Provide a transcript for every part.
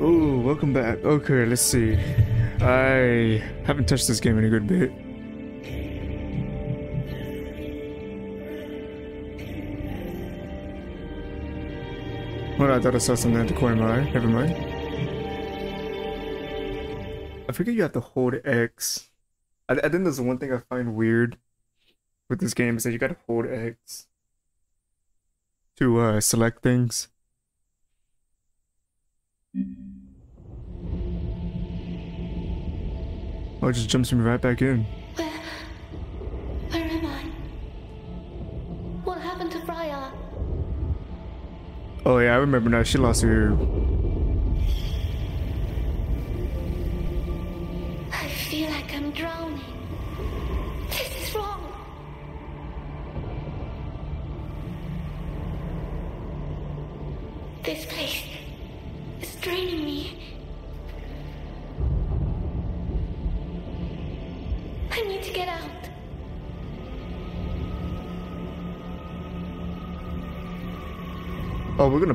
Oh, welcome back. Okay, let's see. I haven't touched this game in a good bit. Well, I thought I saw something at the corner of my eye. Never mind. I figure you have to hold X. I, I think there's one thing I find weird with this game is that you gotta hold X to uh, select things. Oh, it just jumps me right back in. Where. Where am I? What happened to Freya? Oh yeah, I remember now. She lost her.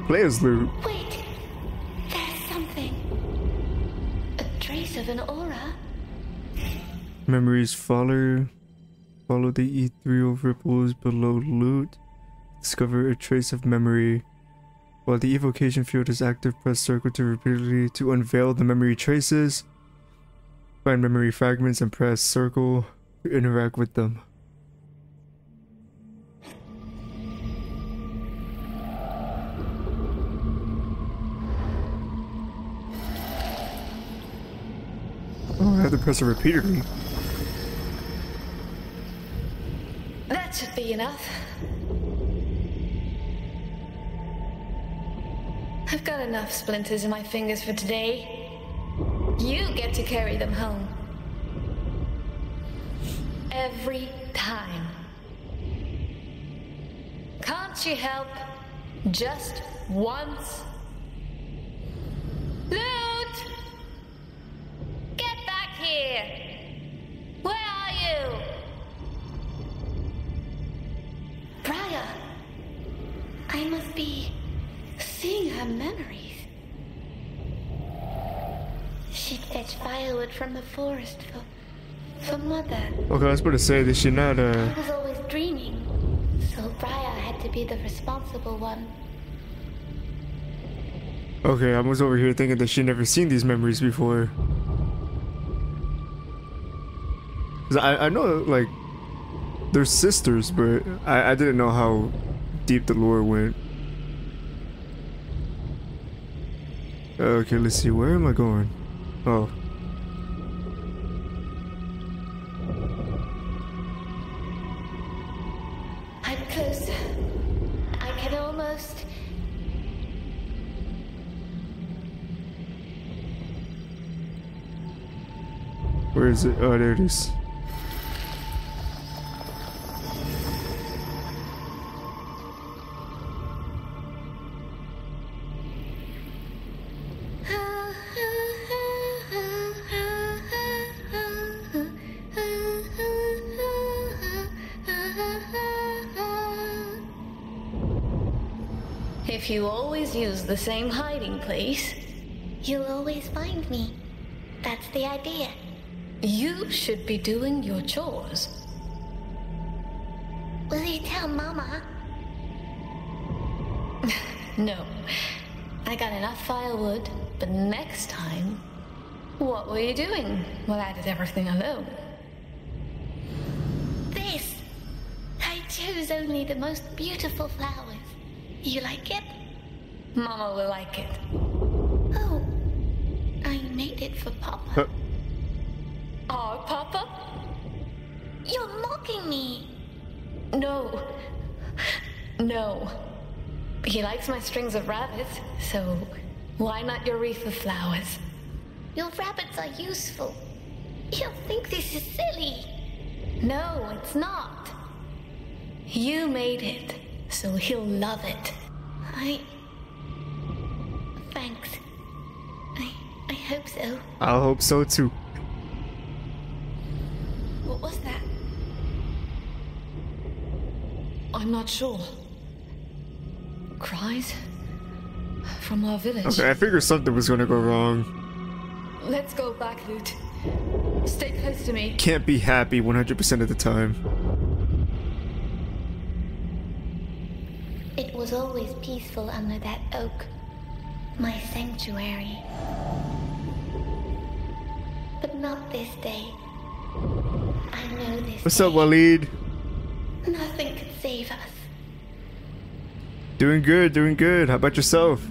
We're gonna play as Lute. Wait, there's something. A trace of an aura. Memories follow. Follow the ethereal ripples below Lute. Discover a trace of memory. While the evocation field is active, press circle to repeatedly to unveil the memory traces. Find memory fragments and press circle to interact with them. Oh, I have to press it repeatedly. That should be enough. I've got enough splinters in my fingers for today. You get to carry them home. Every time. Can't you help? Just once? Here! Where are you? Briar! I must be seeing her memories. She'd fetch firewood from the forest for, for Mother. Okay, I was about to say, did she not, uh... I was always dreaming, so Briar had to be the responsible one. Okay, I was over here thinking that she'd never seen these memories before. Cause I, I know, like, they're sisters, but I, I didn't know how deep the lore went. Okay, let's see, where am I going? Oh. I'm close. I can almost. Where is it? Oh, there it is. Same hiding place, you'll always find me. That's the idea. You should be doing your chores. Will you tell Mama? no. I got enough firewood, but next time. What were you doing while I did everything alone? This! I chose only the most beautiful flowers. You like it? Mama will like it. Oh, I made it for Papa. Huh. Our Papa? You're mocking me. No. No. He likes my strings of rabbits, so why not your wreath of flowers? Your rabbits are useful. He'll think this is silly. No, it's not. You made it, so he'll love it. I. Thanks. I. I hope so. I hope so too. What was that? I'm not sure. Cries? from our village. Okay, I figured something was gonna go wrong. Let's go back, Lute. Stay close to me. Can't be happy 100% of the time. It was always peaceful under that oak. My sanctuary. But not this day. I know this What's day. up, Waleed? Nothing could save us. Doing good, doing good. How about yourself?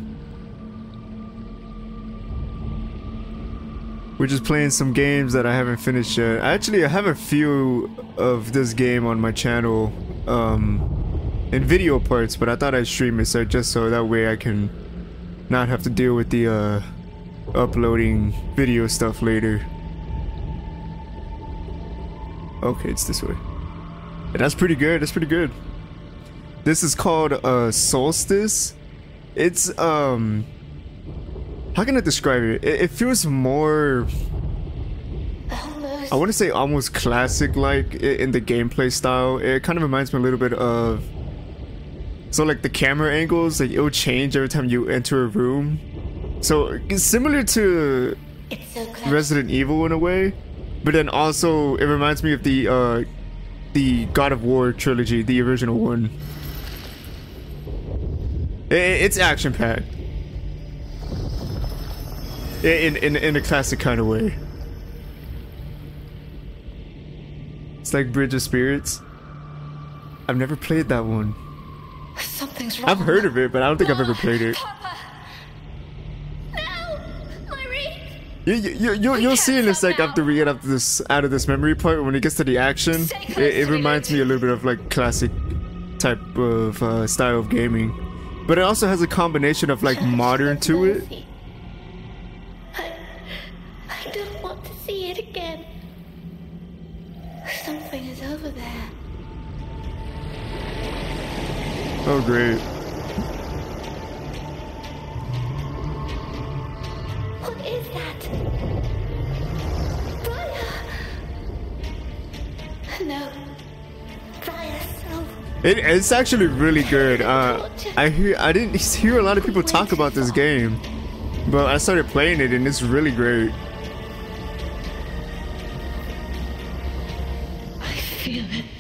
We're just playing some games that I haven't finished yet. Actually, I have a few of this game on my channel, um, in video parts, but I thought I'd stream it so just so that way I can not have to deal with the, uh, uploading video stuff later. Okay, it's this way. And that's pretty good, that's pretty good. This is called uh Soulstice. It's um how can I describe it? It, it feels more. I want to say almost classic like in the gameplay style. It kind of reminds me a little bit of so like the camera angles like it'll change every time you enter a room. So similar to so. Resident Evil in a way, but then also it reminds me of the uh the God of War trilogy, the original one. I- I- It's action packed. In, in in a classic kind of way. It's like Bridge of Spirits. I've never played that one. Something's wrong. I've heard of it, but I don't think I've ever played it. Papa! No! You, you, you, you'll, see in a sec after we get up this out of this memory part when it gets to the action. It, it reminds me a little bit of like classic type of uh, style of gaming, but it also has a combination of like modern to it. I, I don't want to see it again. Something is over there. Oh great! What is that? Briar! No. Briar. It, it's actually really good. Uh, I hear I didn't hear a lot of people talk about this game, but I started playing it and it's really great. I feel it.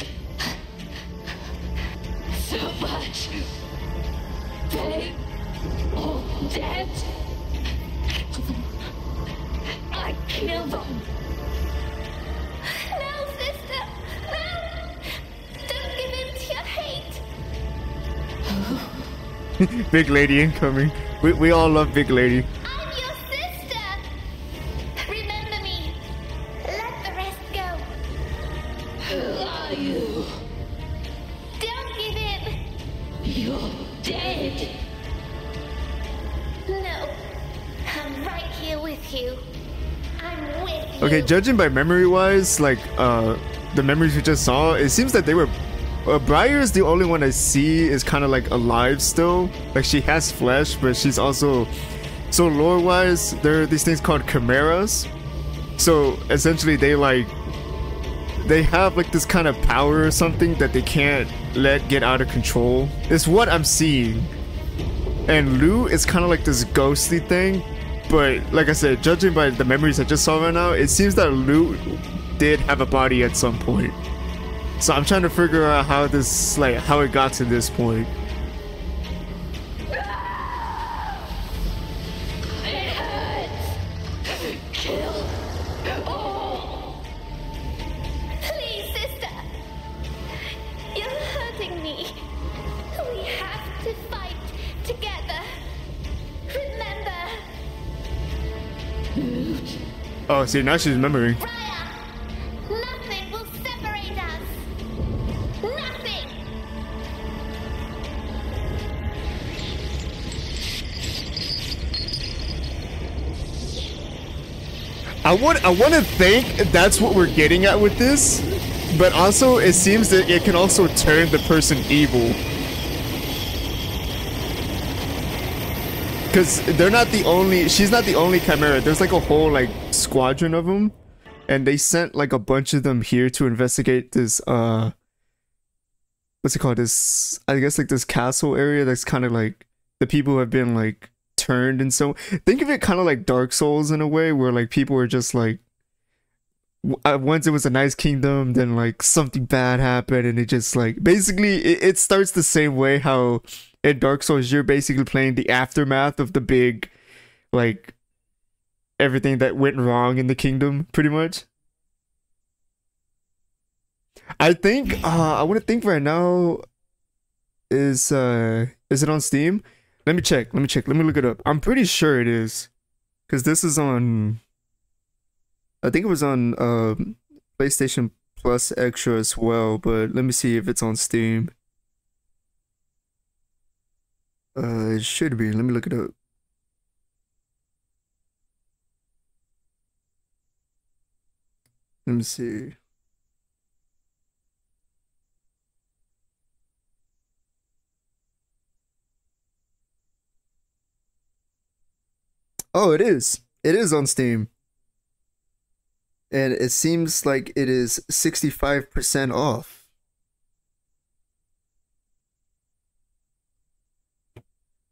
Dead. I killed them. No, sister. No. Don't give in to your hate. Big lady incoming. We we all love Big Lady. Okay, judging by memory wise, like uh the memories we just saw, it seems that they were uh, Briar is the only one I see is kind of like alive still. Like she has flesh, but she's also so lore wise, there are these things called chimeras. So essentially, they like they have like this kind of power or something that they can't let get out of control. It's what I'm seeing. And Lou is kind of like this ghostly thing, but like I said, judging by the memories I just saw right now, it seems that Lou did have a body at some point. So I'm trying to figure out how this, like, how it got to this point. See, now she's remembering. I want, I want to think that's what we're getting at with this, but also it seems that it can also turn the person evil. Because they're not the only, she's not the only chimera. There's like a whole like squadron of them, and they sent like a bunch of them here to investigate this. uh What's it called? This, I guess like this castle area that's kind of like the people have been like turned and so think of it kind of like Dark Souls in a way where like people are just like once it was a nice kingdom then like something bad happened and it just like basically it, it starts the same way how in Dark Souls you're basically playing the aftermath of the big like everything that went wrong in the kingdom pretty much I think uh I want to think right now is uh is it on Steam? Let me check. Let me check. Let me look it up. I'm pretty sure it is. Cuz this is on I think it was on um PlayStation Plus Extra as well, but let me see if it's on Steam. Uh it should be. Let me look it up. Let me see. Oh, it is. It is on Steam. And it seems like it is 65% off.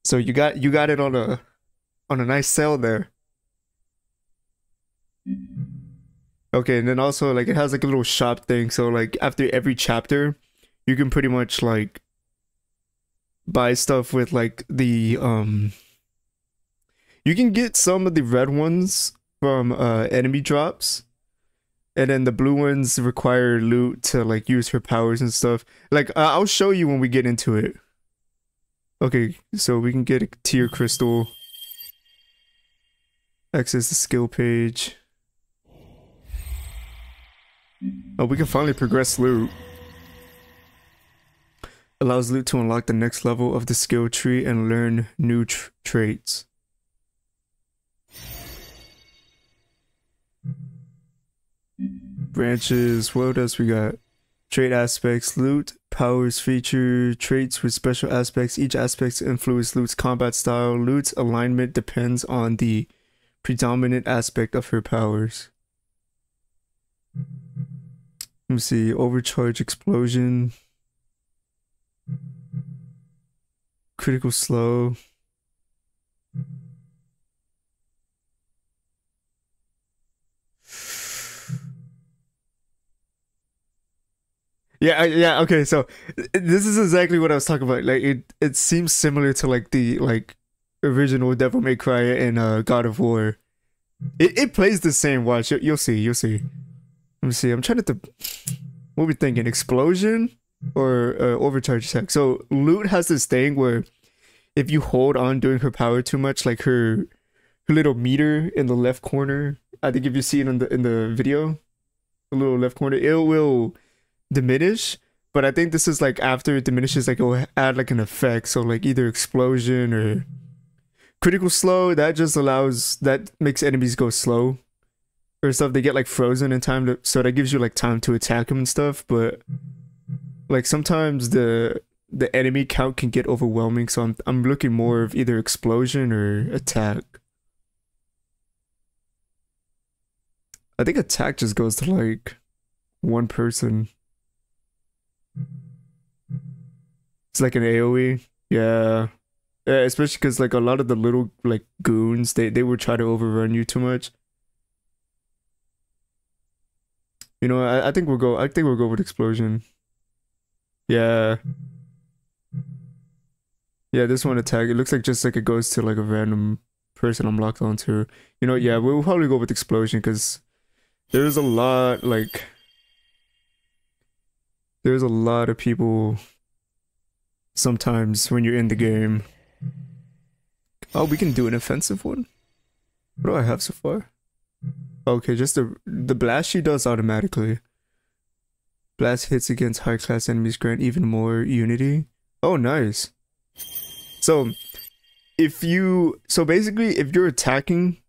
So you got you got it on a on a nice sale there. Okay, and then also like it has like a little shop thing, so like after every chapter, you can pretty much like buy stuff with like the um you can get some of the red ones from uh, enemy drops. And then the blue ones require Lute to like use her powers and stuff. Like uh, I'll show you when we get into it. Okay, so we can get a tear crystal. Access the skill page. Oh, we can finally progress Lute. Allows Lute to unlock the next level of the skill tree and learn new tr traits. branches. What else we got? Trait aspects, Lute, powers, feature, traits with special aspects. Each aspect influences Lute's combat style. Lute's alignment depends on the predominant aspect of her powers. Let me see. Overcharge explosion. Critical slow. Yeah, yeah, okay. So this is exactly what I was talking about. Like it, it seems similar to like the like original Devil May Cry and uh, God of War. It it plays the same. Watch, you'll see, you'll see. Let me see. I'm trying to. Th- what we thinking? Explosion or uh, overcharge attack? So Lute has this thing where if you hold on doing her power too much, like her her little meter in the left corner. I think if you see it in the in the video, the little left corner, it will diminish but i think this is like after it diminishes like it'll add like an effect. So like either explosion or critical slow that just allows that makes enemies go slow or stuff. They get like frozen in time to so that gives you like time to attack them and stuff but like sometimes the the enemy count can get overwhelming. So i'm, I'm looking more of either explosion or attack. I think attack just goes to like one person It's like an AoE. Yeah. Yeah, especially because like a lot of the little like goons, they they would try to overrun you too much. You know, I, I think we'll go. I think we'll go with explosion. Yeah. Yeah, this one attack. It looks like just like it goes to like a random person I'm locked onto. You know, yeah, we'll probably go with explosion because there's a lot like there's a lot of people sometimes when you're in the game. Oh, we can do an offensive one. What do I have so far? Okay, just the the blast she does automatically. Blast hits against high class enemies grant even more unity. Oh, nice. So, if you so basically if you're attacking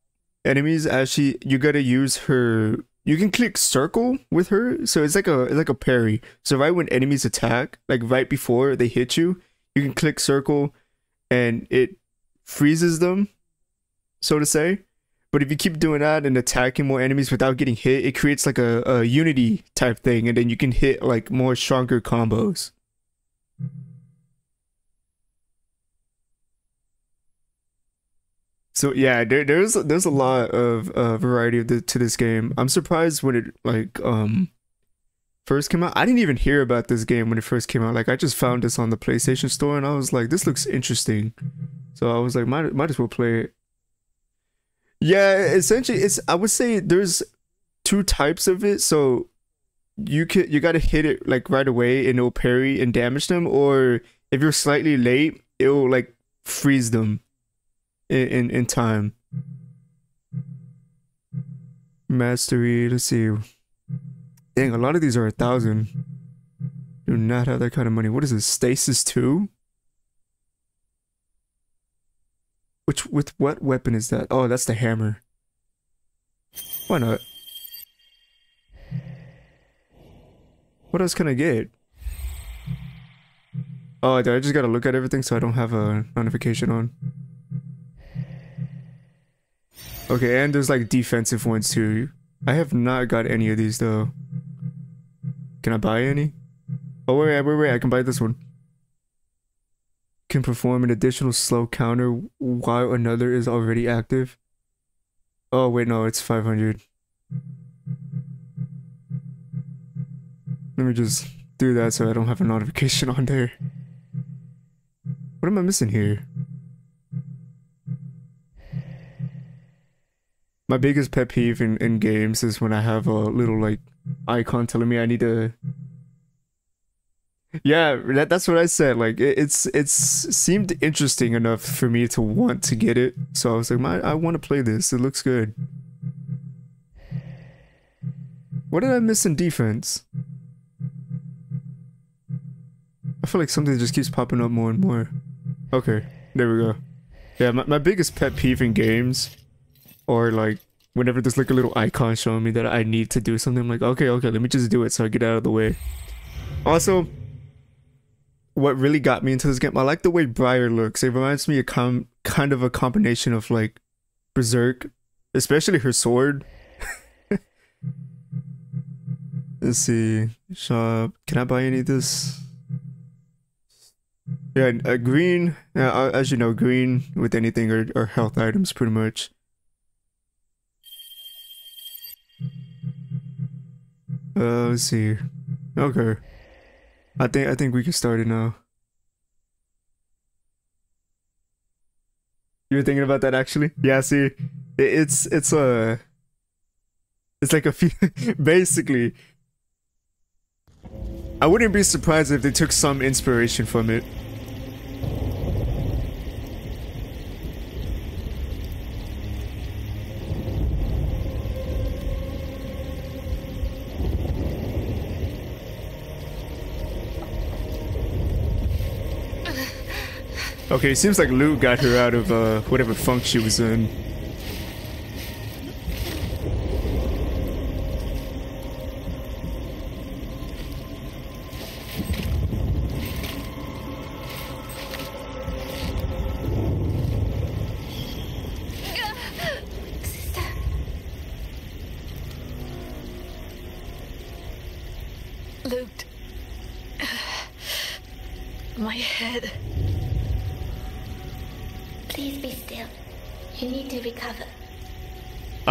enemies as she you gotta use her you can click circle with her so it's like a it's like a parry. So right when enemies attack like right before they hit you you can click circle and it freezes them so to say. But if you keep doing that and attacking more enemies without getting hit it creates like a, a unity type thing and then you can hit like more stronger combos So yeah, there, there's there's a lot of uh, variety of the, to this game. I'm surprised when it like um first came out. I didn't even hear about this game when it first came out. Like I just found this on the PlayStation Store and I was like, this looks interesting. So I was like, might might as well play it. Yeah, essentially, it's I would say there's two types of it. So you can you gotta hit it like right away and it'll parry and damage them, or if you're slightly late, it'll like freeze them in in, in time. Mastery, let's see. Dang, a lot of these are a thousand. Do not have that kind of money. What is this? Stasis 2? Which with what weapon is that? Oh, that's the hammer. Why not? What else can I get? Oh, I just gotta look at everything so I don't have a notification on. Okay, and there's like defensive ones too. I have not got any of these though. Can I buy any? Oh wait, wait, wait, I can buy this one. Can perform an additional slow counter while another is already active. Oh wait, no, it's 500. Let me just do that so I don't have a notification on there. What am I missing here? My biggest pet peeve in, in games is when I have a little like icon telling me I need to yeah, that, that's what I said. Like it, it's it's seemed interesting enough for me to want to get it. So I was like, my, I want to play this. It looks good. What did I miss in defense? I feel like something just keeps popping up more and more. Okay, there we go. Yeah, my, my biggest pet peeve in games, or like whenever there's like a little icon showing me that I need to do something, I'm like, okay, okay, let me just do it so I get out of the way. Also, what really got me into this game, I like the way Briar looks. It reminds me of com- kind of a combination of like Berserk, especially her sword. Let's see. Shop. Can I buy any of this? Yeah, uh, green, uh, as you know, green with anything or health items pretty much. Uh, let's see. Okay. I think I think we can start it now. You were thinking about that actually? Yeah, see, it, it's it's a it's like a basically. I wouldn't be surprised if they took some inspiration from it. Okay, seems like Lute got her out of uh, whatever funk she was in.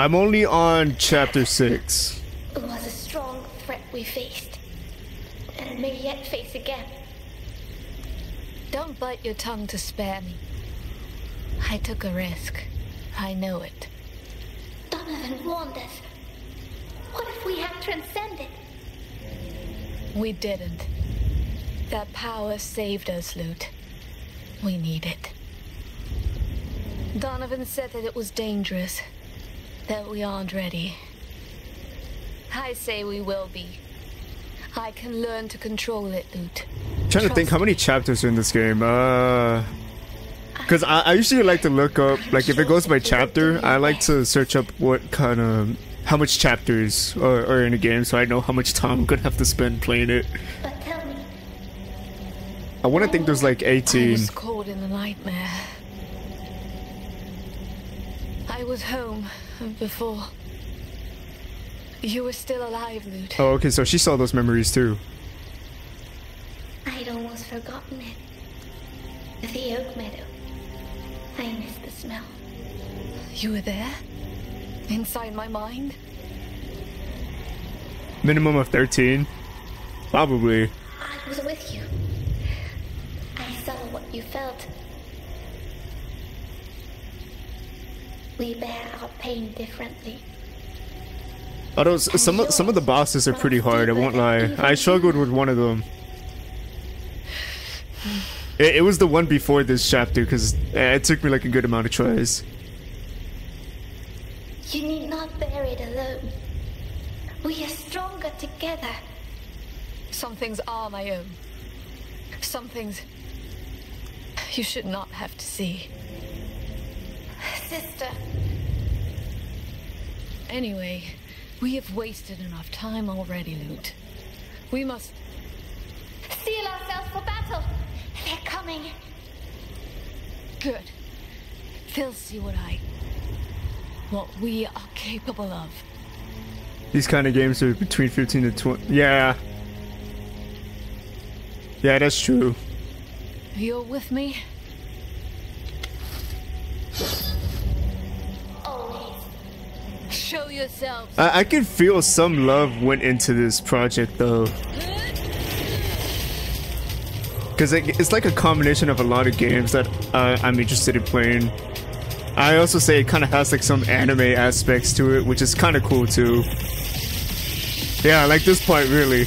I'm only on chapter 6. It was a strong threat we faced, and may yet face again. Don't bite your tongue to spare me. I took a risk. I know it. Donovan warned us. What if we had transcended? We didn't. That power saved us, Lute. We need it. Donovan said that it was dangerous, that we aren't ready. I say we will be. I can learn to control it, Lute. Trying to think how many chapters are in this game. Uh, because I, I usually like to look up like if it goes by chapter, I like to search up what kind of how much chapters are, are in a game, so I know how much time I'm gonna have to spend playing it. I want to think there's like 18. I was caught in a nightmare. I was home before. You were still alive, Lute. Oh, okay, so she saw those memories too. I'd almost forgotten it. The oak meadow. I miss the smell. You were there? Inside my mind? Minimum of 13? Probably. I was with you. I saw what you felt. We bear our pain differently. Although some of, some of the bosses are pretty hard, I won't lie. I struggled with one of them. It, it was the one before this chapter, because eh, it took me like a good amount of tries. You need not bear it alone. We are stronger together. Some things are my own. Some things you should not have to see. Sister. Anyway, we have wasted enough time already, Lute. We must Steel ourselves for battle. They're coming. Good. They'll see what I. what we are capable of. These kind of games are between 15 to 20. Yeah. Yeah, that's true. You're with me? Show yourselves. I, I can feel some love went into this project though. Because it, it's like a combination of a lot of games that uh, I'm interested in playing. I also say it kind of has like some anime aspects to it, which is kind of cool too. Yeah, I like this part really.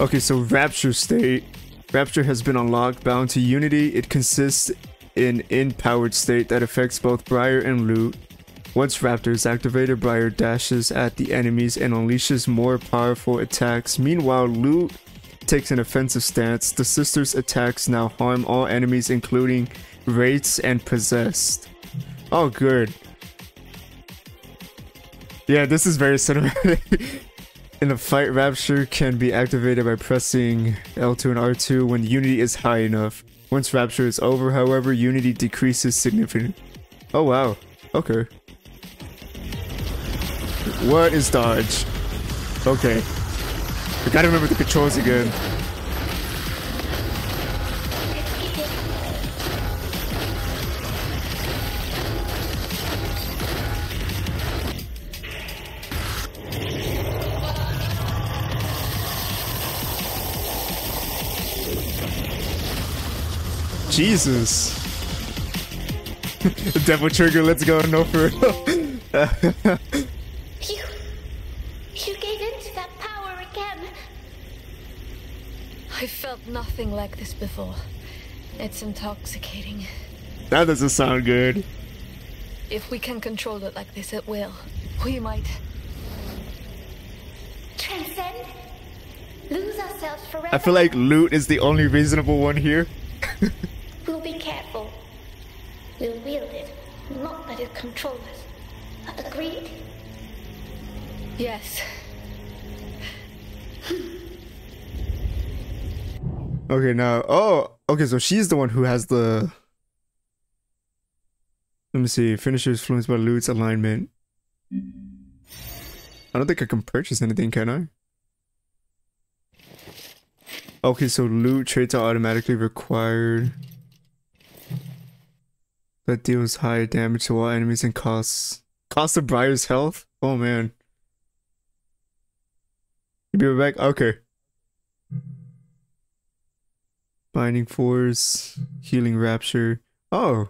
Okay, so Rapture State. Rapture has been unlocked, bound to Unity. It consists in empowered state that affects both Briar and Lute. Once Rapture is activated, Briar dashes at the enemies and unleashes more powerful attacks. Meanwhile, Lute takes an offensive stance. The sisters' attacks now harm all enemies, including Wraiths and Possessed. Oh, good. Yeah, this is very cinematic. In a fight, Rapture can be activated by pressing L2 and R2 when Unity is high enough. Once Rapture is over, however, Unity decreases significantly. Oh wow, okay. What is dodge? Okay. I gotta remember the controls again. Jesus. Devil trigger, let's go, no for real. You. You gave in to that power again. I felt nothing like this before. It's intoxicating. that doesn't sound good. If we can control it like this at will, we might. Transcend? Lose ourselves forever? I feel like Lute is the only reasonable one here. We'll be careful. We'll wield it, not let it control us. Agreed? Yes. Okay, now, oh, okay, so she's the one who has the. Let me see. Finishers, is influenced by Lute's alignment. I don't think I can purchase anything, can I? Okay, so loot traits are automatically required. That deals high damage to all enemies and costs cost of Briar's health. Oh man. You be right back. Okay. Binding force, healing rapture. Oh.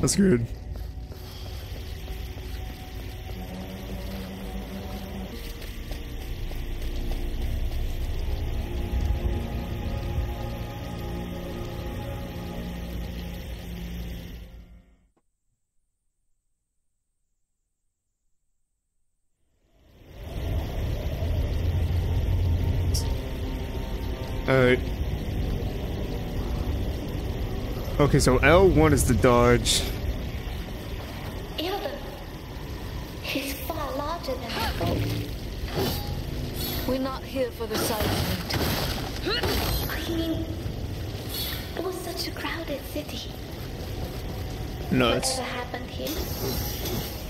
That's good. Alright. Okay, so L1 is the dodge. Ilda. He's far larger than I thought. We're not here for the side loot. I mean, it was such a crowded city. Nuts. Whatever happened here,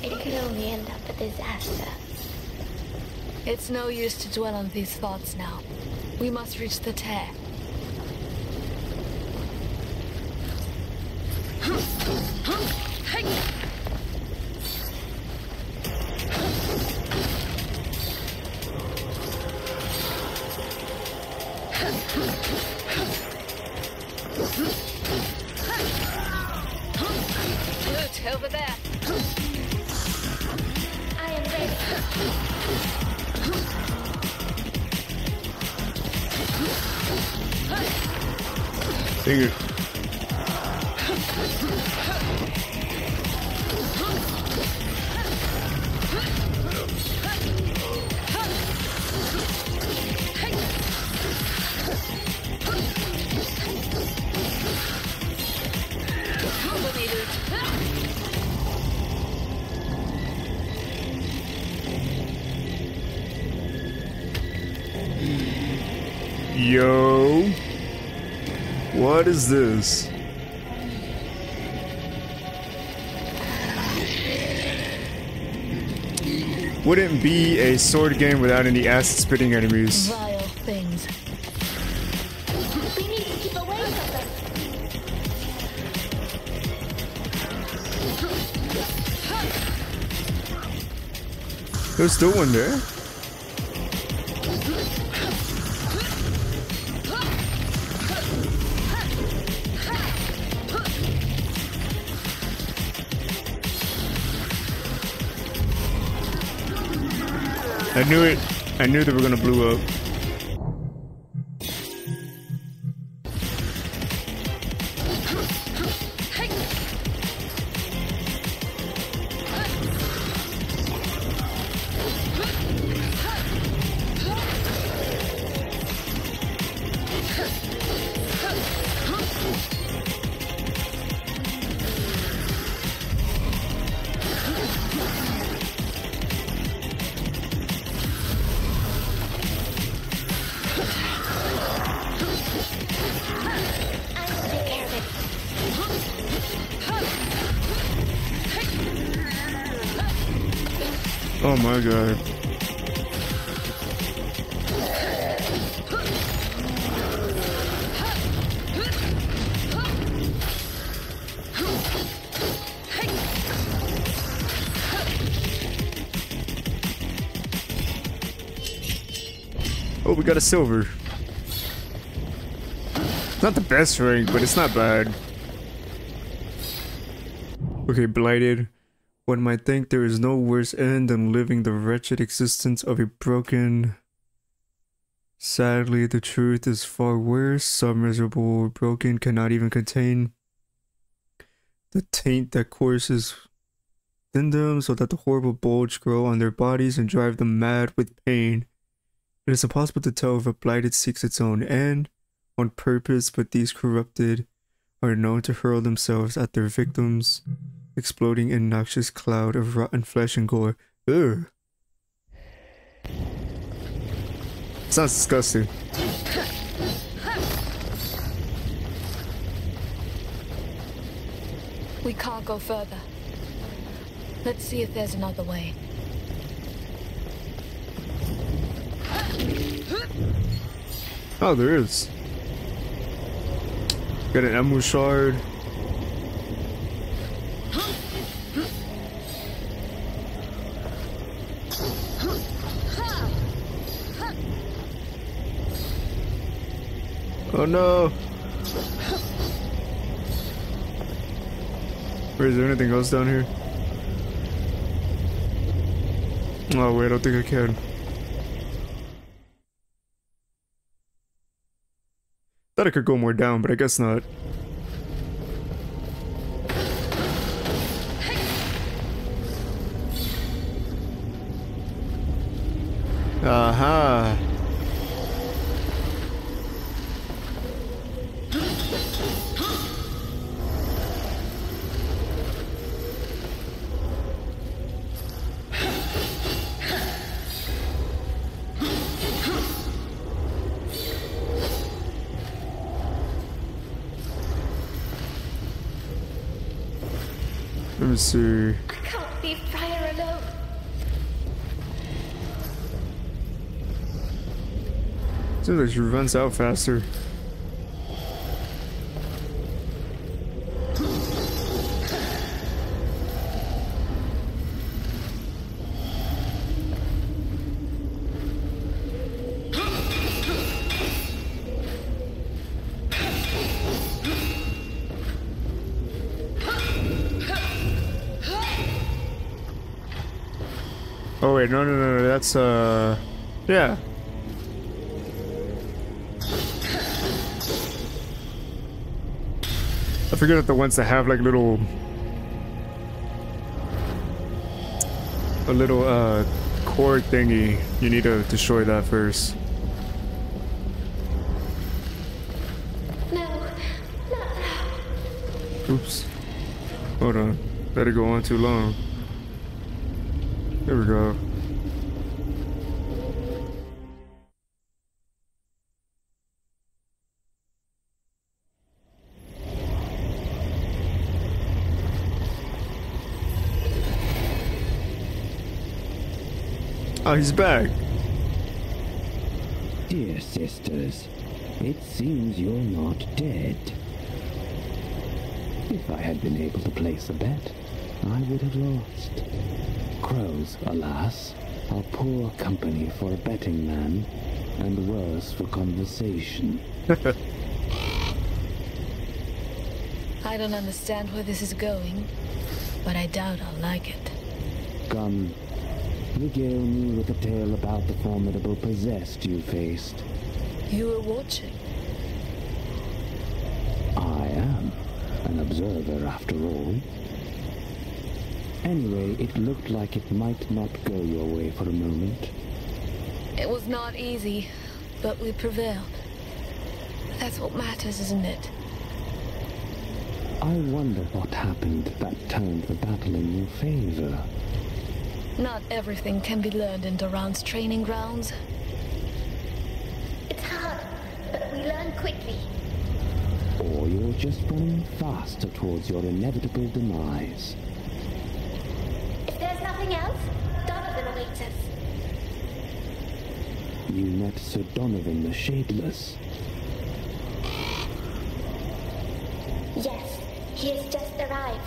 it could only end up a disaster. It's no use to dwell on these thoughts now. We must reach the tear. Lute, over there. I am ready. Lute. Yo. What is this? Wouldn't be a sword game without any acid spitting enemies. Vile things. We need to keep away from them. There's still one there. Knew it. I knew they were gonna blow up. Oh god. Oh, we got a silver. Not the best rank, but it's not bad. Okay, Blighted. One might think there is no worse end than living the wretched existence of a broken. Sadly, the truth is far worse. Some miserable broken cannot even contain the taint that courses within them, so that the horrible bulge grow on their bodies and drive them mad with pain. It is impossible to tell if a blighted seeks its own end on purpose, but these corrupted are known to hurl themselves at their victims exploding in noxious cloud of rotten flesh and gore. Ugh. Sounds disgusting. We can't go further. Let's see if there's another way. Oh, there is. Got an emerald shard. Oh no! Wait, is there anything else down here? Oh wait, I don't think I can. Thought I could go more down, but I guess not. Aha. Let Seems like she runs out faster. Oh wait, no, no, no, no, that's uh, yeah. I forget that the ones that have like a little, a little uh cord thingy. You need to destroy that first. No. Oops. Hold on. Let it go on too long. There we go. He's back. Dear sisters, it seems you're not dead. If I had been able to place a bet, I would have lost. Crows, alas, are poor company for a betting man, and worse for conversation. I don't understand where this is going, but I doubt I'll like it. Come, regale me with a tale about the formidable possessed you faced. You were watching. I am an observer after all. Anyway, it looked like it might not go your way for a moment. It was not easy, but we prevailed. That's what matters, isn't it? I wonder what happened that turned the battle in your favor. Not everything can be learned in Duran's training grounds. It's hard, but we learn quickly. Or you're just running faster towards your inevitable demise. If there's nothing else, Donovan awaits us. You met Sir Donovan the Shadeless. Yes, he has just arrived.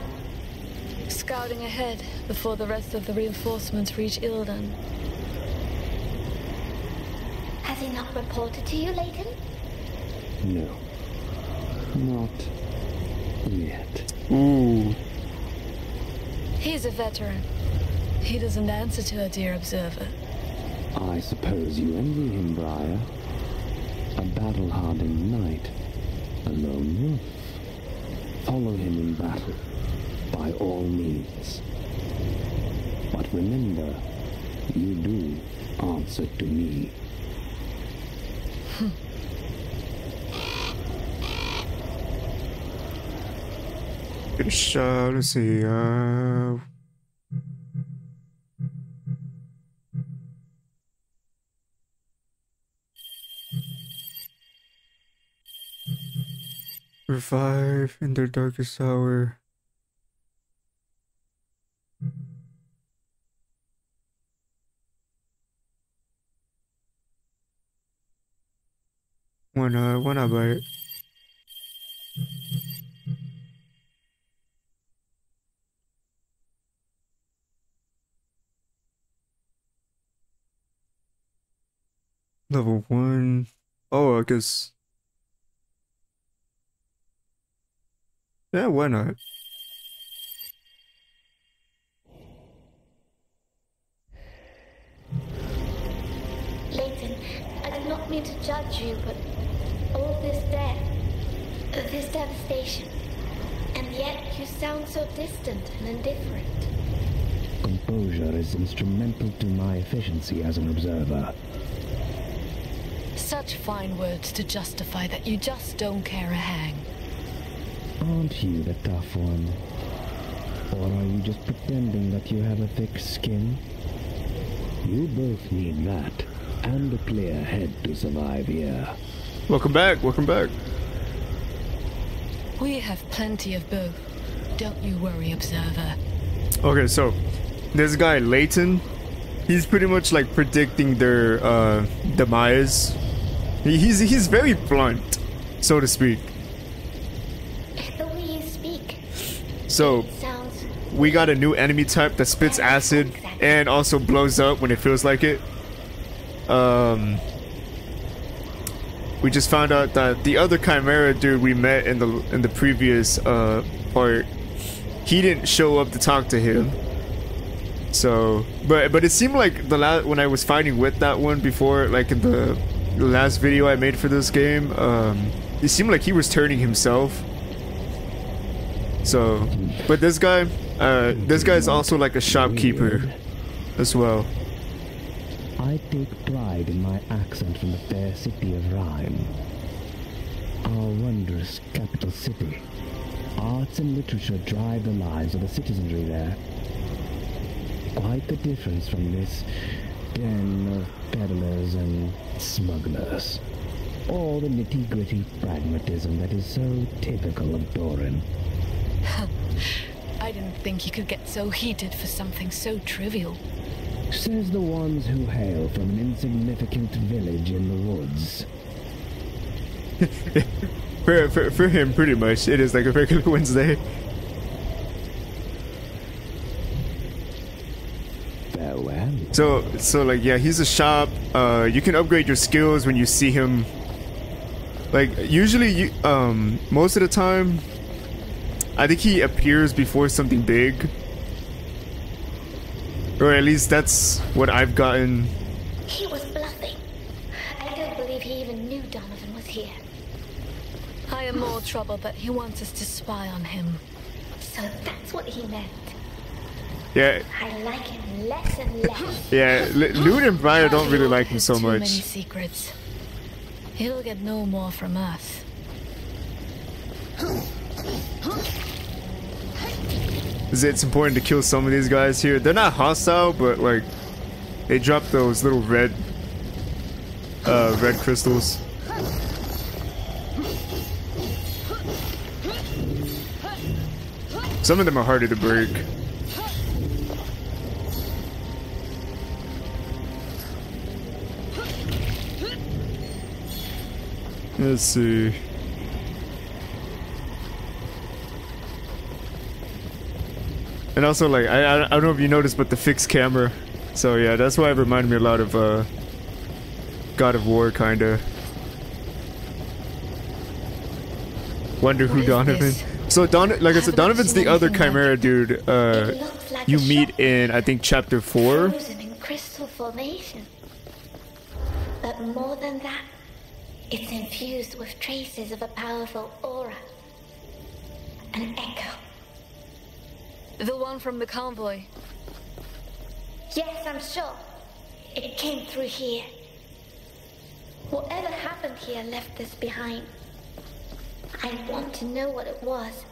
Scouting ahead before the rest of the reinforcements reach Ilden. Has he not reported to you, Leighton? No. Not yet. Ooh. He's a veteran. He doesn't answer to a dear observer. I suppose you envy him, Briar. A battle-hardened knight. A lone wolf. Follow him in battle, by all means. Remember, you do answer to me. A. Let's see. Uh, revive in their darkest hour. Not buy it? Level one. Oh, I guess. Yeah, why not? Leighton, I did not mean to judge you, but all this death, this devastation, and yet you sound so distant and indifferent. Composure is instrumental to my efficiency as an observer. Such fine words to justify that you just don't care a hang. Aren't you the tough one? Or are you just pretending that you have a thick skin? You both need that, and a clear head to survive here. Welcome back. Welcome back. We have plenty of both. Don't you worry, Observer. Okay, so this guy Leighton, he's pretty much like predicting their uh, demise. He, he's he's very blunt, so to speak. The way you speak So sounds we got a new enemy type that spits acid and also blows up when it feels like it. Um, we just found out that the other Chimera dude we met in the in the previous uh, part, he didn't show up to talk to him. So, but but it seemed like the last when I was fighting with that one before, like in the, last video I made for this game, um, it seemed like he was turning himself. So, but this guy, uh, this guy is also like a shopkeeper as well. I take pride in my accent from the fair city of Rhyme. Our wondrous capital city. Arts and literature drive the lives of the citizenry there. Quite the difference from this den of peddlers and smugglers. All the nitty-gritty pragmatism that is so typical of Doran. I didn't think you could get so heated for something so trivial. Says the ones who hail from an insignificant village in the woods. For, for, for him, pretty much, it is like a regular Wednesday. Farewell. So, so like, yeah, he's a shop. Uh, you can upgrade your skills when you see him. Like, usually, you, um, most of the time, I think he appears before something big. Or at least that's what I've gotten. he was bluffing. I don't believe he even knew Donovan was here. I am more trouble, but he wants us to spy on him. So that's what he meant. Yeah, I like him less and less. yeah. L- Lute and Briar don't really like him has so too many much. secrets. He'll get no more from us. is it's important to kill some of these guys here. They're not hostile, but like they drop those little red uh red crystals. Some of them are harder to break. Let's see. And also, like, I, I, don't know if you noticed, but the fixed camera. So, yeah, that's why it reminded me a lot of, uh, God of War, kinda. Wonder who Donovan. this? So, Don, like I I said, Donovan's the other anything like Chimera dude, uh, like you meet in, I think, chapter 4. in crystal formation. But more than that, it's infused with traces of a powerful aura. An echo. The one from the convoy. Yes, I'm sure. It came through here. Whatever happened here left this behind. I want to know what it was.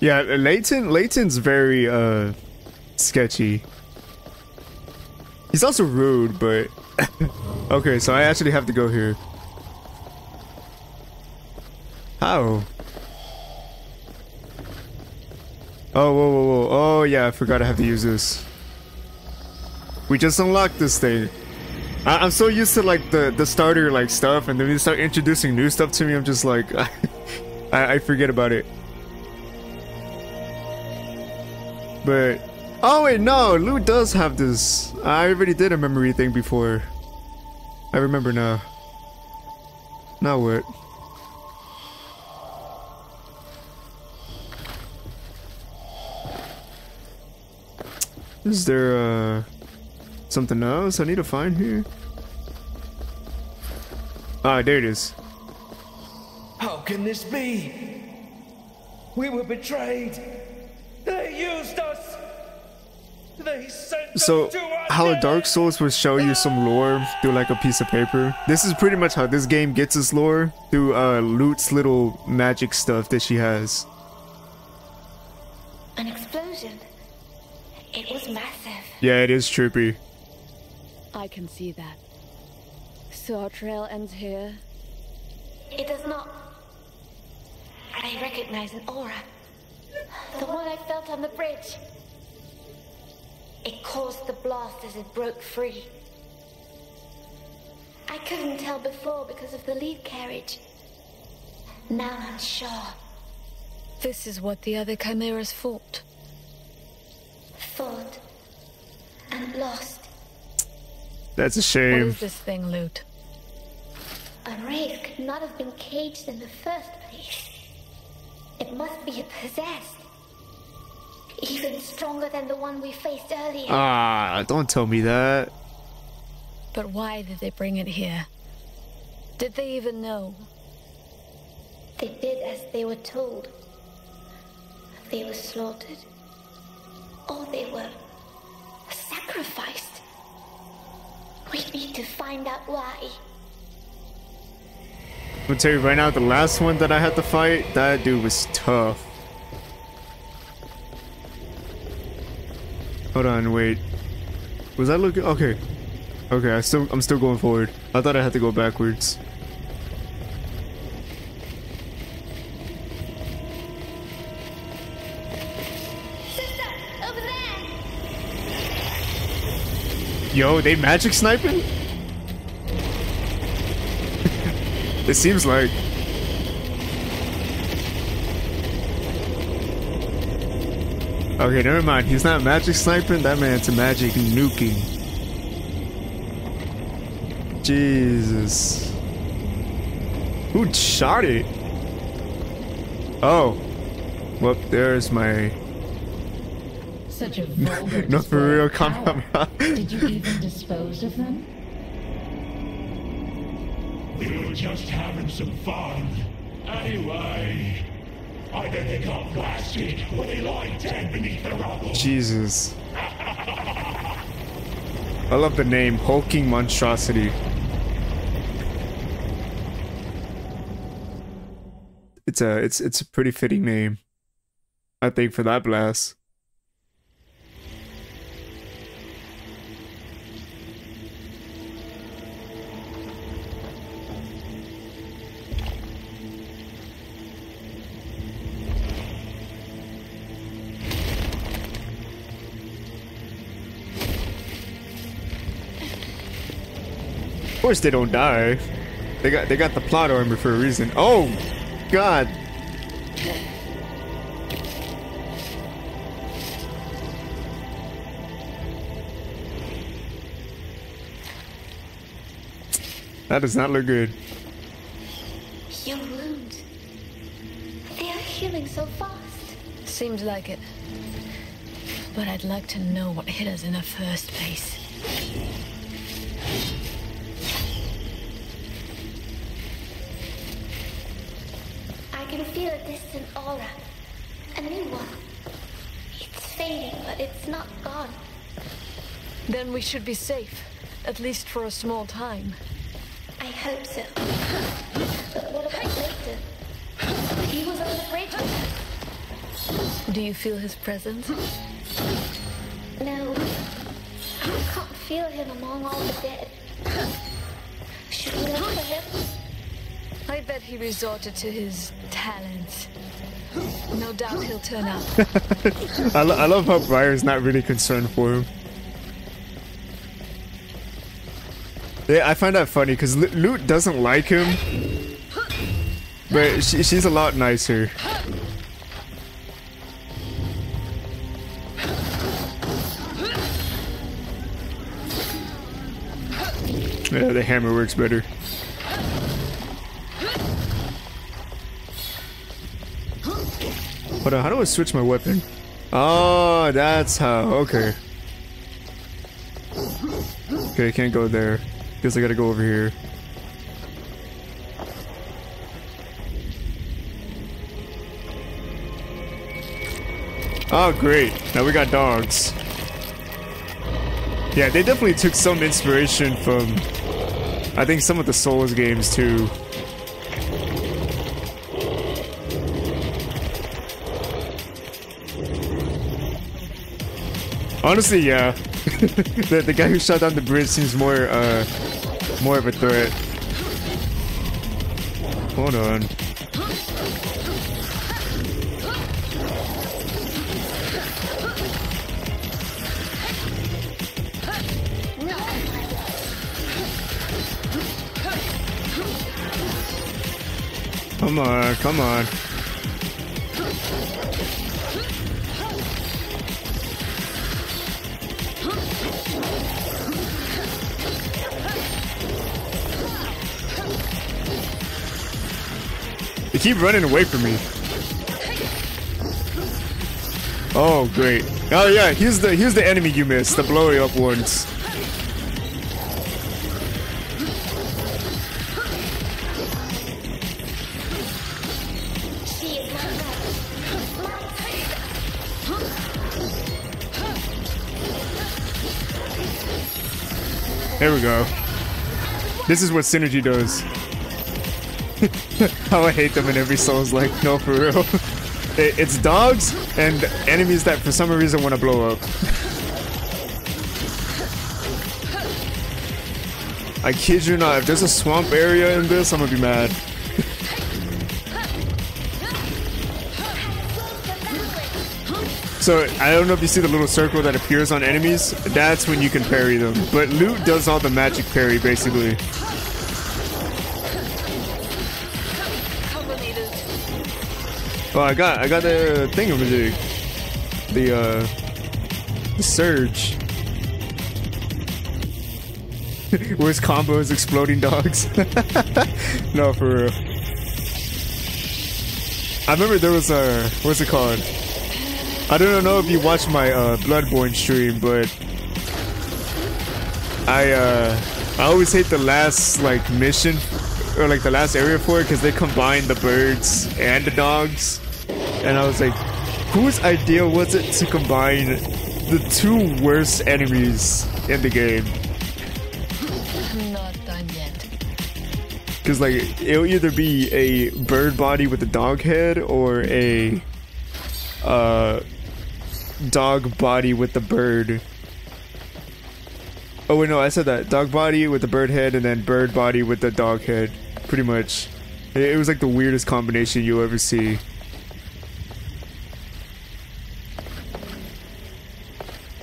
Yeah, Leighton, Leighton's very, uh, sketchy. He's also rude, but... okay, so I actually have to go here. How? Oh, whoa, whoa, whoa. Oh, yeah, I forgot I have to use this. We just unlocked this thing. I I'm so used to, like, the, the starter, like, stuff, and then they start introducing new stuff to me, I'm just like... I, I forget about it. But... Oh, wait, no! Lou does have this. I already did a memory thing before. I remember now. Now what? Is there uh something else I need to find here? Ah, there it is. How can this be? We were betrayed. They used us. They sent us So, to how death. Dark Souls will show you some lore through like a piece of paper. This is pretty much how this game gets its lore through uh Lute's little magic stuff that she has. An explosion. It was massive. Yeah, it is trippy. I can see that. So our trail ends here. It does not. I recognize an aura. The one I felt on the bridge. It caused the blast as it broke free. I couldn't tell before because of the lead carriage. Now I'm sure. This is what the other chimeras fought. Fought. And lost. That's a shame. is this thing, Lute? A wraith could not have been caged in the first place. It must be possessed. Even stronger than the one we faced earlier. Ah, don't tell me that. But why did they bring it here? Did they even know? They did as they were told. They were slaughtered. Or they were sacrificed. We need to find out why. I'm gonna tell you right now, the last one that I had to fight, that dude was tough. Hold on, wait. Was I looking? Okay. Okay, I still, I'm still going forward. I thought I had to go backwards. Yo, they magic sniping? it seems like. Okay, never mind. He's not magic sniping. That man's a magic nuking. Jesus. Who shot it? Oh. Well, there's my. Such a vulgar No, for real, of come on. Did you even dispose of them? We were just having some fun. Anyway, I either they got blasted or they lie dead beneath the rubble. Jesus. I love the name Hulking Monstrosity. It's a it's it's a pretty fitting name. I think for that blast. Course they don't die. They got they got the plot armor for a reason. Oh god. That does not look good. Your wounds. They are healing so fast. Seems like it. But I'd like to know what hit us in the first place. Can feel a distant aura. A new one. It's fading, but it's not gone. Then we should be safe. At least for a small time. I hope so. But what about later? He was on the bridge. Do you feel his presence? No. I can't feel him among all the dead. Should we look for him? I bet he resorted to his talents. No doubt he'll turn up. I, lo- I love how Briar's not really concerned for him. Yeah, I find that funny because Lute doesn't like him, but she, she's a lot nicer. Yeah, the hammer works better. Hold uh, on, how do I switch my weapon? Oh, that's how. Okay. Okay, I can't go there. Guess I gotta go over here. Oh, great. Now we got dogs. Yeah, they definitely took some inspiration from, I think, some of the Souls games too. Honestly, yeah. the, the guy who shot down the bridge seems more, uh, more of a threat. Hold on. Come on, come on. They keep running away from me. Oh, great. Oh yeah, here's the here's the enemy you missed, the blowy up ones. There we go. This is what synergy does. How I hate them in every Souls like, no for real. It- it's dogs and enemies that for some reason want to blow up. I kid you not, if there's a swamp area in this, I'm gonna be mad. So I don't know if you see the little circle that appears on enemies. That's when you can parry them. But Lute does all the magic parry basically. Oh, I got I got the thingamajig. The uh the surge. Where's combos exploding dogs? no, for real. I remember there was a what's it called? I don't know if you watched my uh, Bloodborne stream, but I uh I always hate the last like mission or like the last area for it because they combine the birds and the dogs, and I was like, whose idea was it to combine the two worst enemies in the game? Not done yet. Because like it'll either be a bird body with a dog head or a uh dog body with the bird. Oh wait, no, I said that dog body with the bird head and then bird body with the dog head. Pretty much, it, it was like the weirdest combination you'll ever see.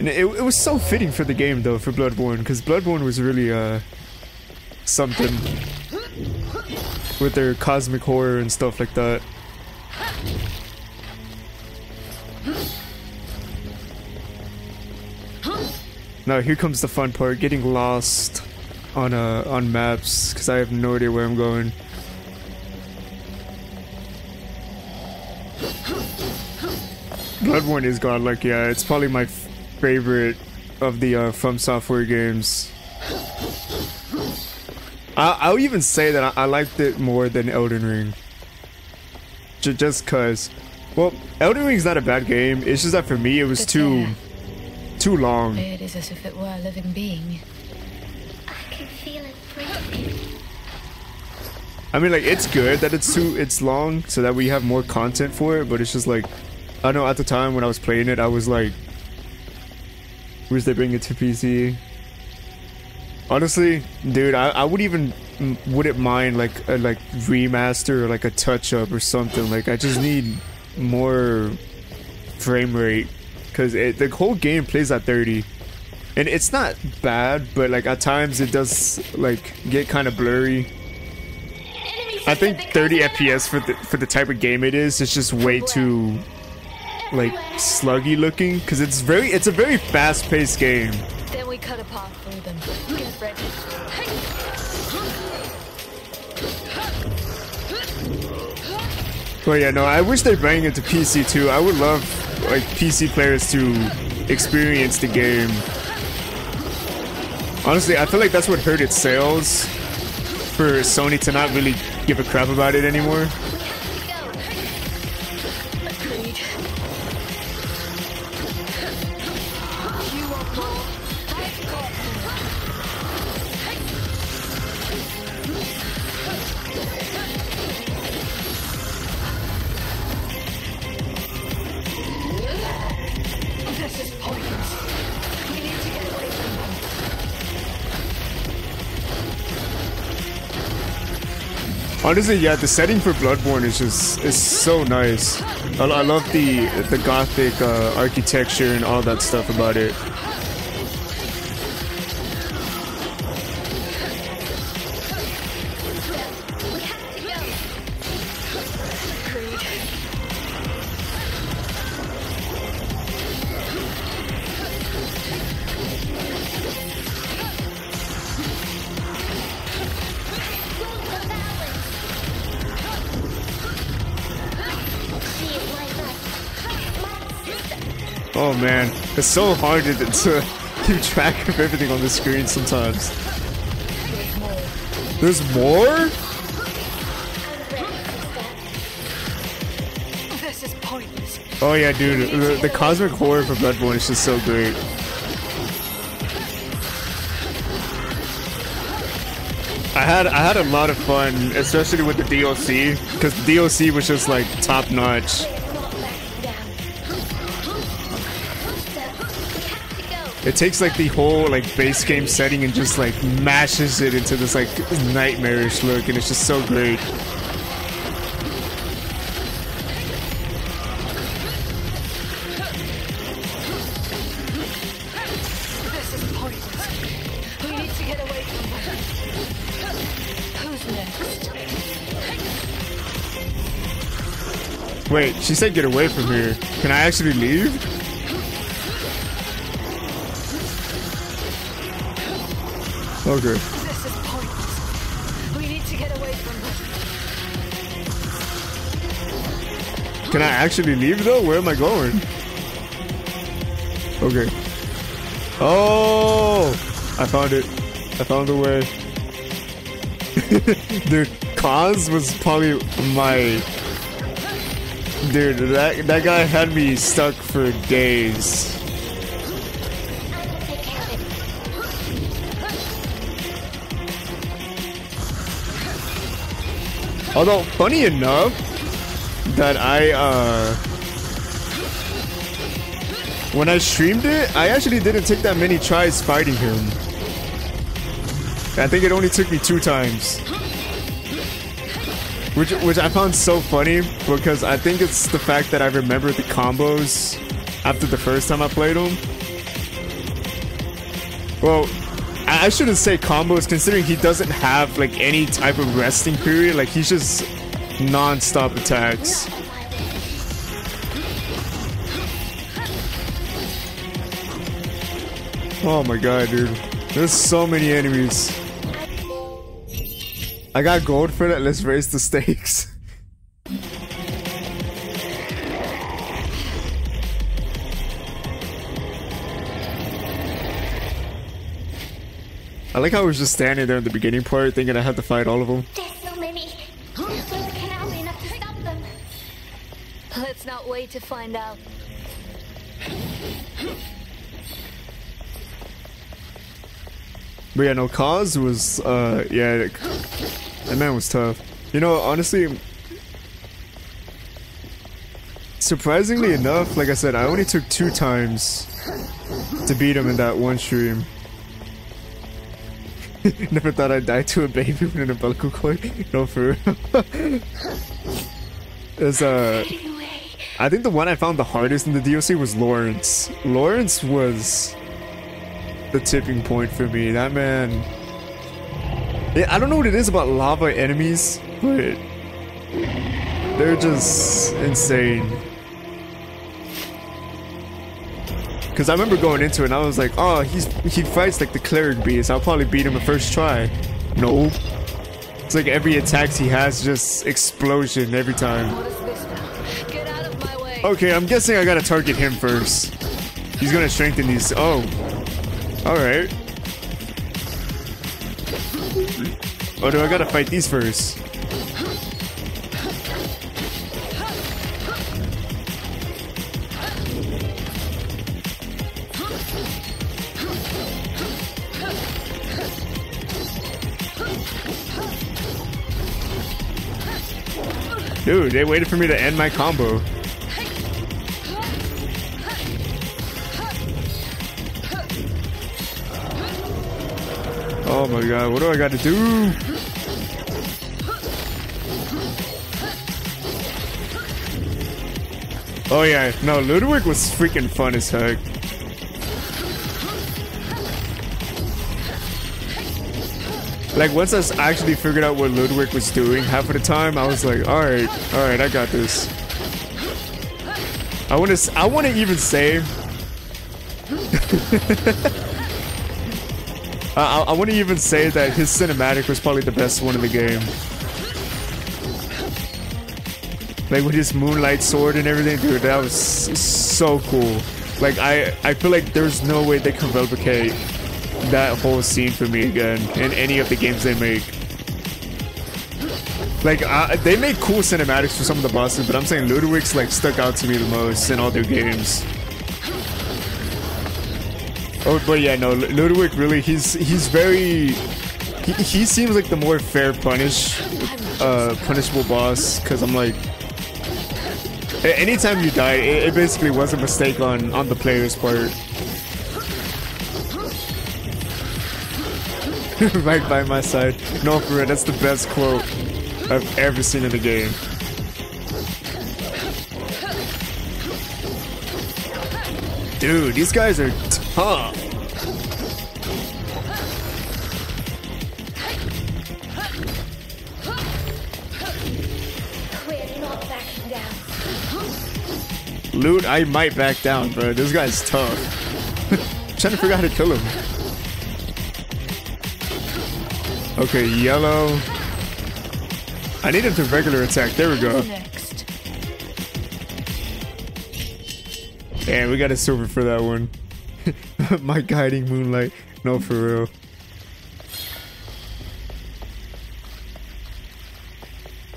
It, it was so fitting for the game though for Bloodborne because Bloodborne was really uh something with their cosmic horror and stuff like that. Now here comes the fun part: getting lost on uh on maps because I have no idea where I'm going. Bloodborne is godlike, yeah. It's probably my favorite of the uh, From Software games. I, I'll even say that I, I liked it more than Elden Ring. J- just cause, well, Elden Ring's not a bad game. It's just that for me it was But too, there. too long. It is as if it were a living being. I can feel it breathing. I mean, like it's good that it's too, it's long, so that we have more content for it. But it's just like, I know. At the time when I was playing it, I was like, "Wish they bring it to PC." Honestly, dude, I, I would even wouldn't mind like a like remaster or like a touch up or something. Like I just need more frame rate because the whole game plays at 30 and it's not bad but like at times it does like get kind of blurry i think 30 fps for the for the type of game it is it's just way too like sluggy looking because it's very it's a very fast-paced game Then we cut a path through them. Get ready. But yeah, no, I wish they bring it to PC too. I would love like PC players to experience the game. Honestly, I feel like that's what hurt its sales for Sony to not really give a crap about it anymore. Honestly, yeah, the setting for Bloodborne is just is so nice. I, I love the the gothic uh, architecture and all that stuff about it. Man, it's so hard to, to keep track of everything on the screen sometimes. There's more? This is pointless. Oh yeah, dude, the, the cosmic horror for Bloodborne is just so great. I had I had a lot of fun, especially with the DLC, because the DLC was just like top notch. It takes like the whole like base game setting and just like mashes it into this like nightmarish look, and it's just so great. This is pointless. We need to get away from her. Who's next? Wait, she said get away from here. Can I actually leave? Okay. This is pointless. We need to get away from. Can I actually leave though? Where am I going? Okay. Oh! I found it. I found the way. Dude, Kos was probably my... Dude, that, that guy had me stuck for days. Although, funny enough, that I, uh... When I streamed it, I actually didn't take that many tries fighting him. I think it only took me two times. Which, which I found so funny because I think it's the fact that I remember the combos after the first time I played him. Well, I shouldn't say combos considering he doesn't have like any type of resting period. Like he's just non-stop attacks. Oh my god, dude. There's so many enemies. I got gold for that. Let's raise the stakes. I like how I was just standing there in the beginning part thinking I had to fight all of them. There's so many. Will the canal be enough to stop them? Let's not wait to find out. But yeah, no, Kos was, uh, yeah, that that man was tough. You know, honestly, surprisingly enough, like I said, I only took two times to beat him in that one stream. Never thought I'd die to a baby with an umbilical cord. No, for real. It's, uh, I think the one I found the hardest in the DLC was Lawrence. Lawrence was the tipping point for me. That man. Yeah, I don't know what it is about lava enemies, but they're just insane. Because I remember going into it and I was like, oh, he's he fights like the cleric beast. I'll probably beat him the first try. Nope. It's like every attack he has just explosion every time. Okay, I'm guessing I gotta target him first. He's gonna strengthen these. Oh. Alright. Oh, do I gotta fight these first? Dude, they waited for me to end my combo. Oh my god, what do I gotta do? Oh yeah, no, Ludwig was freaking fun as heck. Like once I actually figured out what Ludwig was doing half of the time, I was like, all right, all right, I got this. I want to, I want to even say, I, I, want to even say that his cinematic was probably the best one in the game. Like with his moonlight sword and everything, dude, that was so cool. Like I, I feel like there's no way they can replicate that whole scene for me again in any of the games they make. Like uh, they make cool cinematics for some of the bosses, but I'm saying Ludwig's like stuck out to me the most in all their games. Oh, but yeah, no, Ludwig really, he's he's very, he, he seems like the more fair punish, uh, punishable boss. Cause I'm like, anytime you die, it, it basically was a mistake on on the player's part. right by my side. No, for real, that's the best quote I've ever seen in the game. Dude, these guys are tough. Lute, I might back down, bro. This guy's tough. trying to figure out how to kill him. Okay, yellow. I need him to regular attack. There we go. Next. And we got a silver for that one. My guiding moonlight. No, for real.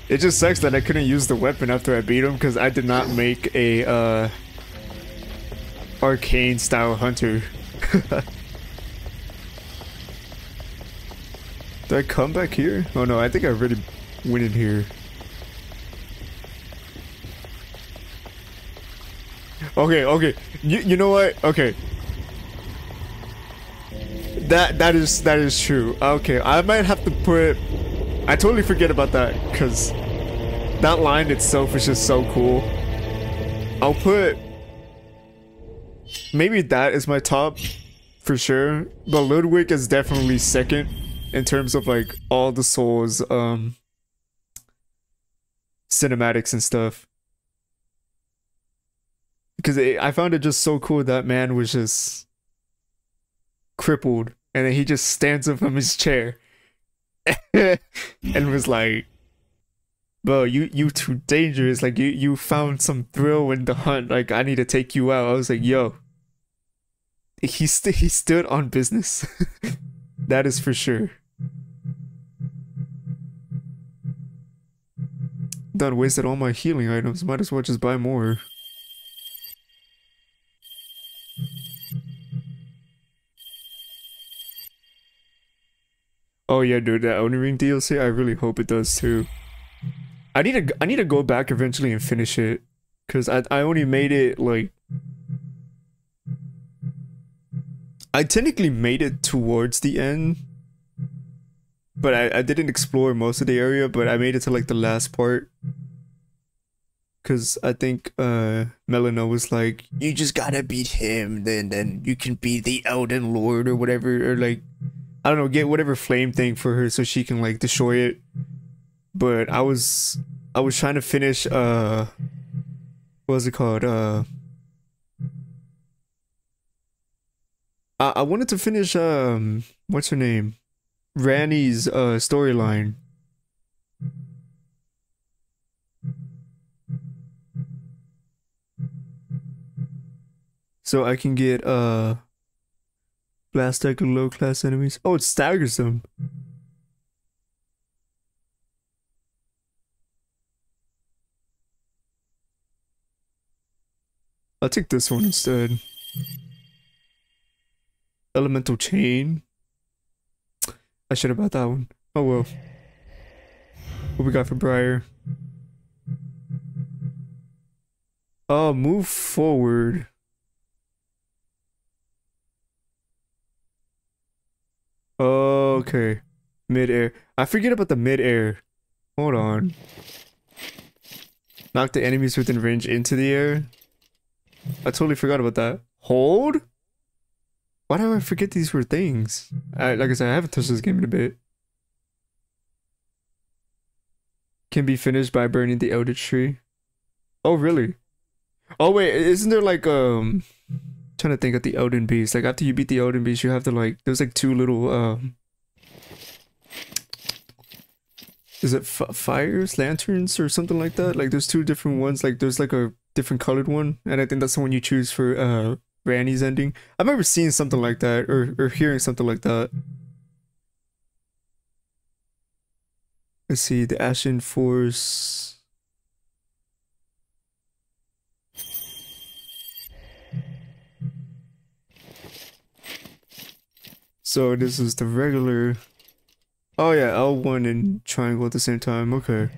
It just sucks that I couldn't use the weapon after I beat him because I did not make a uh, arcane style hunter. Did I come back here? Oh no, I think I already went in here. Okay, okay. You you know what? Okay. That that is that is true. Okay, I might have to put I totally forget about that cuz that line itself is just so cool. I'll put maybe that is my top for sure, but Ludwig is definitely second in terms of like all the souls um cinematics and stuff. Because I found it just so cool that man was just crippled and then he just stands up from his chair and was like bro you you too dangerous. Like you you found some thrill in the hunt. Like i need to take you out. I was like yo. He, st- he stood on business. That is for sure done wasted all my healing items might as well just buy more Oh yeah, dude, that Elden Ring DLC, I really hope it does too. I need to I need to go back eventually and finish it cuz I I only made it like I technically made it towards the end. But I, I didn't explore most of the area, but I made it to like the last part. Cause I think uh Melina was like, You just gotta beat him, then then you can be the Elden Lord or whatever, or like I don't know, get whatever flame thing for her so she can like destroy it. But I was I was trying to finish uh what was it called? Uh I, I wanted to finish um what's her name? Ranni's uh storyline. So I can get uh blast deck low class enemies. Oh, it staggers them. I'll take this one instead. Elemental chain. I should have bought that one. Oh well. What we got for Briar? Oh, move forward. Okay. Mid-air. I forget about the mid-air. Hold on. Knock the enemies within range into the air. I totally forgot about that. Hold? Why do I forget these were things? I, like I said, I haven't touched this game in a bit. Can be finished by burning the Eldritch tree. Oh, really? Oh, wait, isn't there like, um... trying to think of the Elden Beast. Like, after you beat the Elden Beast, you have to like... There's like two little, um... Is it fires, lanterns, or something like that? Like, there's two different ones. Like, there's like a different colored one, and I think that's the one you choose for uh Granny's ending. I remember seeing something like that or or hearing something like that. Let's see, the Ashen Force. So this is the regular. Oh yeah, L1 and triangle at the same time. Okay.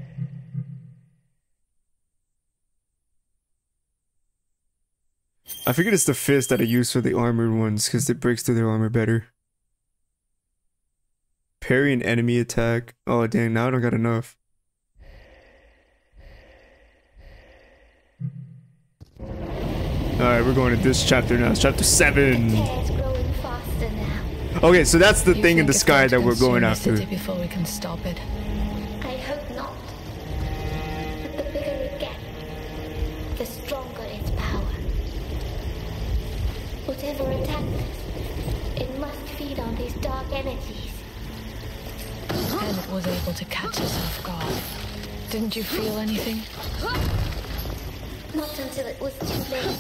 I figured it's the fist that I use for the armored ones because it breaks through their armor better. Parry an enemy attack. Oh dang, now I don't got enough. Alright, we're going to this chapter now. It's chapter 7. It's growing faster now. Okay, so that's the You thing in the sky that we're going after. Before we can stop it. Whatever attacked us, it must feed on these dark energies. And it was able to catch us off guard. Didn't you feel anything? Not until it was too late.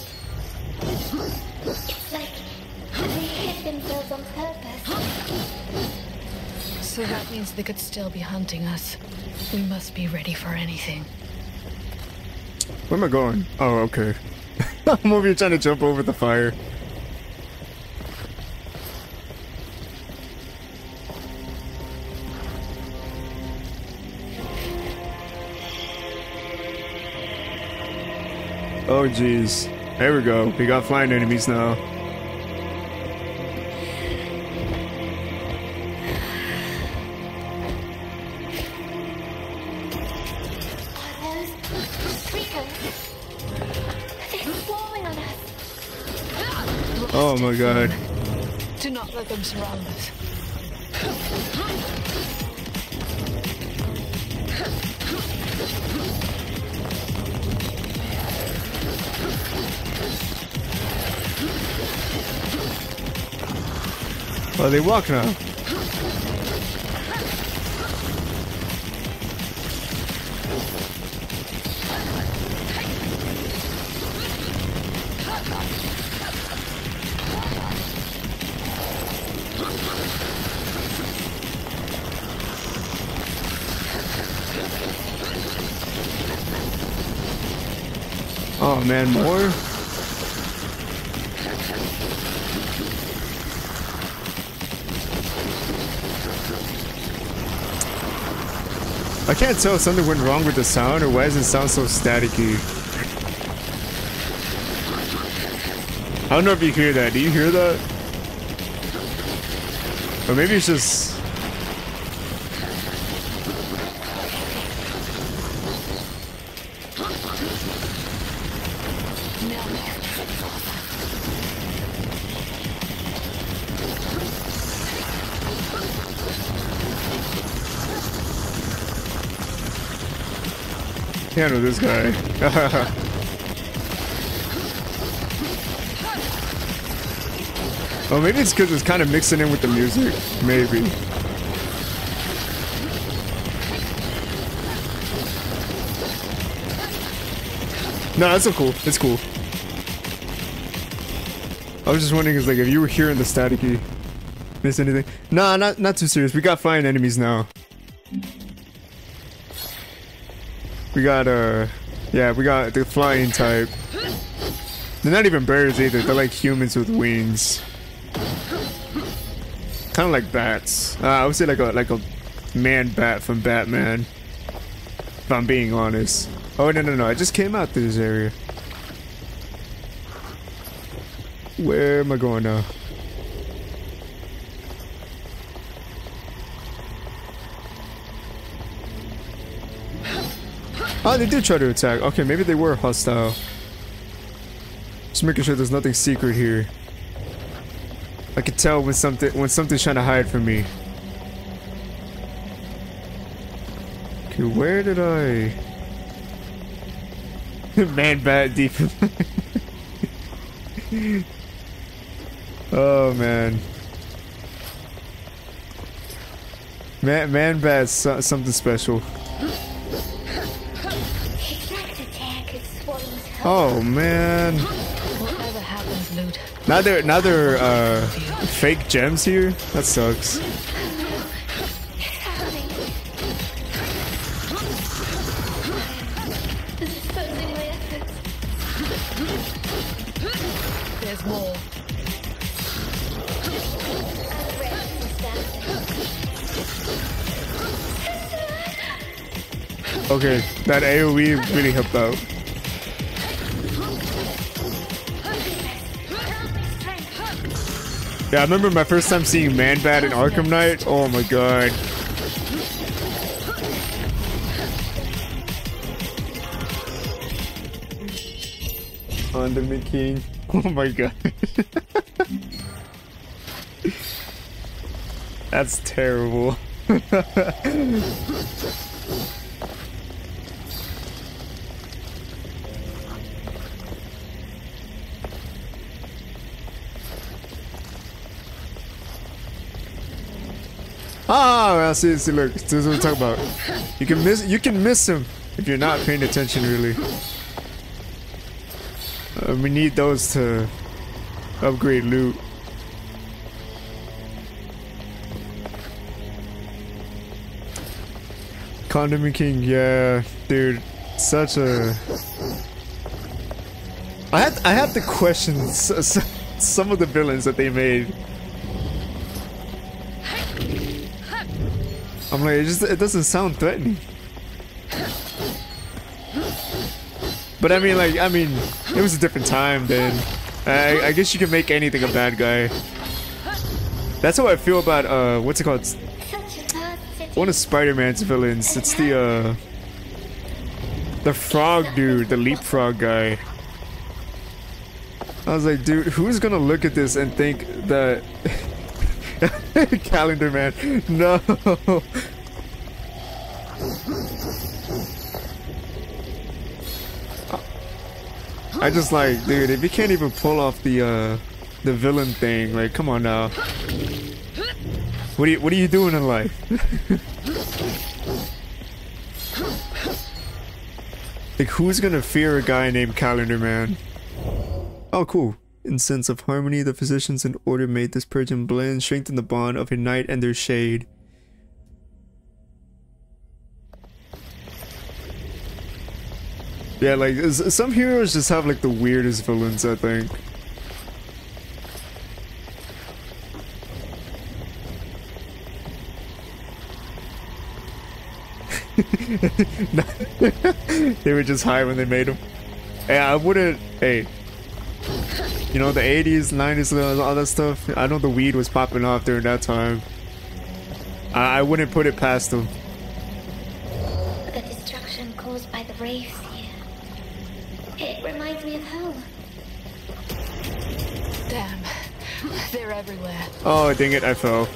It's like they hid themselves on purpose. So that means they could still be hunting us. We must be ready for anything. Where am I going? Oh, okay. I'm over here trying to jump over the fire. Oh jeez. There we go. We got flying enemies now. Are those freakers? They're swarming on us. Oh my god. Do not let them surround us. Oh, they walk now. Oh man, more? I can't tell if something went wrong with the sound or why does it sound so staticky. I don't know if you hear that. Do you hear that? Or maybe it's just... Handle this guy. oh, maybe it's because it's kind of mixing in with the music. Maybe. No, that's so cool. It's cool. I was just wondering, is like, if you were hearing the staticky, miss anything? Nah, not not too serious. We got flying enemies now. We got uh, yeah, we got the flying type. They're not even birds either. They're like humans with wings. Kind of like bats. Uh, I would say like a like a man bat from Batman. If I'm being honest. Oh no no no! I just came out through this area. Where am I going now? Oh, they did try to attack. Okay, maybe they were hostile. Just making sure there's nothing secret here. I can tell when something when something's trying to hide from me. Okay, where did I? Man, bad deep. oh man. Man, man, so- something special. Oh man. Whatever happens, Lute, Now they're now they're uh, fake gems here. That sucks. Exposing my efforts. There's more. Okay, that AoE really helped out. Yeah, I remember my first time seeing Man Bat in Arkham Knight. Oh my god. Condiment King. Oh my god. That's terrible. Ah, well, see, see, look, this is what we're talking about. You can miss, you can miss him if you're not paying attention, really. Uh, we need those to upgrade Lute. Condiment King, yeah, dude, such a. I have I have to question some of the villains that they made. I'm like, it just it doesn't sound threatening. But I mean, like, I mean, it was a different time then. I, I guess you can make anything a bad guy. That's how I feel about uh, what's it called? One of Spider-Man's villains. It's the uh, the frog dude, the leapfrog guy. I was like, dude, who's gonna look at this and think that Calendar Man? No. I just like, dude, if you can't even pull off the uh, the villain thing, like, come on now. What are you What are you doing in life? like, who's gonna fear a guy named Calendar Man? Oh, cool. In sense of harmony, the physicians in order made this purging blend, strengthen the bond of a knight and their shade. Yeah, like some heroes just have like the weirdest villains. I think. they were just high when they made them. Hey, I wouldn't. Hey, you know the 80s, 90s, all that stuff. I know the weed was popping off during that time. I, I wouldn't put it past them. The destruction caused by the wraiths here. It reminds me of home. Damn. They're everywhere. Oh, dang it, I fell.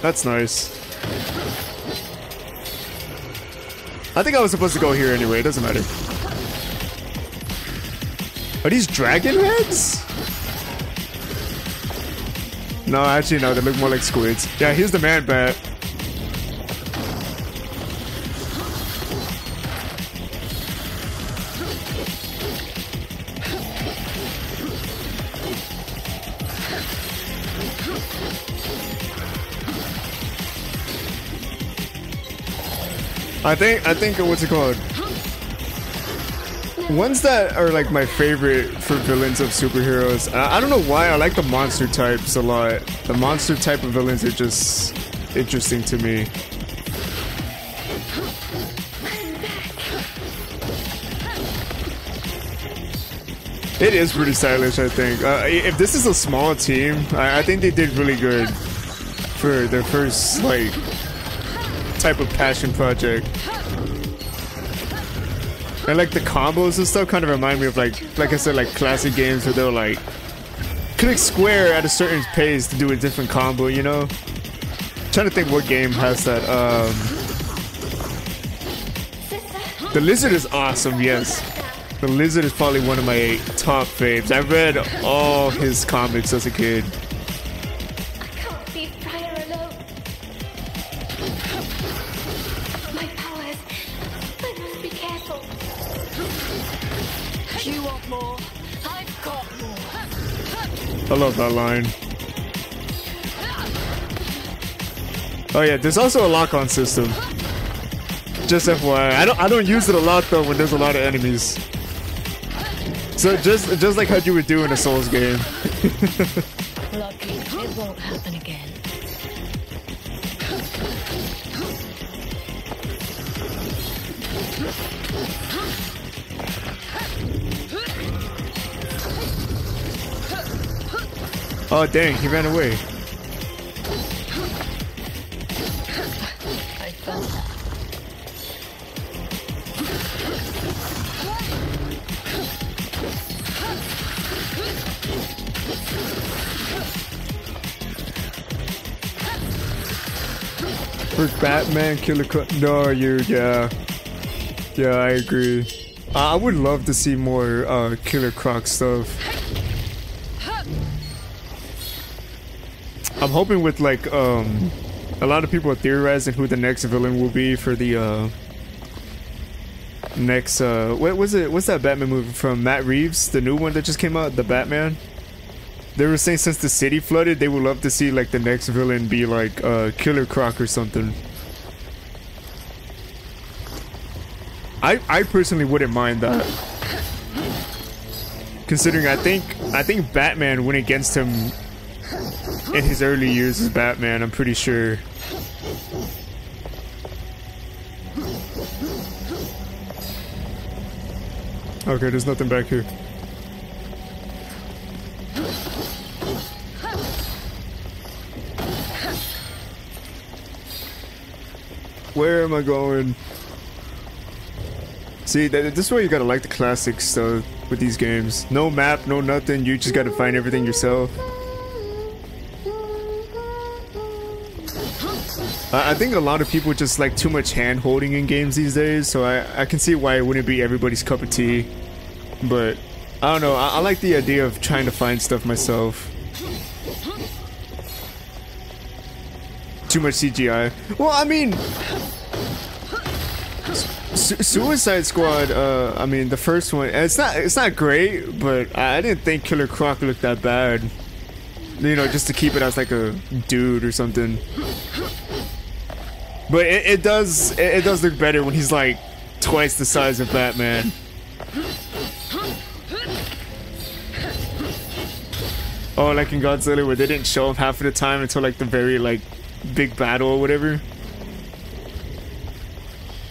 That's nice. I think I was supposed to go here anyway, it doesn't matter. Are these dragon heads? No, actually no, they look more like squids. Yeah, here's the man bat. I think I think what's it called? Ones that are like my favorite for villains of superheroes. I, don't know why I like the monster types a lot. The monster type of villains are just interesting to me. It is pretty stylish, I think. Uh, if this is a small team, I, I think they did really good for their first like type of passion project. And like the combos and stuff kind of remind me of like, like I said, like classic games where they'll like click square at a certain pace to do a different combo, you know? trying to think what game has that. Um, the lizard is awesome, yes. The lizard is probably one of my top faves. I read all his comics as a kid. Love that line. Oh yeah, there's also a lock-on system. Just FYI, I don't I don't use it a lot though when there's a lot of enemies. So just just like how you would do in a Souls game. Oh dang, he ran away. For Batman, Killer Croc. No, you, yeah. Yeah, I agree. I I would love to see more uh, Killer Croc stuff. I'm hoping with like, um, a lot of people are theorizing who the next villain will be for the, uh, next, uh, what was it? What's that Batman movie from Matt Reeves? The new one that just came out, The Batman? They were saying since the city flooded, they would love to see like the next villain be like uh, Killer Croc or something. I I personally wouldn't mind that. Considering I think I think Batman went against him in his early years as Batman, I'm pretty sure. Okay, there's nothing back here. Where am I going? See, th this is why you gotta like the classics though with these games. No map, no nothing. You just gotta find everything yourself. I think a lot of people just like too much hand holding in games these days, so I, I can see why it wouldn't be everybody's cup of tea. But I don't know, I, I like the idea of trying to find stuff myself. Too much CGI. Well, I mean, Su Suicide Squad. Uh, I mean, the first one. It's not. It's not great, but I didn't think Killer Croc looked that bad. You know, just to keep it as like a dude or something. But it, it does. It, it does look better when he's like twice the size of Batman. Oh, like in Godzilla, where they didn't show him half of the time until like the very like big battle or whatever.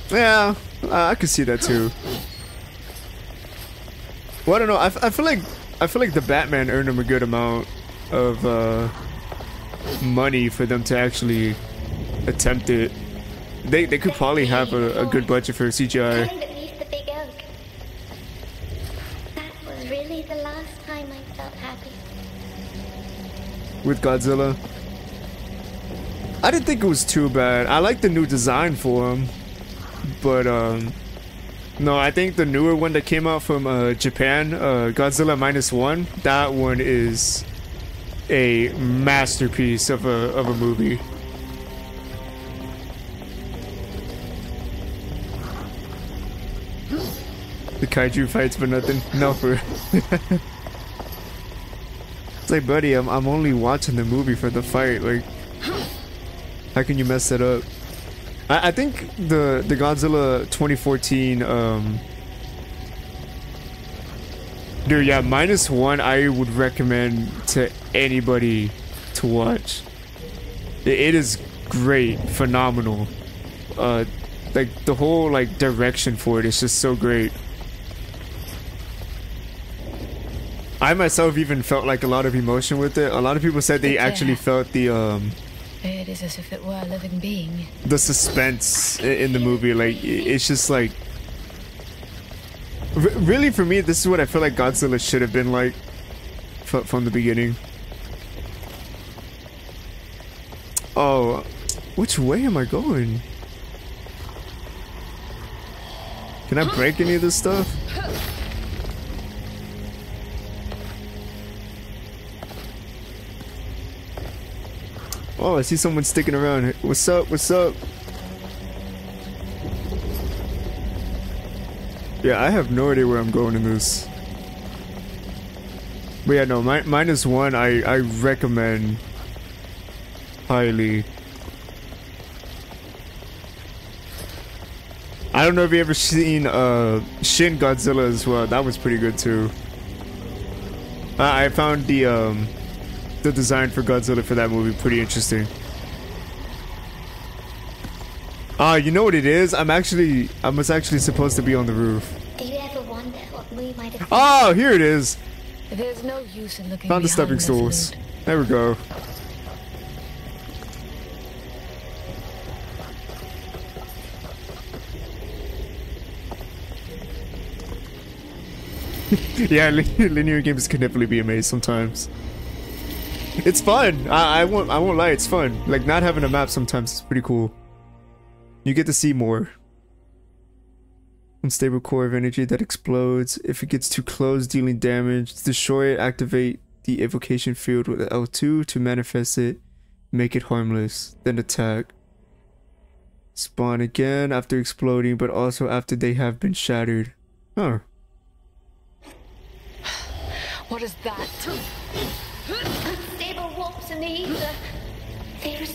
Yeah, I could see that too. Well, I don't know. I, I feel like I feel like the Batman earned him a good amount of uh, money for them to actually attempt it. They they could probably have a, a good budget for CGI. Kind beneath the big oak. That was really the last time I felt happy. with Godzilla. I didn't think it was too bad. I like the new design for him, but um, no, I think the newer one that came out from uh, Japan, uh, Godzilla minus one, that one is a masterpiece of a of a movie. Kaiju fights for nothing. No, for. It's like, buddy, I'm, I'm only watching the movie for the fight. Like, how can you mess that up? I, I think the the Godzilla 2014, um, dude, yeah, minus one. I would recommend to anybody to watch. It, it is great, phenomenal. Uh, like the whole like direction for it is just so great. I myself even felt like a lot of emotion with it. A lot of people said they actually felt the um It is as if it were a living being. the suspense in the movie. Like it's just like really for me, this is what I feel like Godzilla should have been like from the beginning. Oh, which way am I going? Can I break any of this stuff? Oh, I see someone sticking around. What's up? What's up? Yeah, I have no idea where I'm going in this. But yeah, no, mi minus one, I, I recommend highly. I don't know if you ever seen uh, Shin Godzilla as well. That was pretty good too. I, I found the um, the design for Godzilla for that movie pretty interesting. Ah, uh, you know what it is? I'm actually, I was actually supposed to be on the roof. Do you ever wonder what we might have? Oh, here it is. There's no use in looking Found the stepping behind stools. Lute. There we go. yeah, linear games can definitely be a maze sometimes. It's fun. I, I won't. I won't lie. It's fun. Like not having a map sometimes is pretty cool. You get to see more. Unstable core of energy that explodes. If it gets too close, dealing damage. Destroy it. Activate the evocation field with L2 to manifest it. Make it harmless. Then attack. Spawn again after exploding, but also after they have been shattered. Huh. What is that?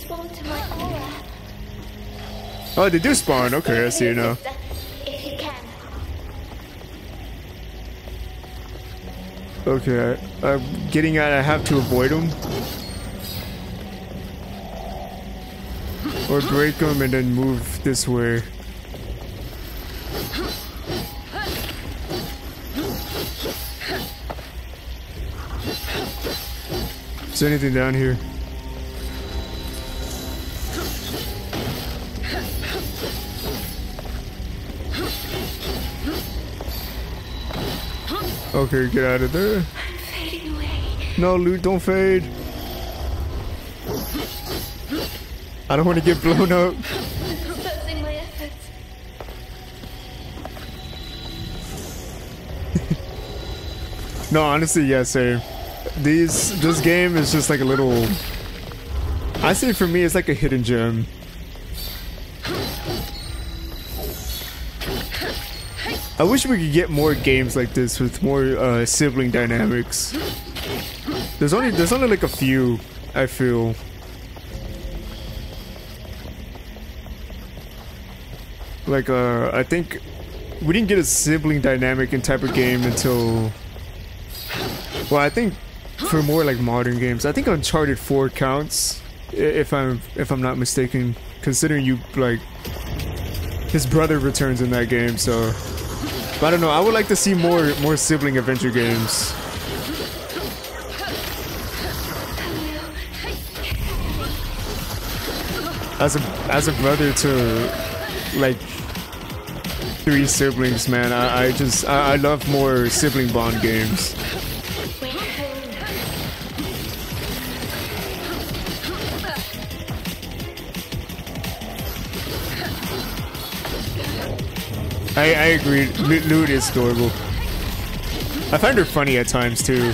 To my aura. Oh, they do spawn. Okay, I see you now. Sister, If you can. Okay, I, I'm getting out. I have to avoid them. Or break them and then move this way. Is there anything down here? Okay, get out of there. Fading away. No, Lute, don't fade. I don't want to get blown up. No, honestly, yeah, same. These, this game is just like a little. I say for me, it's like a hidden gem. I wish we could get more games like this with more uh, sibling dynamics. There's only there's only like a few. I feel. Like uh, I think we didn't get a sibling dynamic in type of game until. Well, I think for more like modern games, I think Uncharted 4 counts, if I'm if I'm not mistaken. Considering you like his brother returns in that game, so. But I don't know. I would like to see more more sibling adventure games. As a as a brother to like three siblings, man, I, I just I, I love more sibling bond games. I, I agree. Lu- is adorable. I find her funny at times too.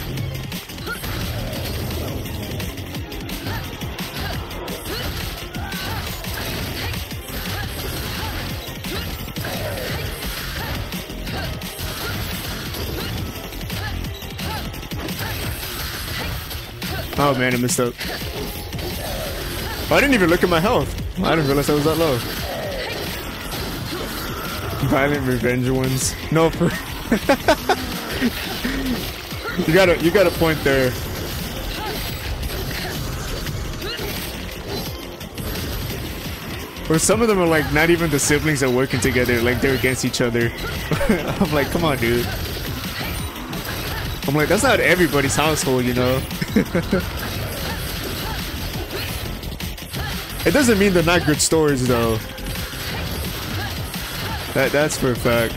Oh man, I messed up. I didn't even look at my health. I didn't realize I was that low. Violent revenge ones. No, for you got a you got a point there. Or some of them are like not even the siblings are working together, like they're against each other. I'm like, come on, dude. I'm like, that's not everybody's household, you know. it doesn't mean they're not good stories, though. That that's for a fact.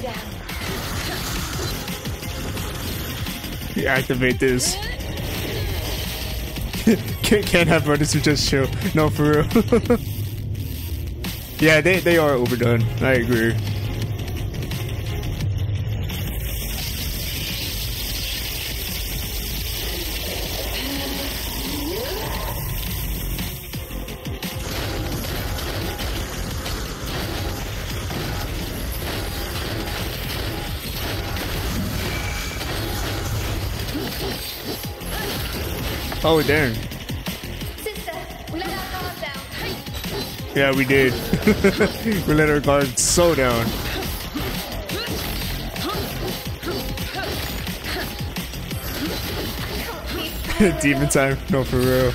Down. Activate this. can't, can't have brothers who just chill. No, for real. Yeah, they, they are overdone. I agree. Oh, damn. Yeah, we did. we let our guard so down. Demon time? No, for real.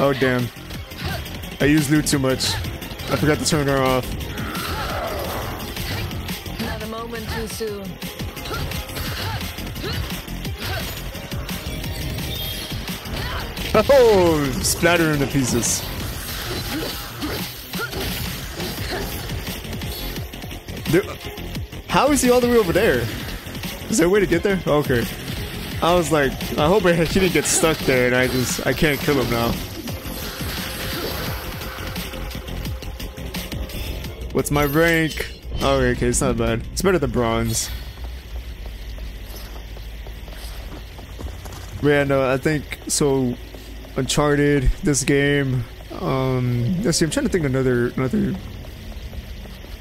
Oh, damn. I used Lute too much. I forgot to turn her off. Oh, splatter into pieces. There, how is he all the way over there? Is there a way to get there? Okay. I was like, I hope he didn't get stuck there and I just, I can't kill him now. What's my rank? Oh, okay, it's not bad. It's better than bronze. Yeah, no, I think so. Uncharted, this game. Um, let's see. I'm trying to think of another another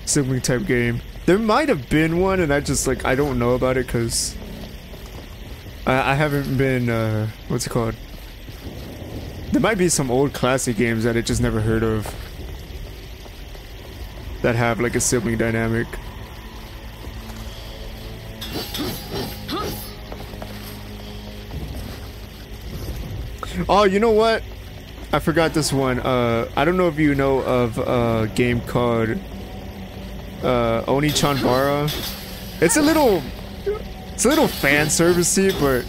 sibling type game. There might have been one, and I just like I don't know about it because I, I haven't been. Uh, what's it called? There might be some old classic games that I just never heard of that have like a sibling dynamic. Oh, you know what? I forgot this one. Uh, I don't know if you know of a game called uh, Onechanbara. It's a little, it's a little fan servicey, but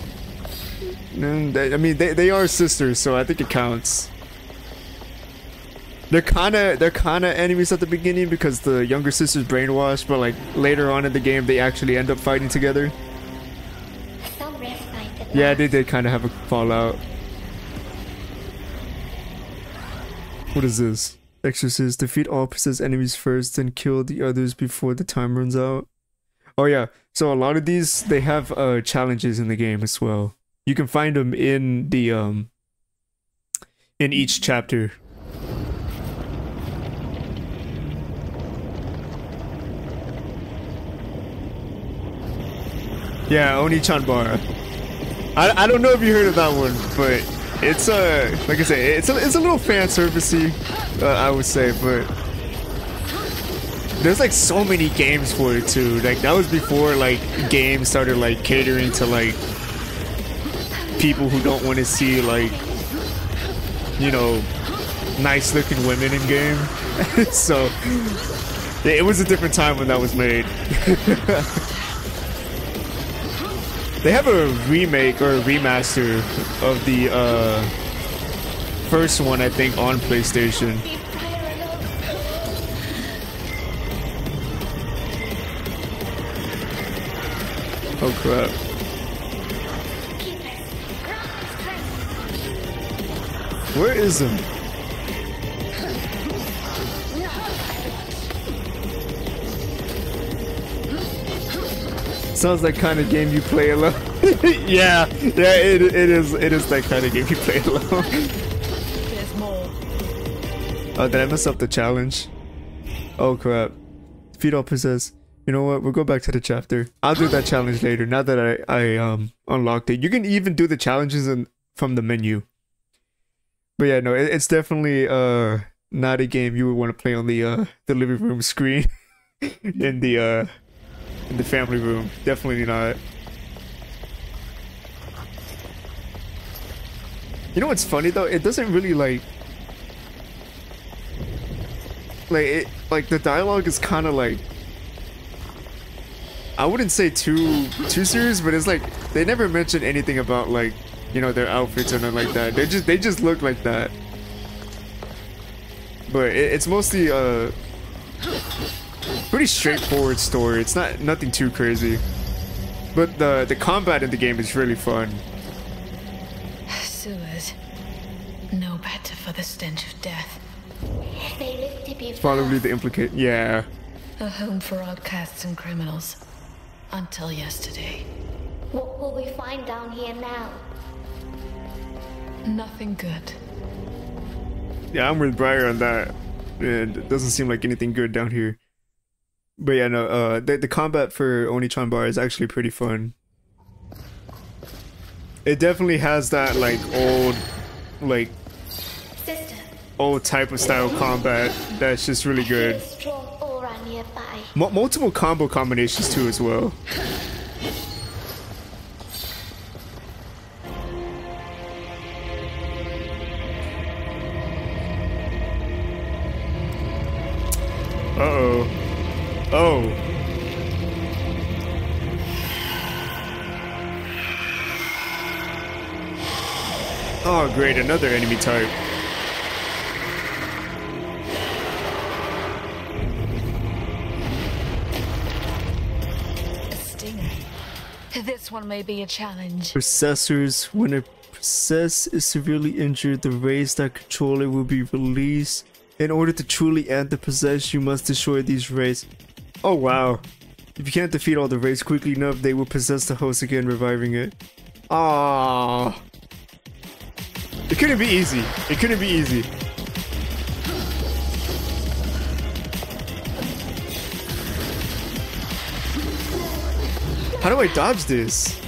mm, I mean they they are sisters, so I think it counts. They're kind of they're kind of enemies at the beginning because the younger sister's brainwashed, but like later on in the game they actually end up fighting together. Some respite at Yeah, they did kind of have a fallout. What is this? Exorcist. Defeat all possessed enemies first, then kill the others before the time runs out. Oh yeah. So a lot of these they have uh challenges in the game as well. You can find them in the um in each chapter. Yeah, Onechanbara. I, I don't know if you heard of that one, but it's uh like I said, it's a it's a little fan servicey, uh, I would say, but there's like so many games for it too. Like that was before like games started like catering to like people who don't want to see like you know nice looking women in game. so it was a different time when that was made. They have a remake or a remaster of the uh, first one, I think, on PlayStation. Oh crap! Where is him? Sounds like kind of game you play alone. yeah, yeah, it, it is. It is that kind of game you play alone. There's more. Oh, did I mess up the challenge? Oh crap. Feet all possessed. You know what? We'll go back to the chapter. I'll do that challenge later. Now that I I um unlocked it, you can even do the challenges in, from the menu. But yeah, no, it, it's definitely uh not a game you would want to play on the uh the living room screen in the uh in the family room. Definitely not. You know what's funny though? It doesn't really like like it like the dialogue is kind of like I wouldn't say too too serious, but it's like they never mention anything about like you know their outfits or nothing like that. They just they just look like that. But it, it's mostly uh pretty straightforward story. It's not nothing too crazy. But the the combat in the game is really fun. Sewers. No better for the stench of death. They live to be Probably the implicate. Yeah. A home for outcasts and criminals. Until yesterday. What will we find down here now? Nothing good. Yeah, I'm with Briar on that. And it doesn't seem like anything good down here. But yeah, no, uh, the, the combat for Onechanbara is actually pretty fun. It definitely has that, like, old, like, old type of style combat that's just really good. a strong aura nearby. Mu multiple combo combinations too as well. Another enemy type. A stinger. This one may be a challenge. Possessors, when a possess is severely injured, the rays that control it will be released. In order to truly end the possess, you must destroy these rays. Oh wow. If you can't defeat all the rays quickly enough, they will possess the host again, reviving it. Ah. It couldn't be easy. It couldn't be easy. How do I dodge this?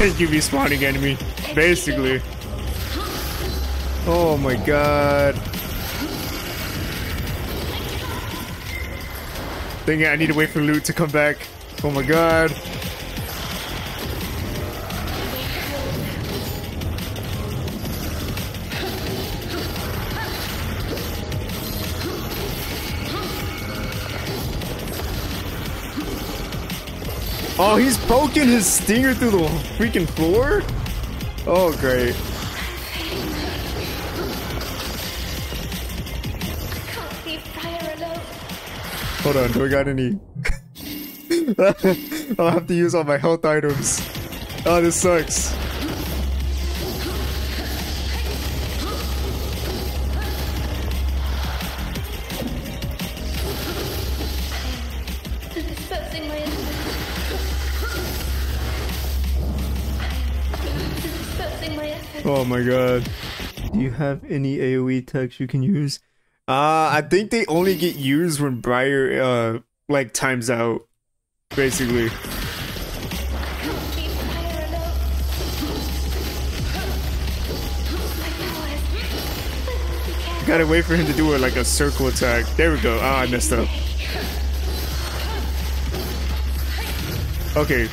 Thank you, respawning enemy. Basically. Oh my god. Dang I need to wait for Lute to come back. Oh my god. Oh, he's poking his stinger through the freaking floor? Oh, great. Hold on, do I got any? I'll have to use all my health items. Oh, this sucks. Oh my god. Do you have any AoE techs you can use? Uh, I think they only get used when Briar, uh, like, times out. Basically. Leave Briar alone. My powers. Be careful. Gotta wait for him to do it like a circle attack. There we go. Ah, I messed up. Okay.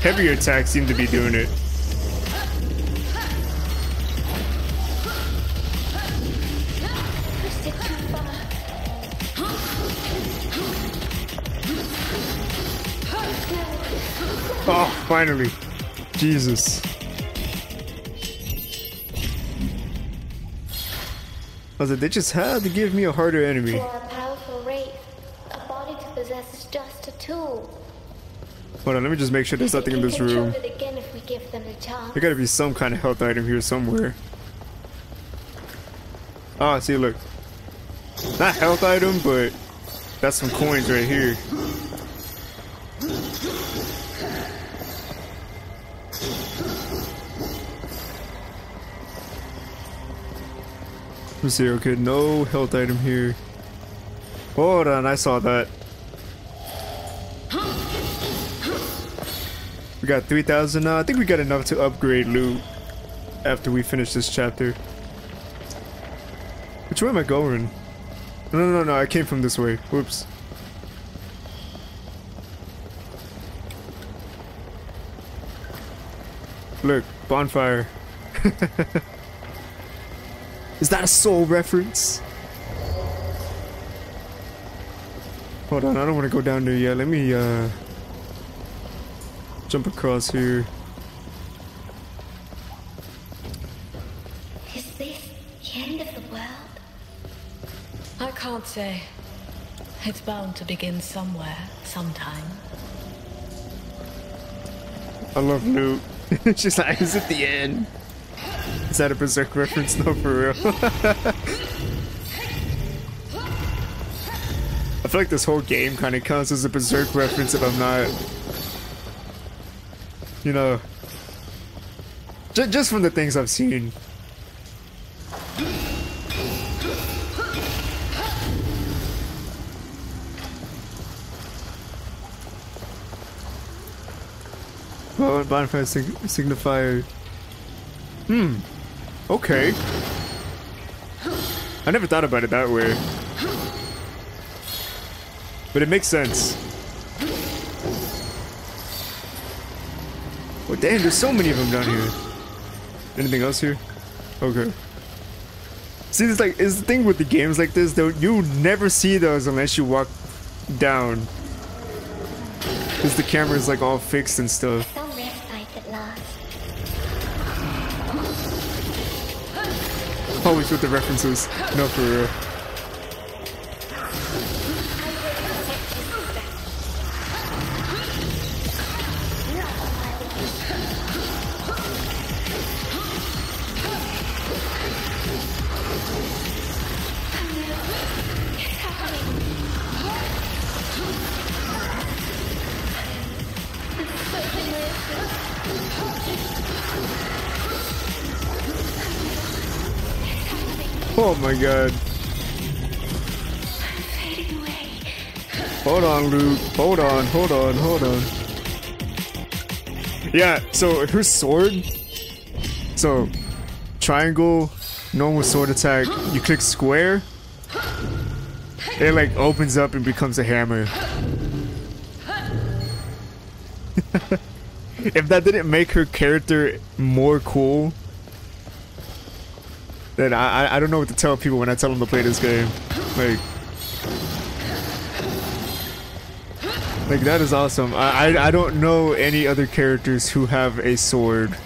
Heavier attacks seem to be doing it finally. Jesus. Was like, they just had to give me a harder enemy. For a powerful race, a body to possess is just a tool. Hold on, let me just make sure there's nothing in this room. it again if we give them a chance. There gotta be some kind of health item here somewhere. Ah, see, look. Not health item, but that's some coins right here. See, okay, no health item here. Hold on, I saw that. We got 3,000 now. Uh, I think we got enough to upgrade Lute after we finish this chapter. Which way am I going? No, no, no, no, I came from this way. Whoops. Look, bonfire. Is that a soul reference? Hold on, I don't want to go down there yet. Let me, uh... Jump across here. Is this the end of the world? I can't say. It's bound to begin somewhere, sometime. I love Lute. She's like, is it the end? Is that a Berserk reference? though, for real. I feel like this whole game kind of counts as a Berserk reference if I'm not. You know. J just from the things I've seen. Oh, bonfire sig signifier. Hmm. Okay. I never thought about it that way. But it makes sense. Oh damn, there's so many of them down here. Anything else here? Okay. See, it's like, it's the thing with the games like this, though, you never see those unless you walk down. Because the camera is like all fixed and stuff. Always with the references. No, for real. God. Hold on, Lute. Hold on, hold on, hold on. Yeah, so her sword. So, triangle, normal sword attack. You click square. It like opens up and becomes a hammer. if that didn't make her character more cool, then I, I don't know what to tell people when I tell them to play this game. Like. Like that is awesome. I, I I don't know any other characters who have a sword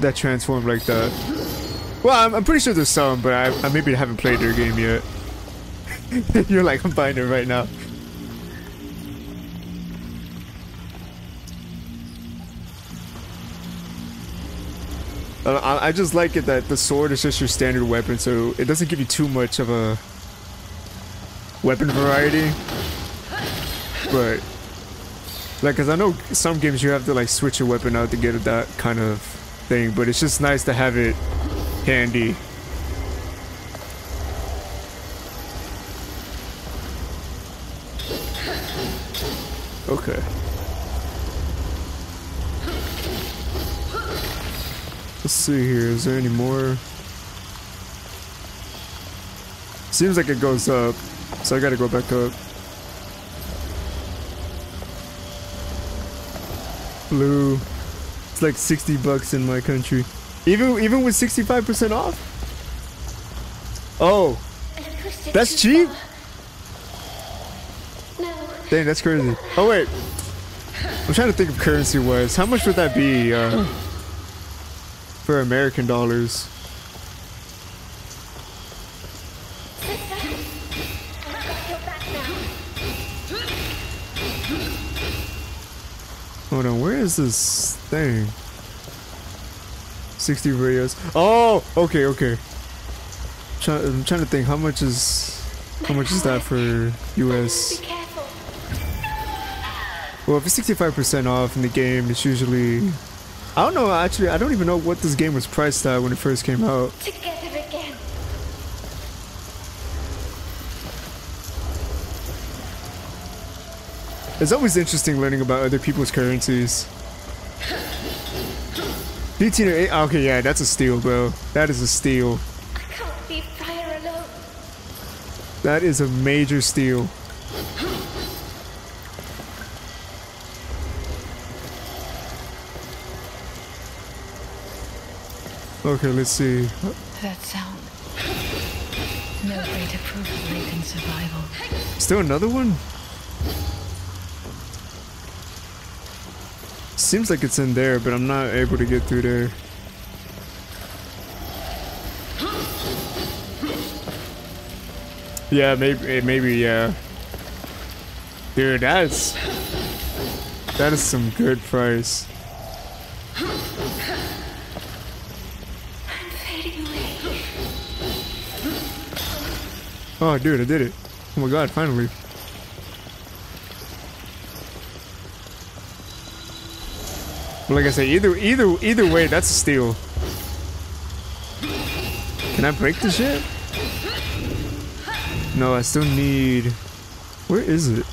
that transform like that. Well, I'm, I'm pretty sure there's some, but I, I maybe haven't played their game yet. You're like I'm buying it right now. I, I just like it that the sword is just your standard weapon, so it doesn't give you too much of a weapon variety. But like, cause I know some games you have to like switch your weapon out to get that kind of thing, but it's just nice to have it handy. Okay. Let's see here. Is there any more? Seems like it goes up, so I gotta go back up. Blue. It's like 60 bucks in my country. Even even with 65% off? Oh, That's cheap? No. dang, that's crazy. Oh wait. I'm trying to think of currency wise. How much would that be uh, for American dollars? Hold on, where is this thing? 60 radios. Oh, okay, okay. Try, I'm trying to think how much is how much is that for US? Well, if it's 65% off in the game, it's usually I don't know, actually, I don't even know what this game was priced at when it first came out. Together again. It's always interesting learning about other people's currencies. 18 or 8, okay, yeah, that's a steal, bro. That is a steal. I can't leave Briar alone. That is a major steal. Okay, let's see. That sound. No greater proof of latent survival. Still another one? Seems like it's in there, but I'm not able to get through there. Yeah, maybe, eh, maybe, yeah. Dude, that's... That is some good price. Oh, dude, I did it. Oh my god, finally. But like I say, either either either way, that's a steal. Can I break the shit? No, I still need... Where is it?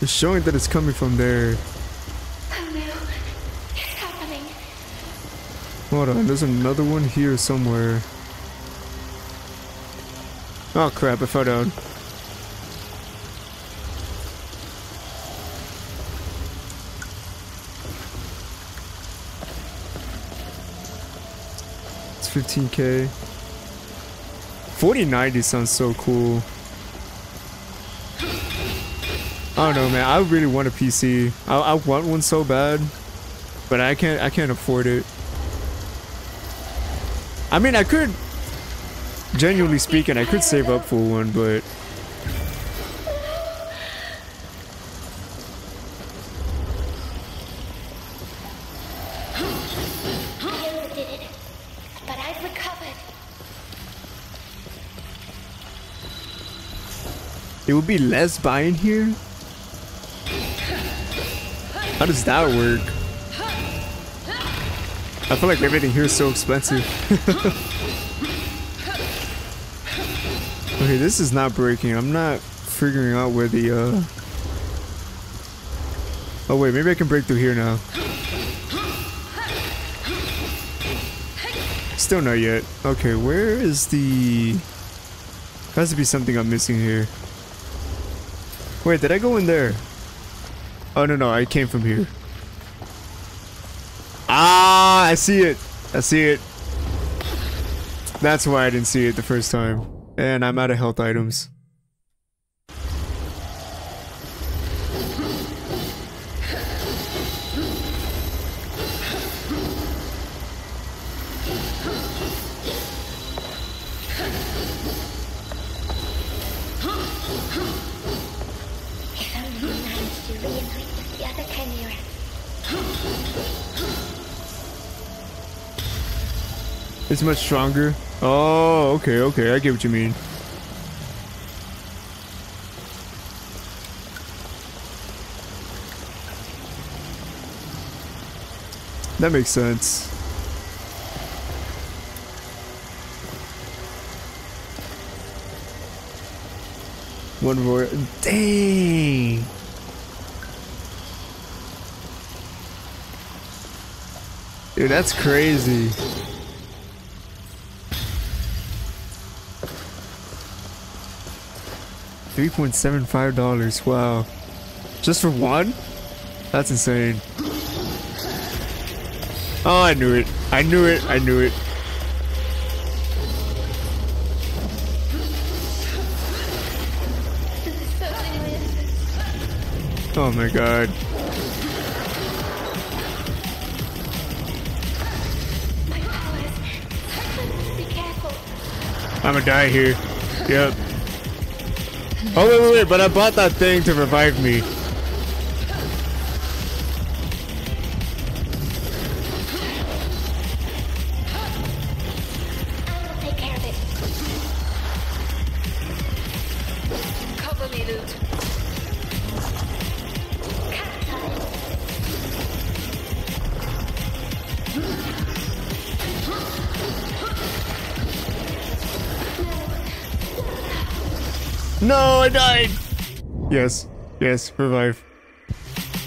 It's showing that it's coming from there. Oh no, it's happening. Hold on, there's another one here somewhere. Oh crap, I fell down. It's 15k. 4090 sounds so cool. I don't know, man. I really want a PC. I, I want one so bad, but I can't. I can't afford it. I mean, I could. Genuinely speaking, I could save up for one, but it would be less buying here. How does that work? I feel like everything here is so expensive. okay, this is not breaking. I'm not figuring out where the uh Oh wait, maybe I can break through here now. Still not yet. Okay, where is the... There Has to be something I'm missing here. Wait, did I go in there? Oh, no, no, I came from here. Ah, Ah, I see it. I see it. That's why I didn't see it the first time. And I'm out of health items. It's much stronger. Oh, okay, okay. I get what you mean. That makes sense. One more. Dang. Dude, that's crazy. Three point seven five dollars. Wow. Just for one? That's insane. Oh, I knew it. I knew it. I knew it. Oh my god. My powers. Be careful. I'm gonna die here. Yep. Oh wait, wait, wait! But I bought that thing to revive me. No, I died. Yes, yes, revive.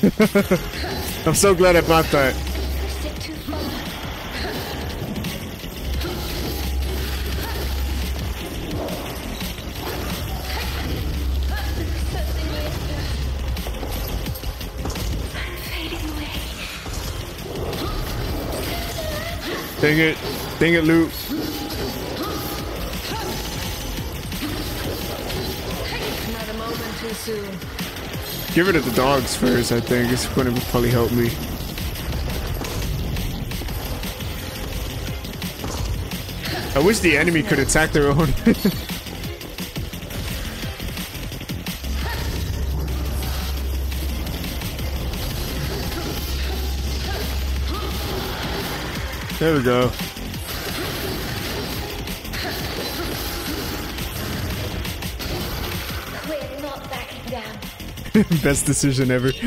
I'm so glad I bought that. Dang it, dang it, Lute. Give it to the dogs first. I think it's gonna probably help me. I wish the enemy could attack their own. there we go. Best decision ever.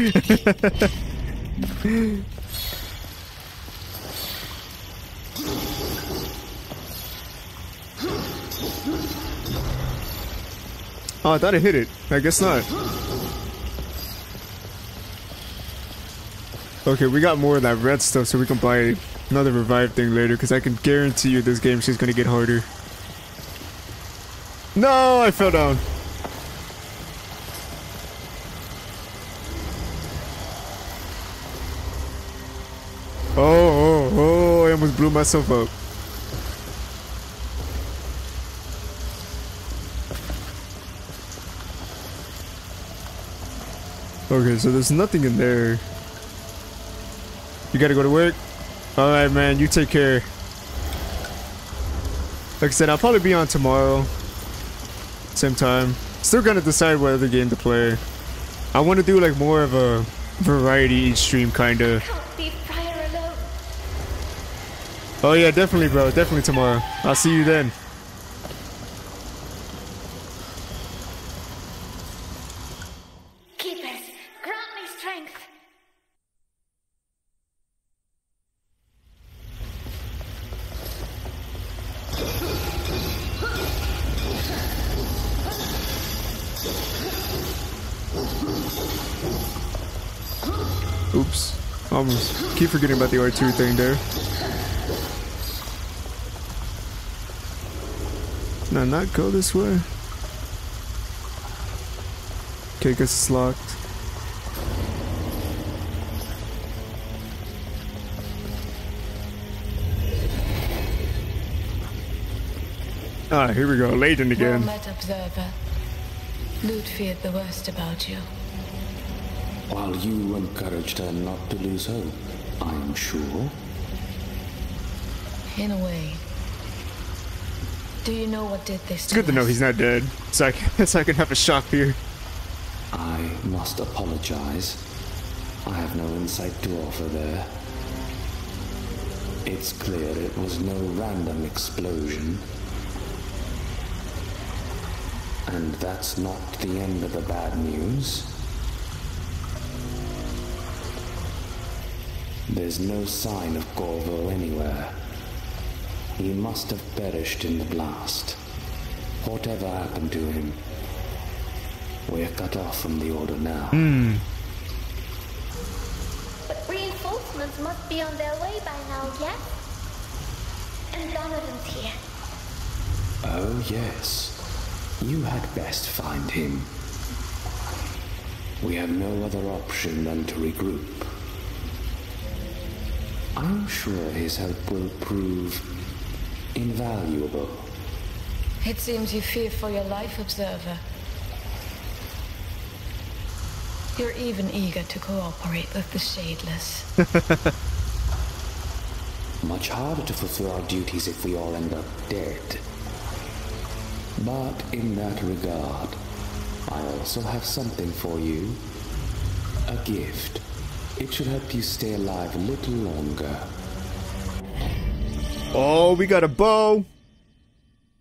oh, I thought I hit it. I guess not. Okay, we got more of that red stuff so we can buy another revive thing later because I can guarantee you this game she's gonna get harder. No, I fell down. Blew myself up. Okay, so there's nothing in there. You gotta go to work? Alright, man, you take care. Like I said, I'll probably be on tomorrow. Same time. Still gonna decide what other game to play. I want to do like more of a variety each stream, kinda. Can't leave Briar alone. Oh yeah, definitely, bro. Definitely tomorrow. I'll see you then. Keepers, grant me strength. Oops. Almost. Keep forgetting about the R2 thing there. I not go this way? Okay, guess it's locked. Ah, here we go. Leighton Well again. met, Observer. Lute feared the worst about you. While you encouraged her not to lose hope, I am sure. In a way. Do you know what did this It's good to know he's not dead. So I can, so I can have a shock here. I must apologize. I have no insight to offer there. It's clear it was no random explosion. And that's not the end of the bad news. There's no sign of Gorville anywhere. He must have perished in the blast. Whatever happened to him, we're cut off from the Order now. Hmm. But reinforcements must be on their way by now, yes? And Donovan's here. Oh, yes. You had best find him. We have no other option than to regroup. I'm sure his help will prove invaluable. It seems you fear for your life, Observer. You're even eager to cooperate with the Shadeless. Much harder to fulfill our duties if we all end up dead. But in that regard, I also have something for you. A gift. It should help you stay alive a little longer. Oh, we got a bow.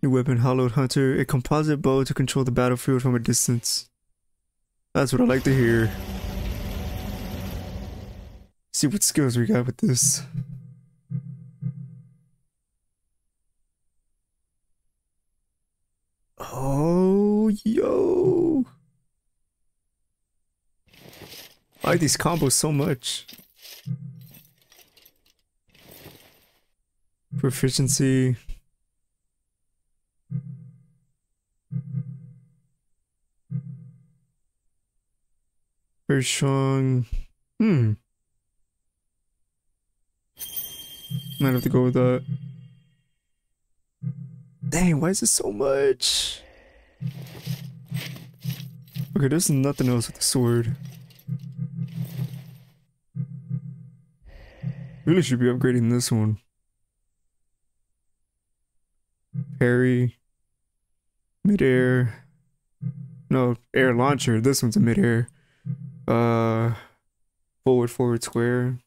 New weapon, Hollowed Hunter, a composite bow to control the battlefield from a distance. That's what I like to hear. See what skills we got with this. Oh, yo. I like these combos so much. Proficiency. Very strong. Hmm. Might have to go with that. Dang, why is it so much? Okay, there's nothing else with the sword. Really should be upgrading this one. Parry, midair. No, air launcher. This one's a midair. Uh, forward, forward, square.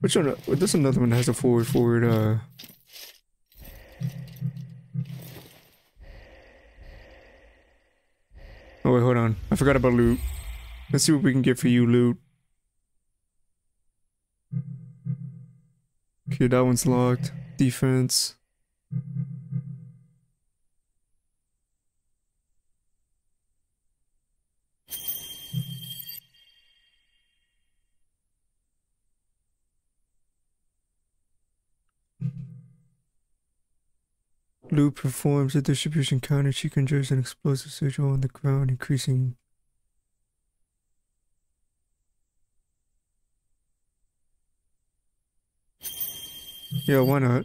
Which one? This another one that has a forward, forward. Uh. Oh wait, hold on. I forgot about Lute. Let's see what we can get for you, Lute. Okay, that one's locked. Defense. Lute performs a distribution counter. She conjures an explosive sigil on the ground, increasing. Yeah, why not?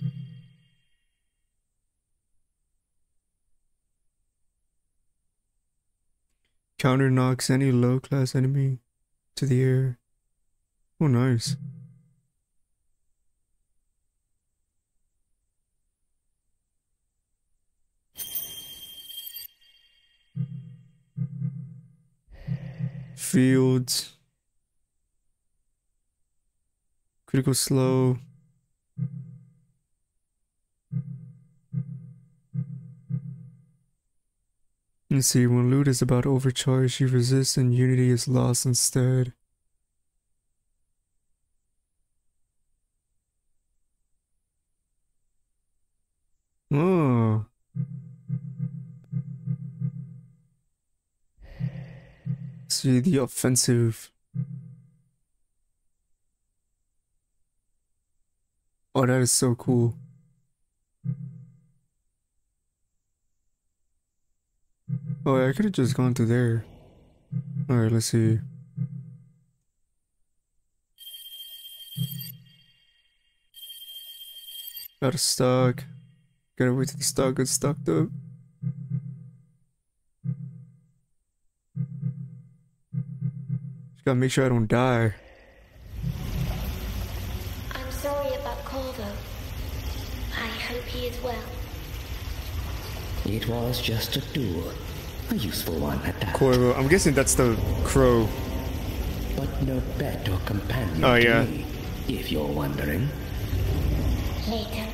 Counter knocks any low class enemy to the air. Oh, nice. Fields. Critical slow. Let's see, when Lute is about overcharge, you resist and unity is lost instead. Oh. See the offensive. Oh, that is so cool. Oh, I could have just gone through there. Alright, let's see. Got a stock. Gotta wait till the stock gets stocked up. Just gotta make sure I don't die. I'm sorry about Corvo. I hope he is well. It was just a tool. A useful one at that. Corvo. I'm guessing that's the crow. But no pet or companion Oh, yeah. me, if you're wondering. Later.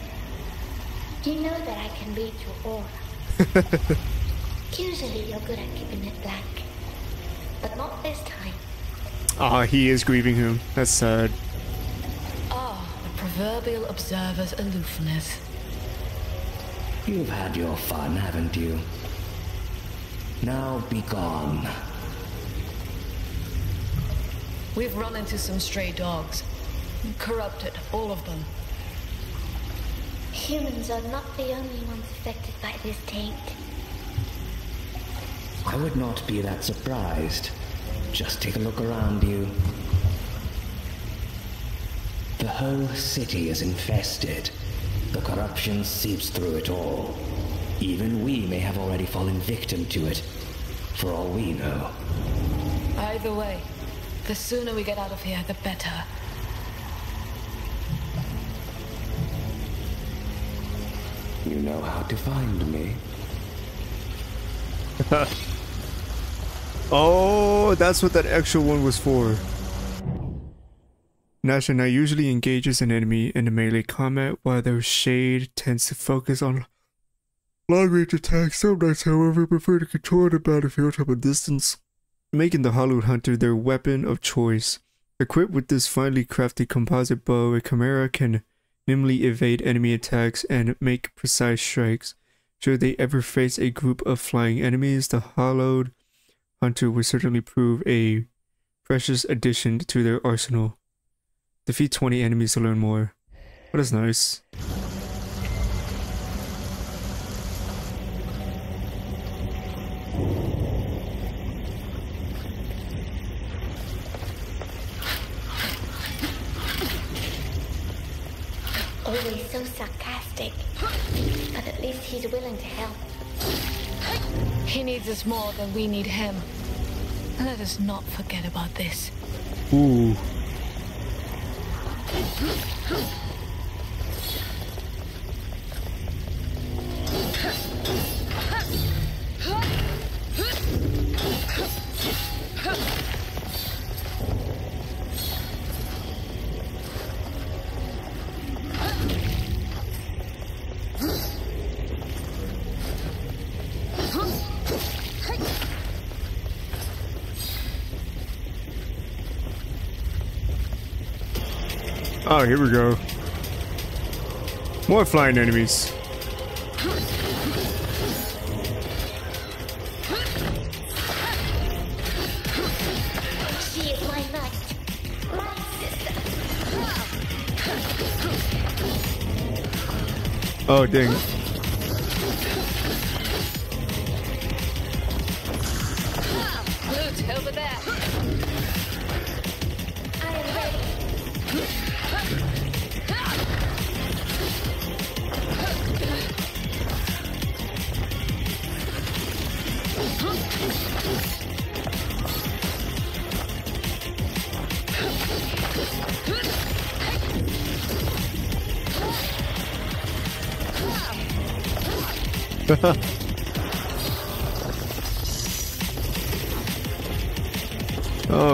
You know that I can read your aura. Usually you're good at keeping it blank. But not this time. Ah, he is grieving him. That's sad. Ah, the proverbial observer's aloofness. You've had your fun, haven't you? Now be gone. We've run into some stray dogs. Corrupted, all of them. Humans are not the only ones affected by this taint. I would not be that surprised. Just take a look around you. The whole city is infested. The corruption seeps through it all. Even we may have already fallen victim to it, for all we know. Either way, the sooner we get out of here, the better. You know how to find me. Oh, that's what that extra one was for. Nasha now usually engages an enemy in a melee combat, while their shade tends to focus on long range attacks. Some knights, however, prefer to control the battlefield from a distance, making the Hollowed Hunter their weapon of choice. Equipped with this finely crafted composite bow, a Chimera can nimbly evade enemy attacks and make precise strikes. Should they ever face a group of flying enemies, the Hollowed Hunter would certainly prove a precious addition to their arsenal. Defeat 20 enemies to learn more. But is nice. he's willing to help. He needs us more than we need him. Let us not forget about this. Ooh. Oh, here we go. More flying enemies. Oh, dang.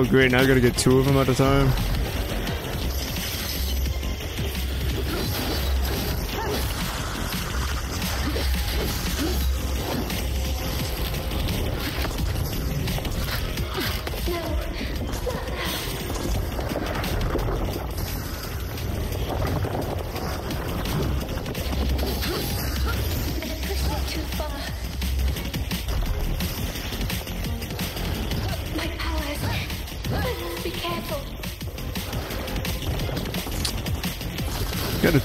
Great. Now I gotta get two of them at a time.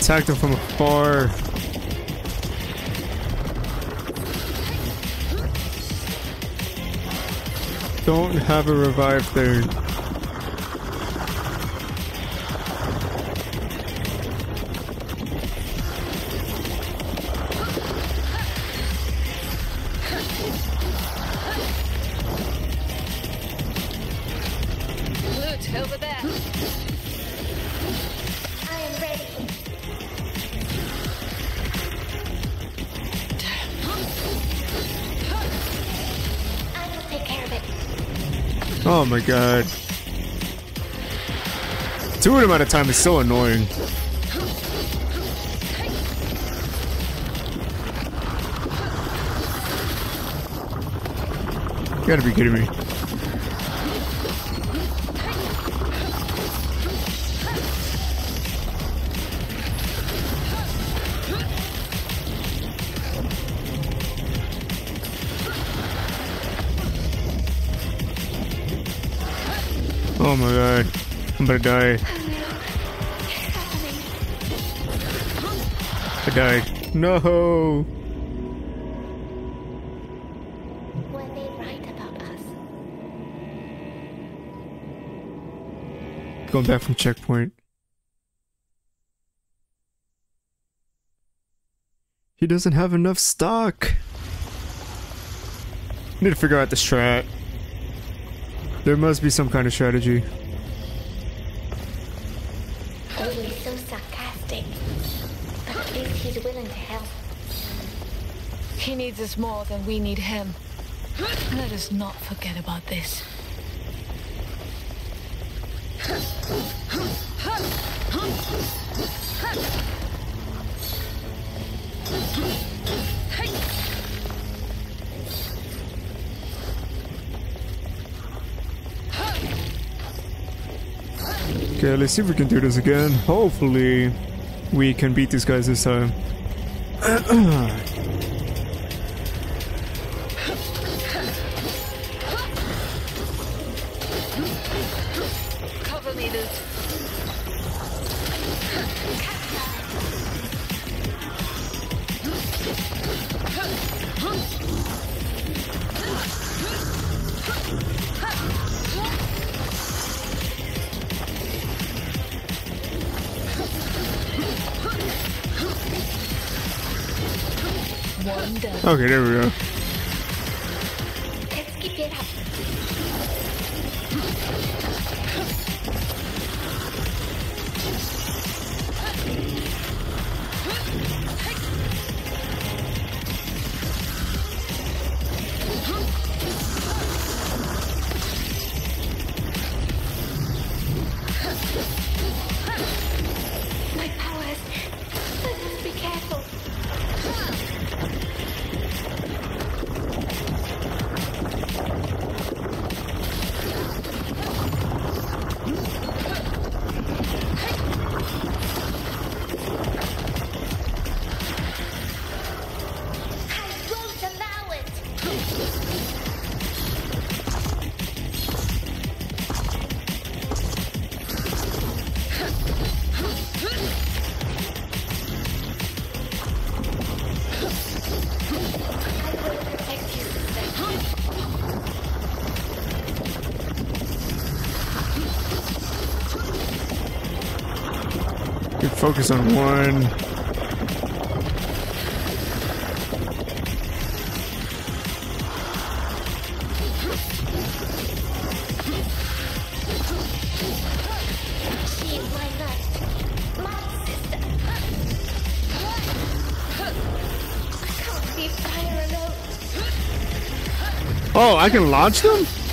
Attack them from afar. Don't have a revive there. Lute over there. Oh my god. Of them at a time is so annoying. You gotta be kidding me. Gonna die. I died. No! Were they right about us? Going back from checkpoint. He doesn't have enough stock. Need to figure out the strat. There must be some kind of strategy. Always so sarcastic. But at least he's willing to help. He needs us more than we need him. Let us not forget about this. Okay, let's see if we can do this again. Hopefully, we can beat these guys this time. Okay, there we go. Focus on one. Oh, I can launch them?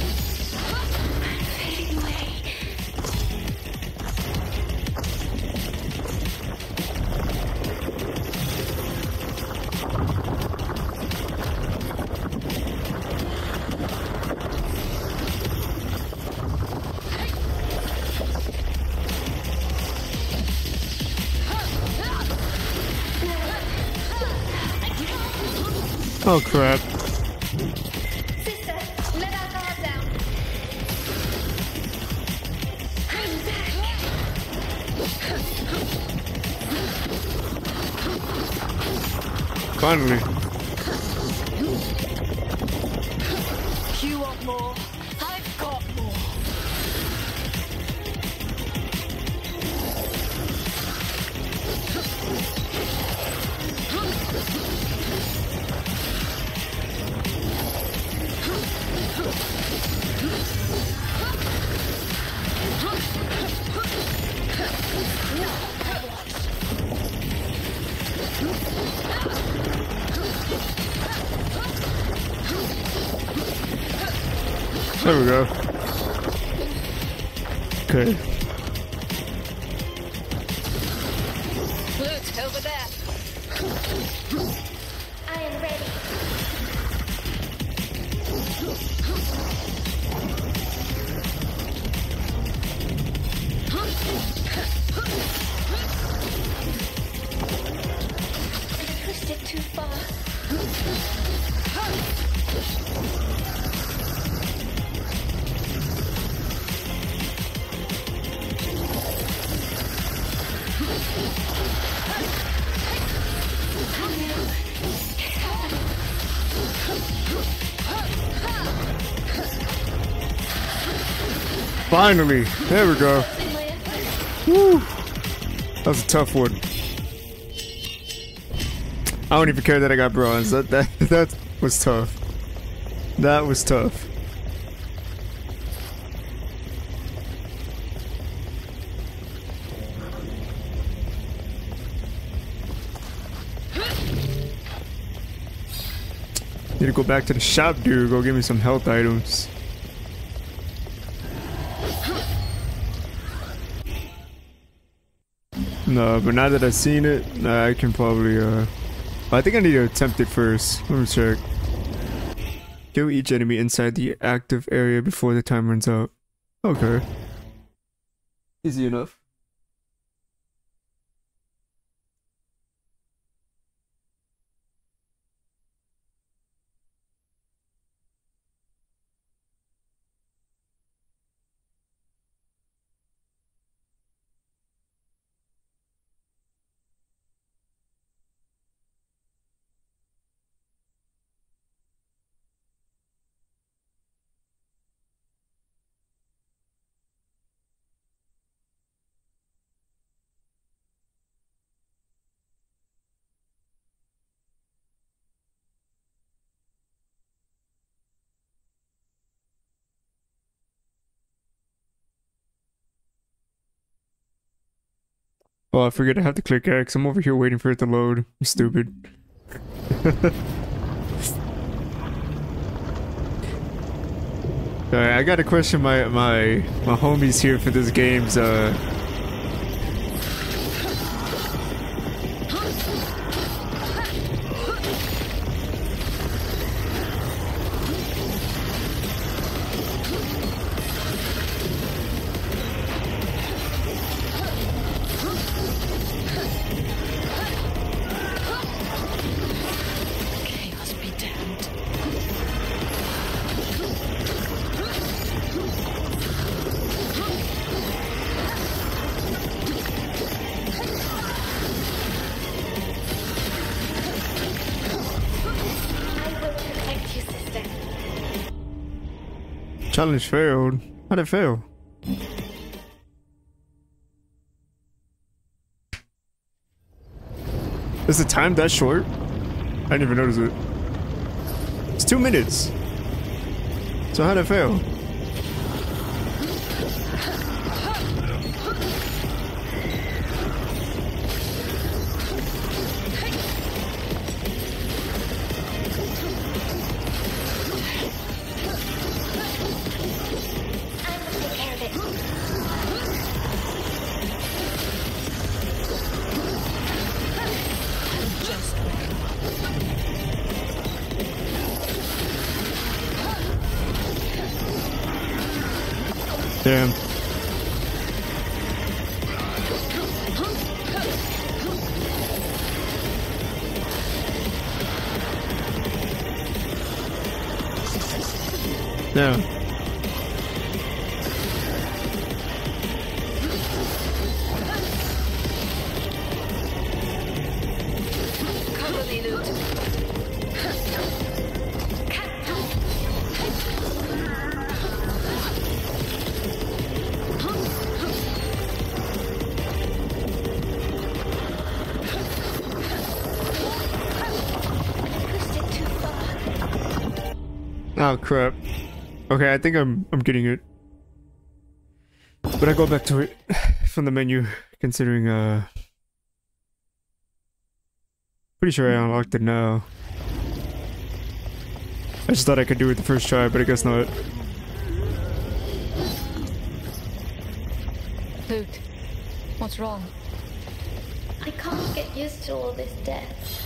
Oh crap. Finally. There we go. Woo. That was a tough one. I don't even care that I got bronze. That that that was tough. That was tough. Need to go back to the shop, dude. Go get me some health items. No, but now that I've seen it, I can probably, uh... I think I need to attempt it first. Let me check. Kill each enemy inside the active area before the time runs out. Okay. Easy enough. Oh, I forget I have to click X. I'm over here waiting for it to load. I'm stupid. Alright, I gotta question my my my homies here for this game's uh Challenge failed. How'd it fail? Is the time that short? I didn't even notice it. It's two minutes. So how'd it fail? Lute. Oh crap. Okay, I think I'm I'm getting it. But I go back to it from the menu, considering uh pretty sure I unlocked it now. I just thought I could do it the first try, but I guess not. Lute. What's wrong? I can't get used to all this death.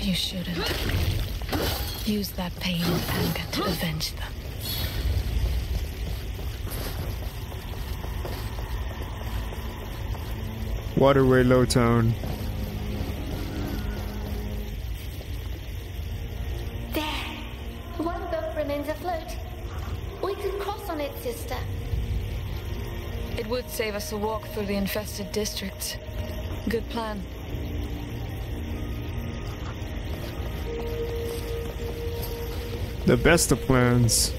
You shouldn't. Use that pain and anger to avenge them. Waterway Low Lowtown. There. One boat remains afloat. We can cross on it, sister. It would save us a walk through the infested districts. Good plan. The best of plans.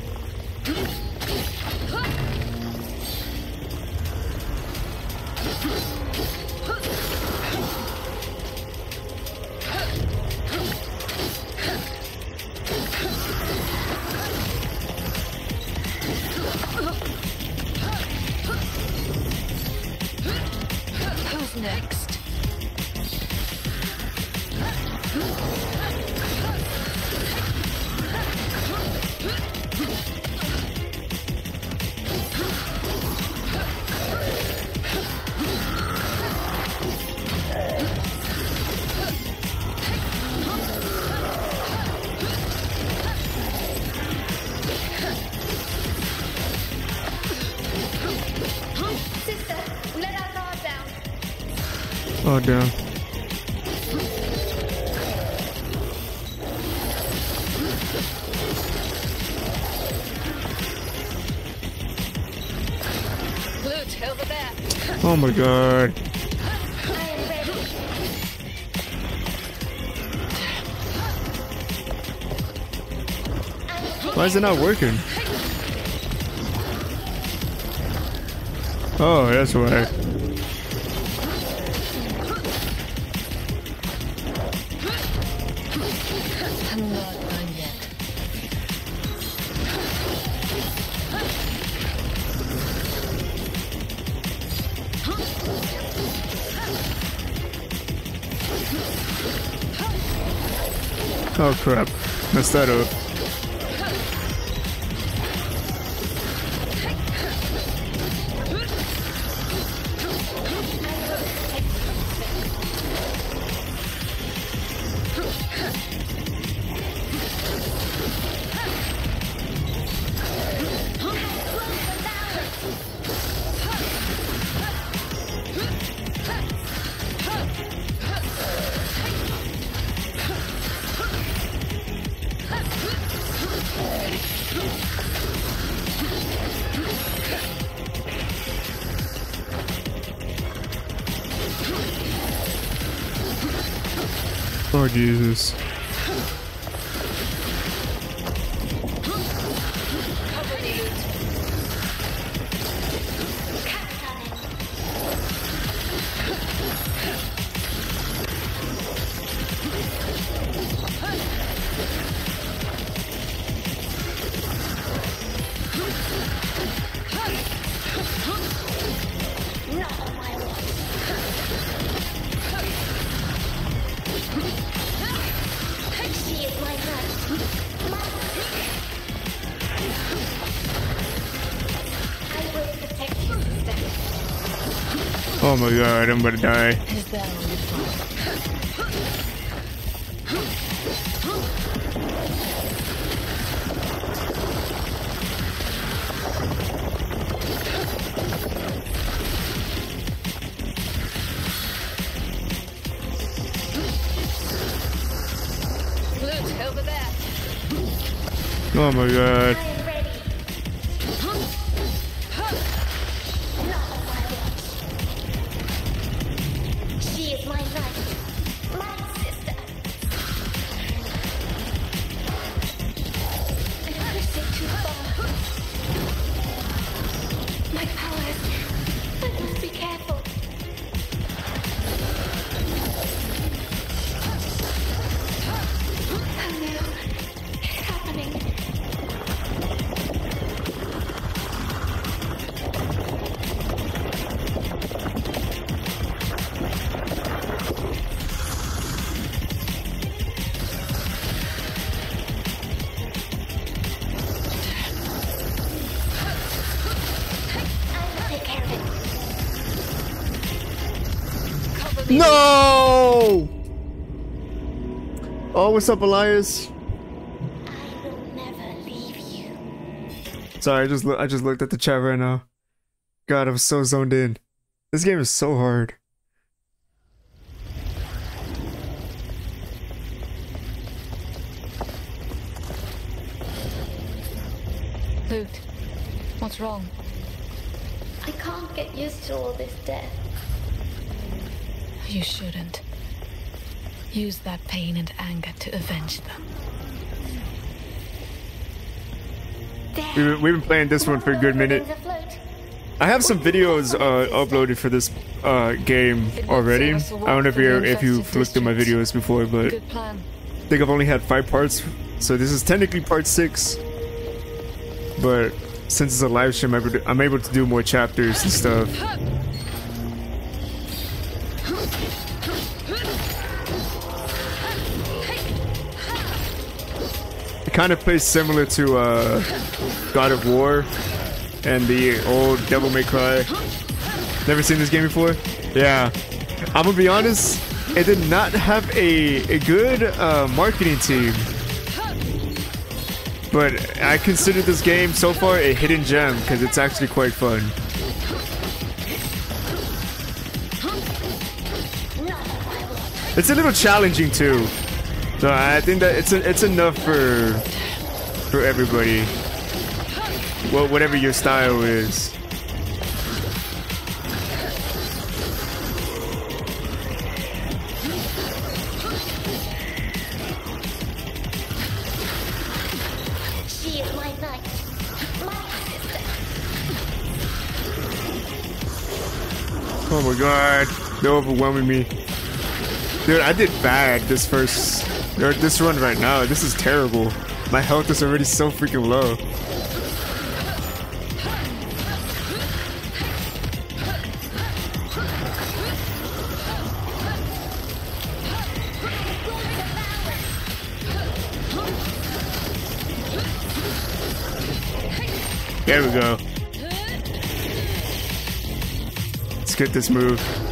God. Why is it not working? Oh, that's why. Crap. Messed that God, I'm gonna die. Oh my god. What's up, Elias? I will never leave you. Sorry, I just I just looked at the chat right now. God, I'm so zoned in. This game is so hard. Lute, what's wrong? I can't get used to all this death. You shouldn't. Use that pain and anger to avenge them. We've been, playing this one for a good minute. I have some videos uh, uploaded for this uh, game already. I don't know if you if you've looked at my videos before, but I think I've only had five parts, so this is technically part six. But since it's a live stream, I'm able to- I'm able to do more chapters and stuff. Kind of plays similar to uh, God of War and the old Devil May Cry. Never seen this game before? Yeah. I'm gonna be honest, it did not have a, a good uh, marketing team. But I consider this game so far a hidden gem because it's actually quite fun. It's a little challenging too. So I think that it's a, it's enough for for everybody. Well, whatever your style is. Oh my god, they're overwhelming me. Dude, I did bad this first, or this run right now. This is terrible. My health is already so freaking low. There we go. Let's get this move.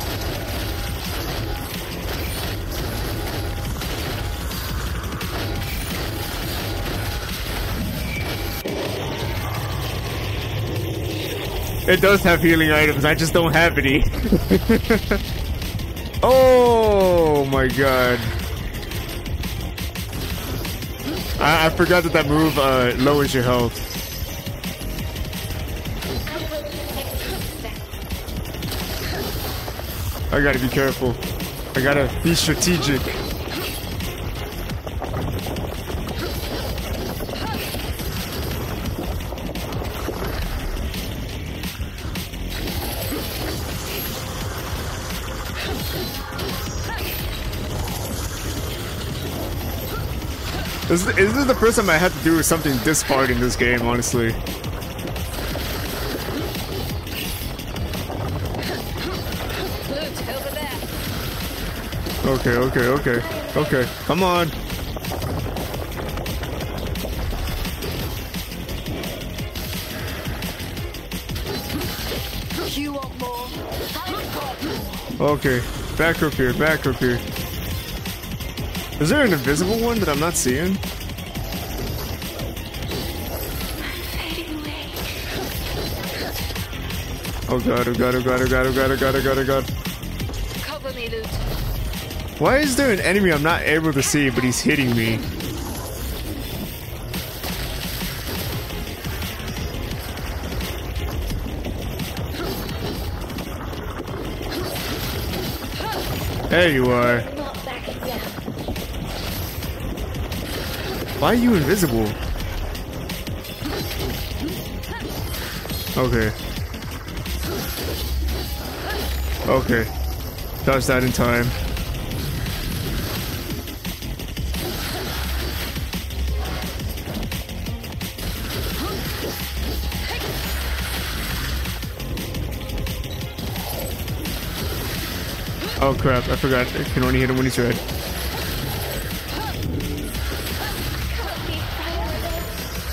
It does have healing items, I just don't have any. oh my god. I, I forgot that that move uh, lowers your health. I gotta be careful. I gotta be strategic. This, is- this is the first time I had to do something this hard in this game, honestly. Lute, over there. Okay, okay, okay, okay. Come on. You want more? I've got more. Okay, back up here, back up here. Is there an invisible one that I'm not seeing? Oh god, oh god, oh god, oh god, oh god, oh god, oh god, oh god. Cover me, Lute. Why is there an enemy I'm not able to see, but he's hitting me? There you are. Why are you invisible? Okay. Okay. Dodged that in time. Oh crap, I forgot. I can only hit him when he's red.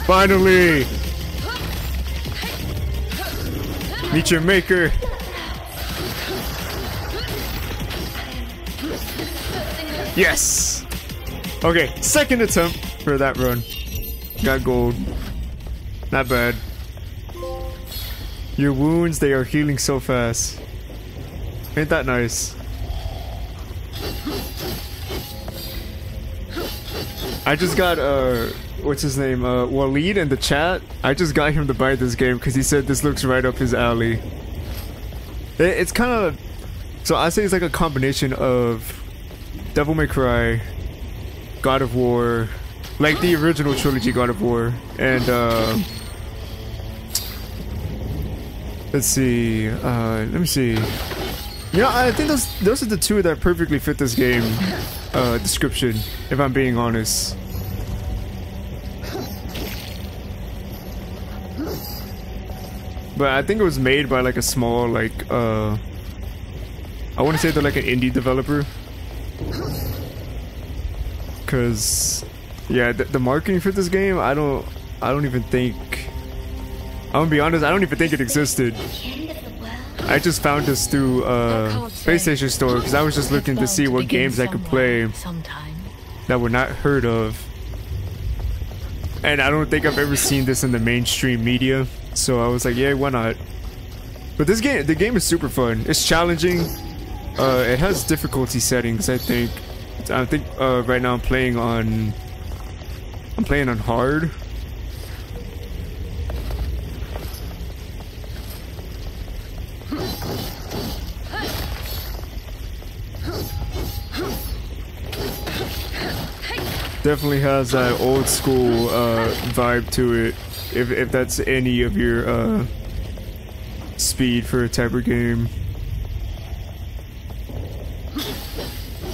Finally! Meet your maker! Yes! Okay, second attempt for that run. Got gold. Not bad. Your wounds, they are healing so fast. Ain't that nice? I just got, uh, what's his name? Uh, Waleed in the chat. I just got him to buy this game because he said this looks right up his alley. It, it's kind of, so I say it's like a combination of Devil May Cry, God of War, like the original trilogy God of War, and uh, let's see, uh, let me see. You know, I think those those are the two that perfectly fit this game uh, description. If I'm being honest. But I think it was made by like a small like uh I want to say they're like an indie developer. Cause yeah, the, the marketing for this game, I don't I don't even think I'm gonna be honest, I don't even think it existed. I just found this through uh PlayStation Store because I was just looking to see what games I could play that were not heard of. And I don't think I've ever seen this in the mainstream media. So I was like, yeah, why not? But this game, the game is super fun. It's challenging. Uh, it has difficulty settings, I think. I think uh, right now I'm playing on... I'm playing on hard. Definitely has that old school uh, vibe to it. If if that's any of your uh, speed for a type of game.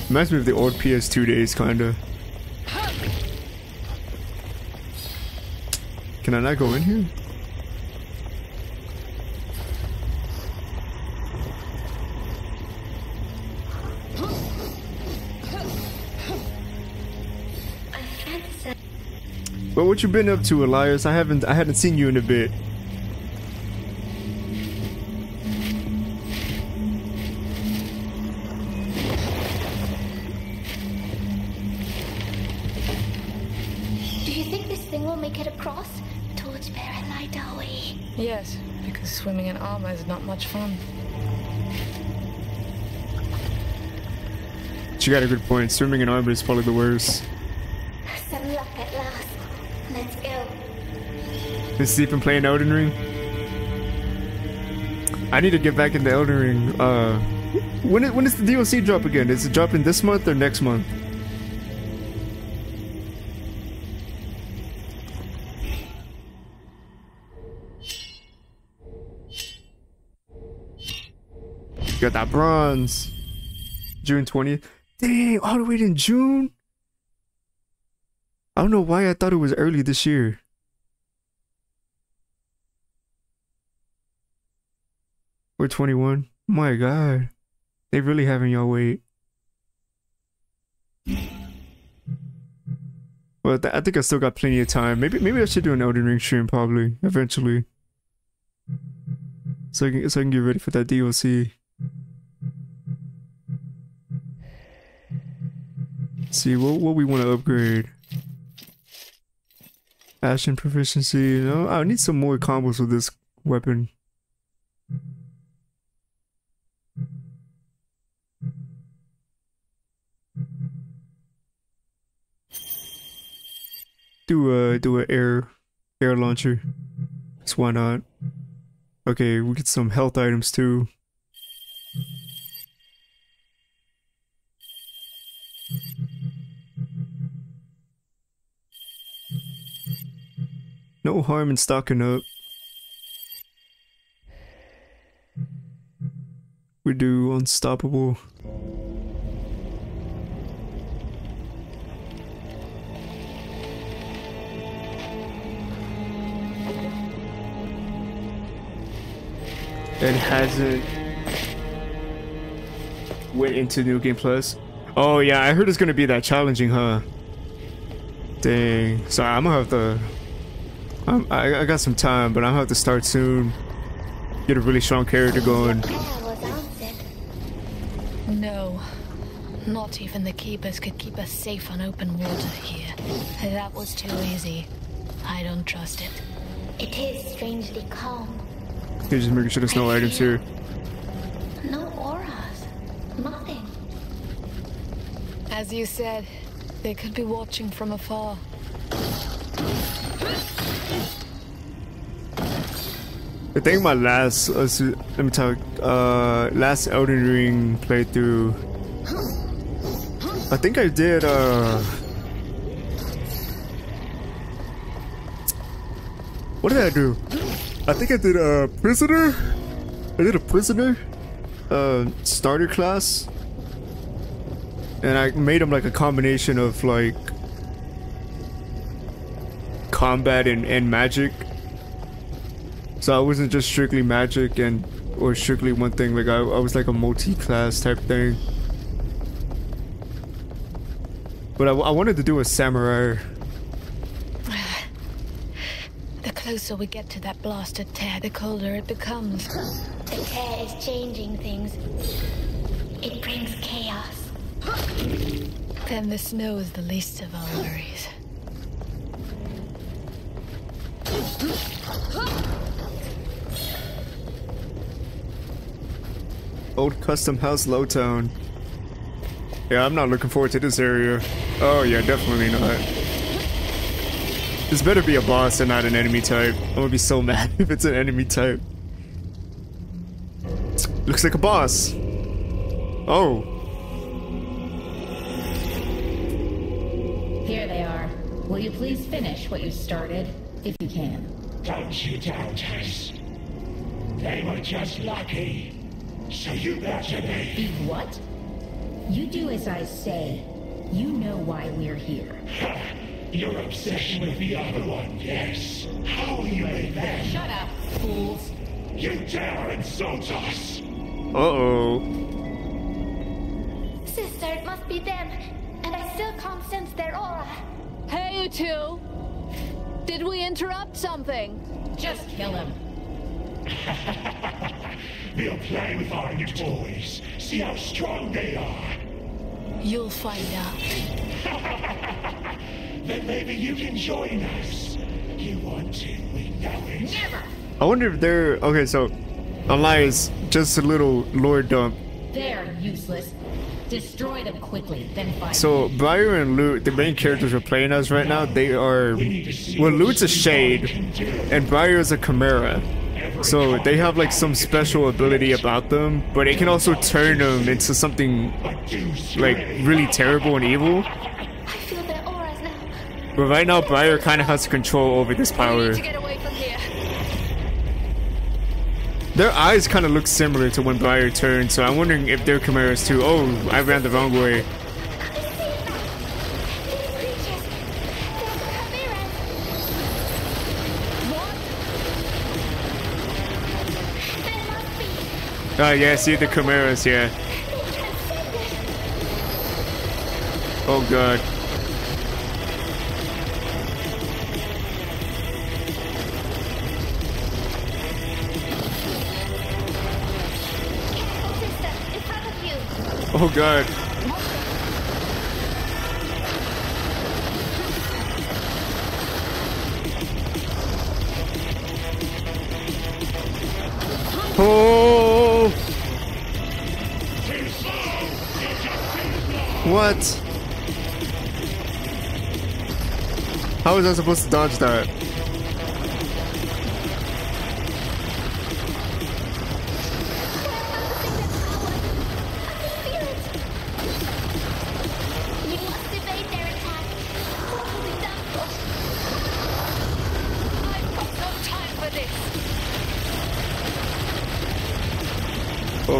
Reminds me of the old PS2 days, kinda. Can I not go in here? Well, what you been up to, Elias? I haven't I hadn't seen you in a bit. Do you think this thing will make it across towards Paradise Dowie? Yes, because swimming in armor is not much fun. She got a good point. Swimming in armor is probably the worst. Been sleeping playing Elden Ring. I need to get back into Elden Ring. Uh, when is, when is the DLC drop again? Is it dropping this month or next month? Got that bronze. June 20th. Dang, all the way in June? I don't know why I thought it was early this year. We're 21. My God. They really having y'all wait. Well, th I think I still got plenty of time. Maybe maybe I should do an Elden Ring stream probably, eventually. So I can, so I can get ready for that DLC. See, what, what we want to upgrade? Action proficiency. You know, I need some more combos with this weapon. Do a do a air air launcher. So why not? Okay, we get some health items too. No harm in stocking up. We do unstoppable. It hasn't went into New Game Plus. Oh yeah, I heard it's gonna be that challenging, huh? Dang. So I'm gonna have to. I'm, I I got some time, but I'm gonna have to start soon. Get a really strong character going. No. Not even the keepers could keep us safe on open water here. That was too easy. I don't trust it. It is strangely calm. Okay, just making sure there's no items here. No auras. Nothing. As you said, they could be watching from afar. I think my last, uh, let me talk, uh, last Elden Ring playthrough, I think I did, uh, what did I do? I think I did a prisoner? I did a prisoner, uh, starter class, and I made him like a combination of like combat and, and magic. So I wasn't just strictly magic and or strictly one thing. Like I, I was like a multi-class type thing. But I, I wanted to do a samurai. The closer we get to that blasted tear, the colder it becomes. The tear is changing things. It brings chaos. Then the snow is the least of our worries. Old custom house Lowtown. Yeah, I'm not looking forward to this area. Oh yeah, definitely not. This better be a boss and not an enemy type. I'm gonna be so mad if it's an enemy type. Looks like a boss. Oh, Here they are. Will you please finish what you started, if you can? Don't you doubt us. They were just lucky. So you better be. Be what? You do as I say. You know why we're here. Your obsession with the other one, yes. How will you make that? Shut up, fools. You dare insult us! uh-oh. Sister, it must be them. And I still can't sense their aura. Hey, you two! Did we interrupt something? Just kill him. We'll play with our new toys. See how strong they are. You'll find out. Then maybe you can join us. You want to, we know it. Never! I wonder if they're okay. So, Elias, just a little lore dump. They're useless. Destroy them quickly, then find So Briar and Lute, the main characters we're playing as right now, they are well, Lute's a shade, and Briar is a chimera. So they have like some special ability about them, but it can also turn them into something like really terrible and evil. I feel their auras now. But right now, Briar kind of has control over this power. need to get away from here. Their eyes kind of look similar to when Briar turned, so I'm wondering if they're chimeras too. Oh, I ran the wrong way. These creatures. They're chimeras. There must be. Oh yeah, see the chimeras, yeah. Oh transcended. Oh god. Oh! What? How was I supposed to dodge that?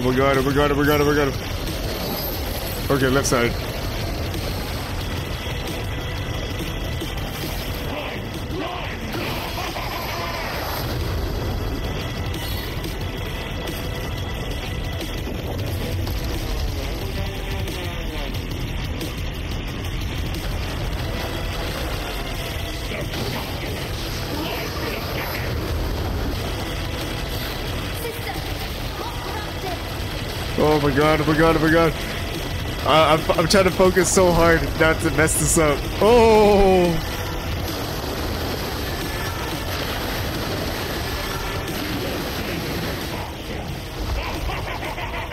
Oh my god, oh my god, oh my god, oh my god. Okay, left side. My god, oh my god, oh my god. I'm, I'm trying to focus so hard not to mess this up. Oh!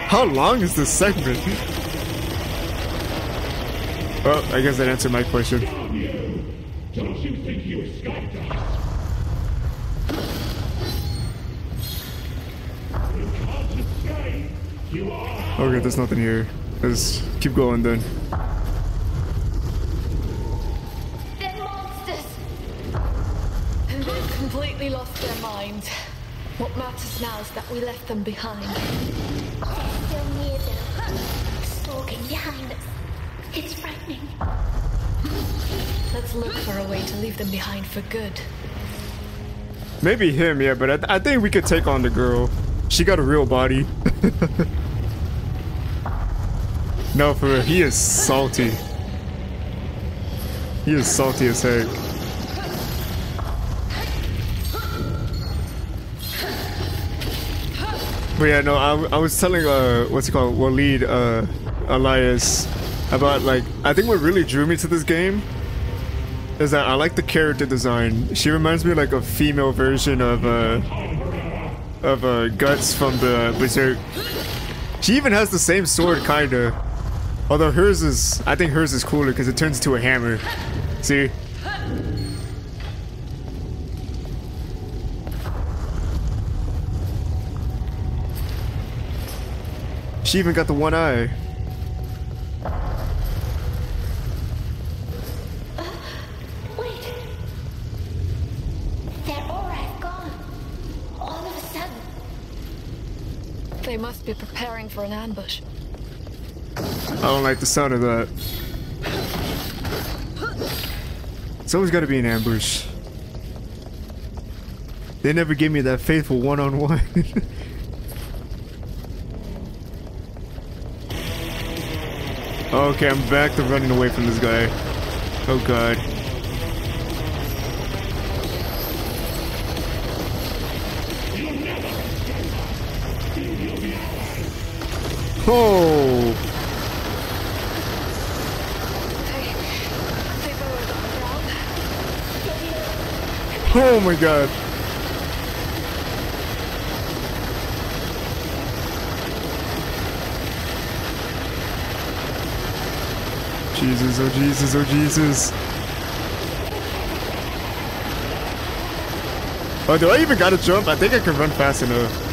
How long is this segment? Oh, I guess that answered my question. Okay, there's nothing here. Let's keep going then. They're monsters. And they've completely lost their minds. What matters now is that we left them behind. They're still near them. Stalking behind us. It's frightening. Let's look for a way to leave them behind for good. Maybe him, yeah, but I, I think we could take on the girl. She got a real body. no, for real, he is salty. He is salty as heck. But yeah, no, I, I was telling, uh, what's it called, Waleed, uh, Elias, about like, I think what really drew me to this game is that I like the character design. She reminds me like a female version of uh of uh Guts from the Berserk. She even has the same sword kinda. Although hers is I think hers is cooler because it turns into a hammer. See? She even got the one eye. Wait. Their aura is gone. All of a sudden. They must be preparing for an ambush. I don't like the sound of that. It's always gotta be an ambush. They never gave me that faithful one-on-one. okay, I'm back to running away from this guy. Oh god. My god. Jesus, oh Jesus, oh Jesus. Oh, do I even gotta jump? I think I can run fast enough.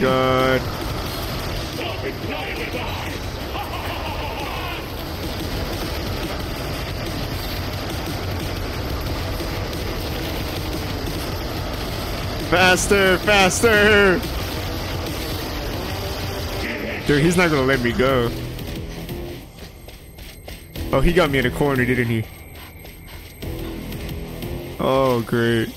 God. Faster, faster! Dude, he's not gonna let me go. Oh, he got me in a corner, didn't he? Oh, great.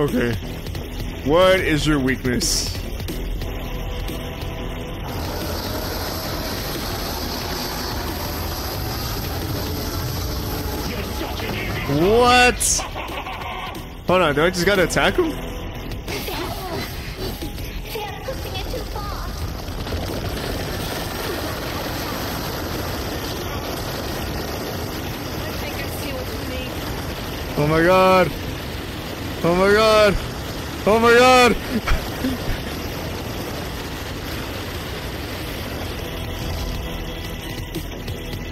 Okay. What is your weakness? What? Hold on, do I just gotta attack him? They are pushing it too far. I think I see what you mean. Oh my god. Oh my god. Oh my god.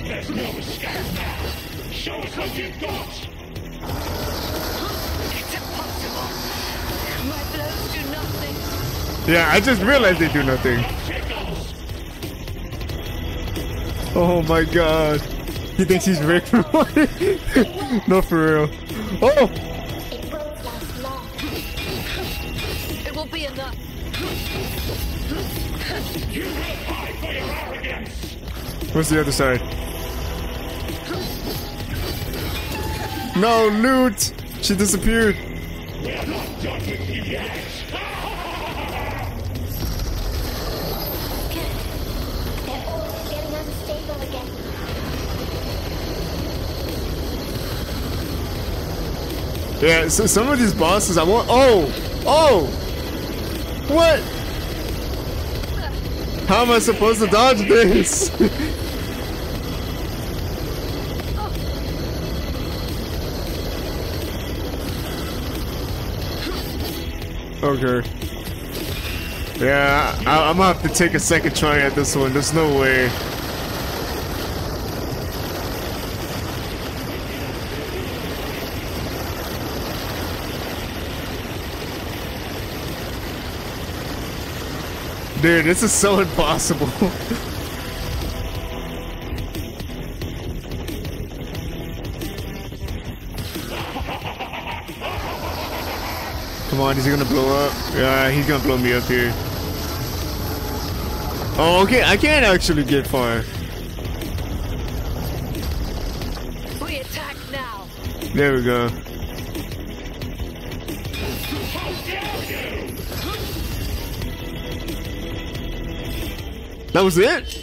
There's no escape now. Show us what you've got. It's impossible. My blows do nothing. Yeah, I just realized they do nothing. Oh my god. He thinks he's Rick for money. no, for real. Oh! What's the other side? No, Lute! She disappeared. Yeah, so some of these bosses I want. Oh! Oh! What? How am I supposed to dodge this? okay. Yeah, I, I'm gonna have to take a second try at this one. There's no way. Dude, this is so impossible. Come on, is he gonna blow up? Yeah, he's gonna blow me up here. Oh, okay, I can't actually get far. We attack now. There we go. That was it?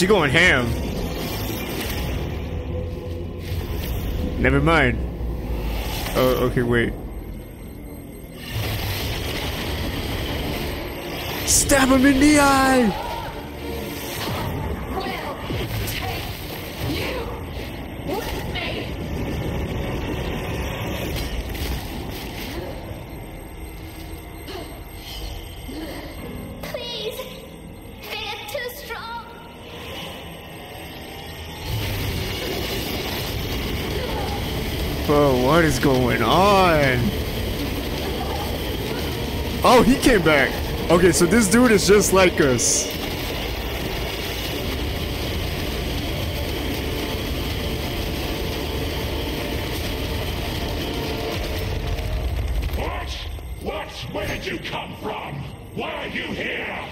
She going ham. Never mind. Oh, okay, wait. Stab him in the eye! Will take you what is going on? Oh, he came back. Okay, so this dude is just like us. What? What? Where did you come from? Why are you here?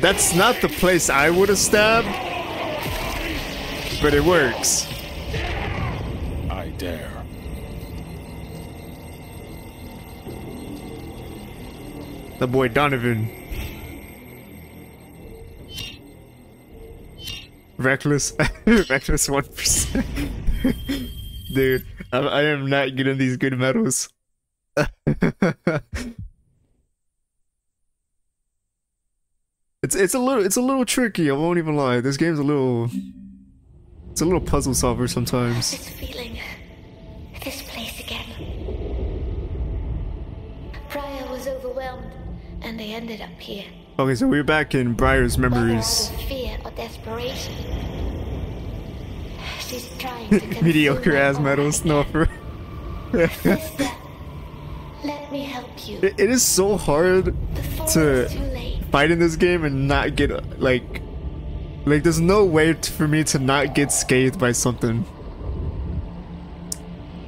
That's not the place I would have stabbed. But it works. I dare. The boy Donovan. Reckless, reckless one percent. Dude, I, I am not getting these good medals. it's it's a little it's a little tricky. I won't even lie. This game's a little it's a little puzzle solver sometimes. This feeling, this place again. Briar was overwhelmed, and they ended up here. Okay, so we're back in Briar's memories. Whether out of fear or desperation. She's trying to Mediocre ass metal snuffer. Sister, let me help you. It- it is so hard Before to it's too late. fight in this game and not get like like there's no way t- for me to not get scathed by something.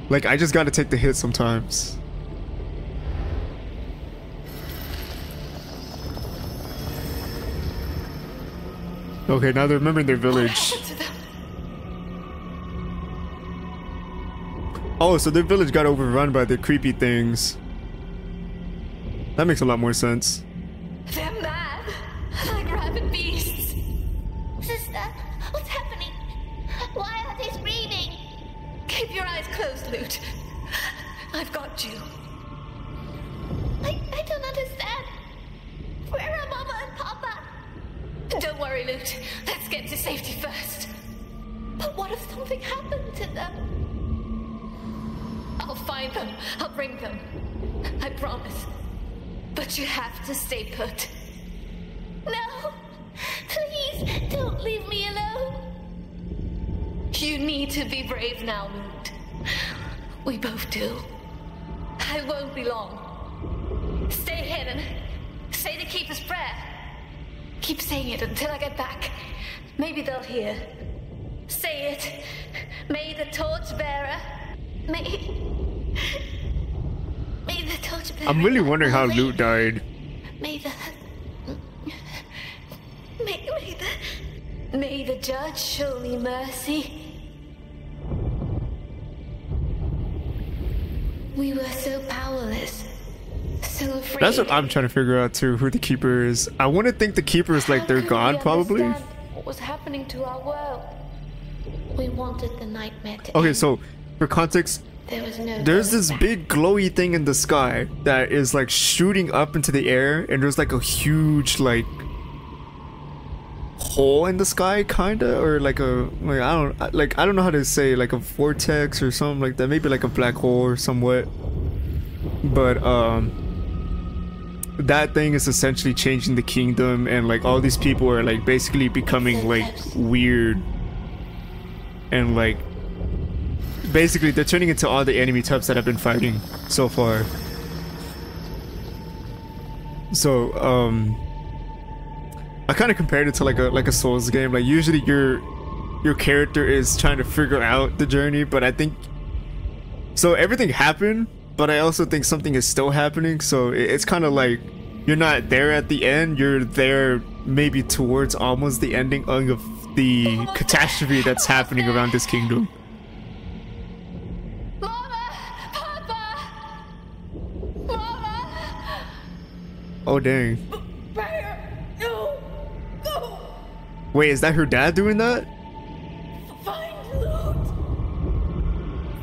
Like I just got to take the hit sometimes. Okay, now they're remembering their village. Oh, so their village got overrun by the creepy things. That makes a lot more sense. They're mad. Like rabid beasts. Lute. I've got you. I, I don't understand. Where are Mama and Papa? Don't worry, Lute. Let's get to safety first. But what if something happened to them? I'll find them. I'll bring them. I promise. But you have to stay put. No! Please, don't leave me alone. You need to be brave now, Lute. We both do. I won't be long. Stay hidden. Say the Keeper's Prayer. Keep saying it until I get back. Maybe they'll hear. Say it. May the torchbearer. May. May the torchbearer. I'm really wondering how. Lute died. May the. May, may the. May the judge show me mercy. We were so powerless. So afraid. That's what I'm trying to figure out too, who the keeper is. I want to think the keeper is like How they're gone probably. What was happening to our world? We wanted the nightmare to Okay, end. so for context, there was no. there's this back. big glowy thing in the sky that is like shooting up into the air and there's like a huge like hole in the sky kinda or like a like I don't like I don't know how to say like a vortex or something like that maybe like a black hole or somewhat but um that thing is essentially changing the kingdom and like all these people are like basically becoming like weird and like basically they're turning into all the enemy types that I've been fighting so far. So, um I kind of compared it to like a like a Souls game. Like usually your your character is trying to figure out the journey, but I think so everything happened, but I also think something is still happening. So it- it's kind of like you're not there at the end, you're there maybe towards almost the ending of the catastrophe that's happening around this kingdom. Oh dang. Wait, is that her dad doing that? Find Lute!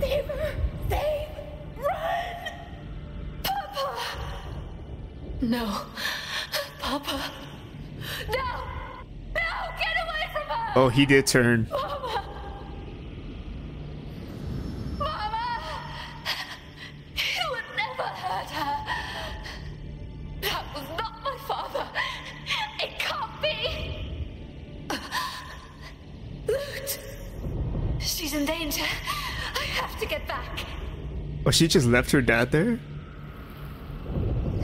Save her! Save! Run! Papa! No. Papa. No! No! Get away from her! Oh, he did turn. Oh. Oh, she just left her dad there?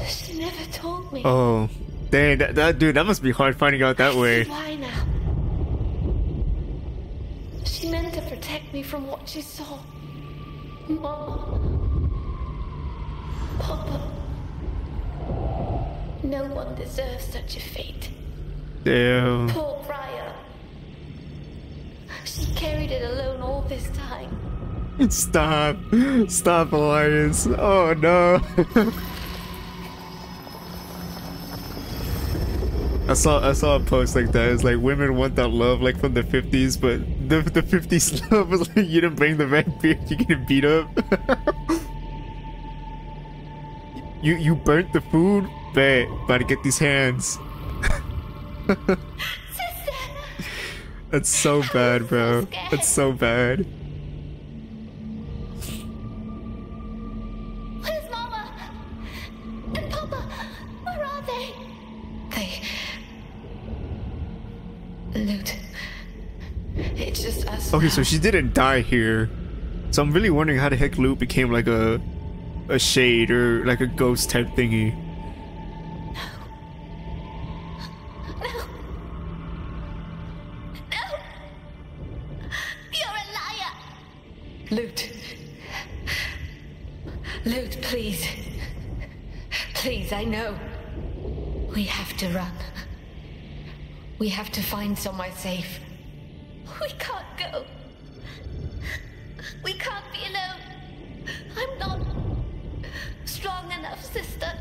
She never told me. Oh. Dang, that, that dude, that must be hard finding out that way. Why now? She meant to protect me from what she saw. Mama. Papa. No one deserves such a fate. Damn. Poor Briar. She carried it alone all this time. Stop. Stop, Alliance. Oh no. I saw I saw a post like that. It's like women want that love like from the fifties, but the the fifties love was like you didn't bring the red beard, you get beat up. you you burnt the food? Bet, to get these hands. That's so bad, bro. That's so bad. Lute. It's just us. Okay, now. so she didn't die here. So I'm really wondering how the heck Lute became like a a shade or like a ghost type thingy. No You're a liar! Lute. Lute, please. Please, I know. We have to run. We have to find somewhere safe. We can't go. We can't be alone. I'm not strong enough, sister.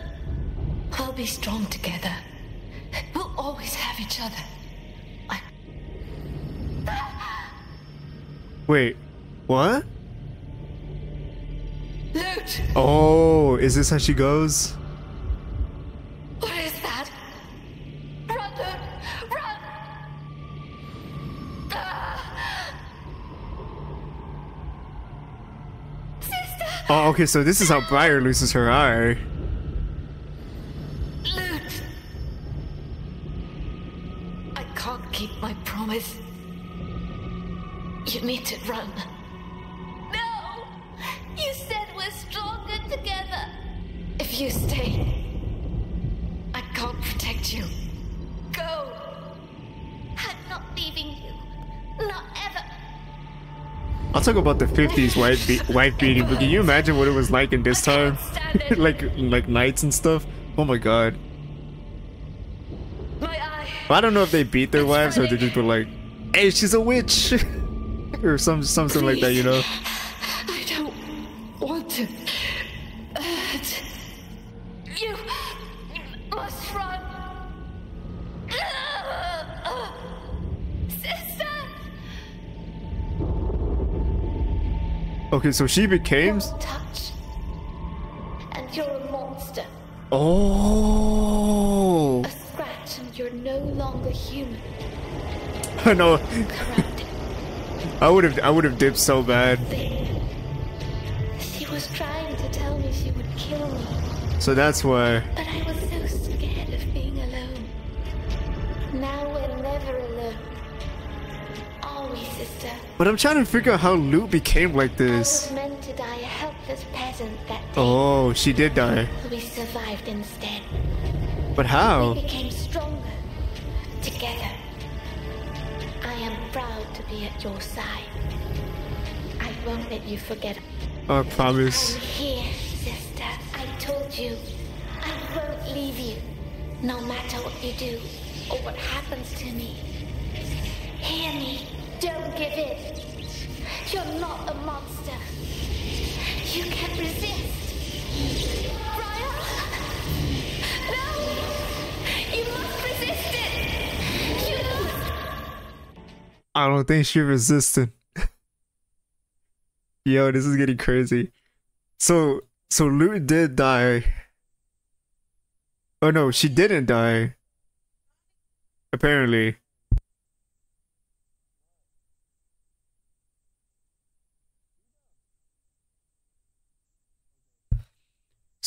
We'll be strong together. We'll always have each other. I... Wait, what? Lute! Oh, is this how she goes? What is that? Run, Lute! Run! Ah! Sister! Oh, okay, so this is how Briar loses her eye. Lute! I can't keep my promise. You need to run. No! You said we're stronger together. If you stay, I can't protect you. Go! I'm not leaving you. Not ever. I'll talk about the 50s wife, be- wife beating, but can you imagine what it was like in this time? like like nights and stuff? Oh my god. My eye. I don't know if they beat their wives or they just were like, hey, she's a witch! or some something like that, you know? I don't want to Okay, so she became. Touch. And you're a monster. Oh! A scratch and you're no longer human. I know. I would have I would have dipped so bad. She was trying to tell me she would kill me. So that's why. But I But I'm trying to figure out how Lute became like this. was meant to die a helpless peasant that day. Oh, she did die. We survived instead. But how? We became stronger. Together. I am proud to be at your side. I won't let you forget. I promise. I'm here, sister. I told you. I won't leave you. No matter what you do or what happens to me. Hear me. Don't give in. You're not a monster. You can resist. I don't think she resisted. Yo, this is getting crazy. So, so Lute did die. Oh no, she didn't die. Apparently.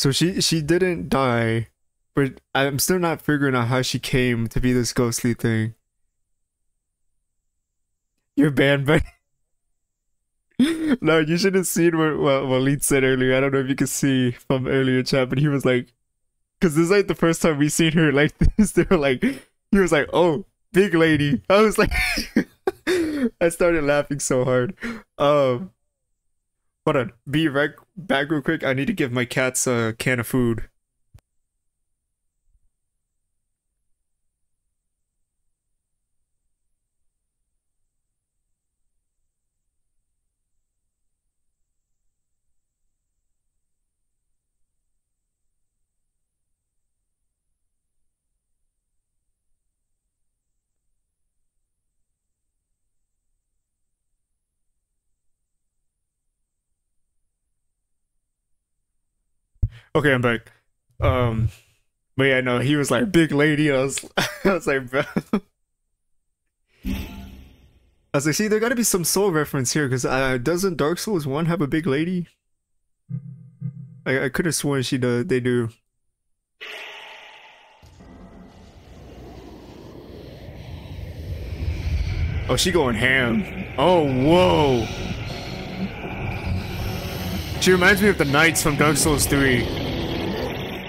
So she she didn't die, but I'm still not figuring out how she came to be this ghostly thing. You're banned, but no, you should have seen what what Walid said earlier. I don't know if you can see from earlier chat, but he was like, because this is like the first time we've seen her like this. They were like, he was like, "Oh, big lady." I was like, I started laughing so hard. Um, hold on, be right back real quick. I need to give my cats a can of food. Okay, I'm back. Um, but yeah, no, he was like big lady. I was, I was like, bro. I was like, see, there got to be some soul reference here because uh, doesn't Dark Souls one have a big lady? I I could have sworn she do, they do. Oh, she going ham. Oh, whoa. She reminds me of the knights from Dark Souls 3.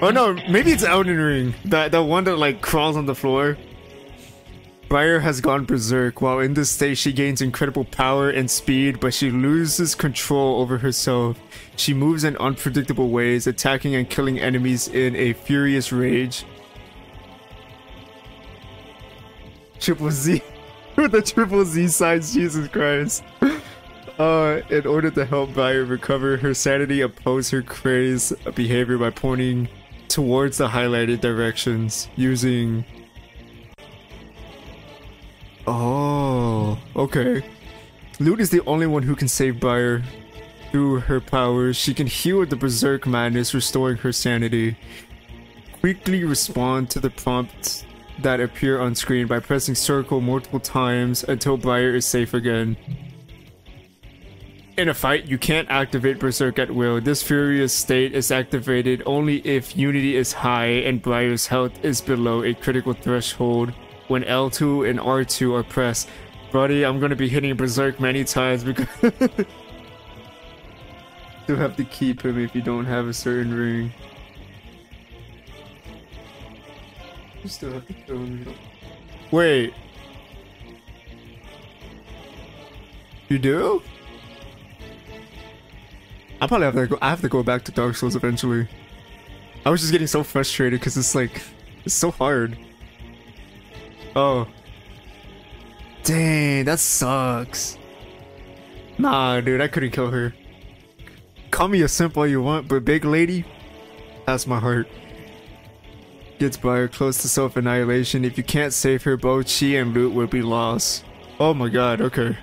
Oh no, maybe it's Elden Ring. That the one that like crawls on the floor. Briar has gone berserk. While in this state, she gains incredible power and speed, but she loses control over herself. She moves in unpredictable ways, attacking and killing enemies in a furious rage. Triple Z. With the triple Z signs, Jesus Christ. Uh, in order to help Briar recover her sanity, oppose her crazed behavior by pointing towards the highlighted directions using Oh, okay. Lute is the only one who can save Briar. Through her powers, she can heal the berserk madness, restoring her sanity. Quickly respond to the prompts that appear on screen by pressing circle multiple times until Briar is safe again. In a fight, you can't activate Berserk at will. This furious state is activated only if Unity is high and Briar's health is below a critical threshold when L2 and R2 are pressed. Buddy, I'm gonna be hitting Berserk many times because you have to keep him if you don't have a certain ring. You still have to kill him. Wait. You do? I probably have to go. I have to go back to Dark Souls eventually. I was just getting so frustrated because it's like it's so hard. Oh. Dang, that sucks. Nah, dude, I couldn't kill her. Call me a simp all you want, but big lady, that's my heart. Gets Briar close to self-annihilation. If you can't save her, both she and Lute will be lost. Oh my god, okay.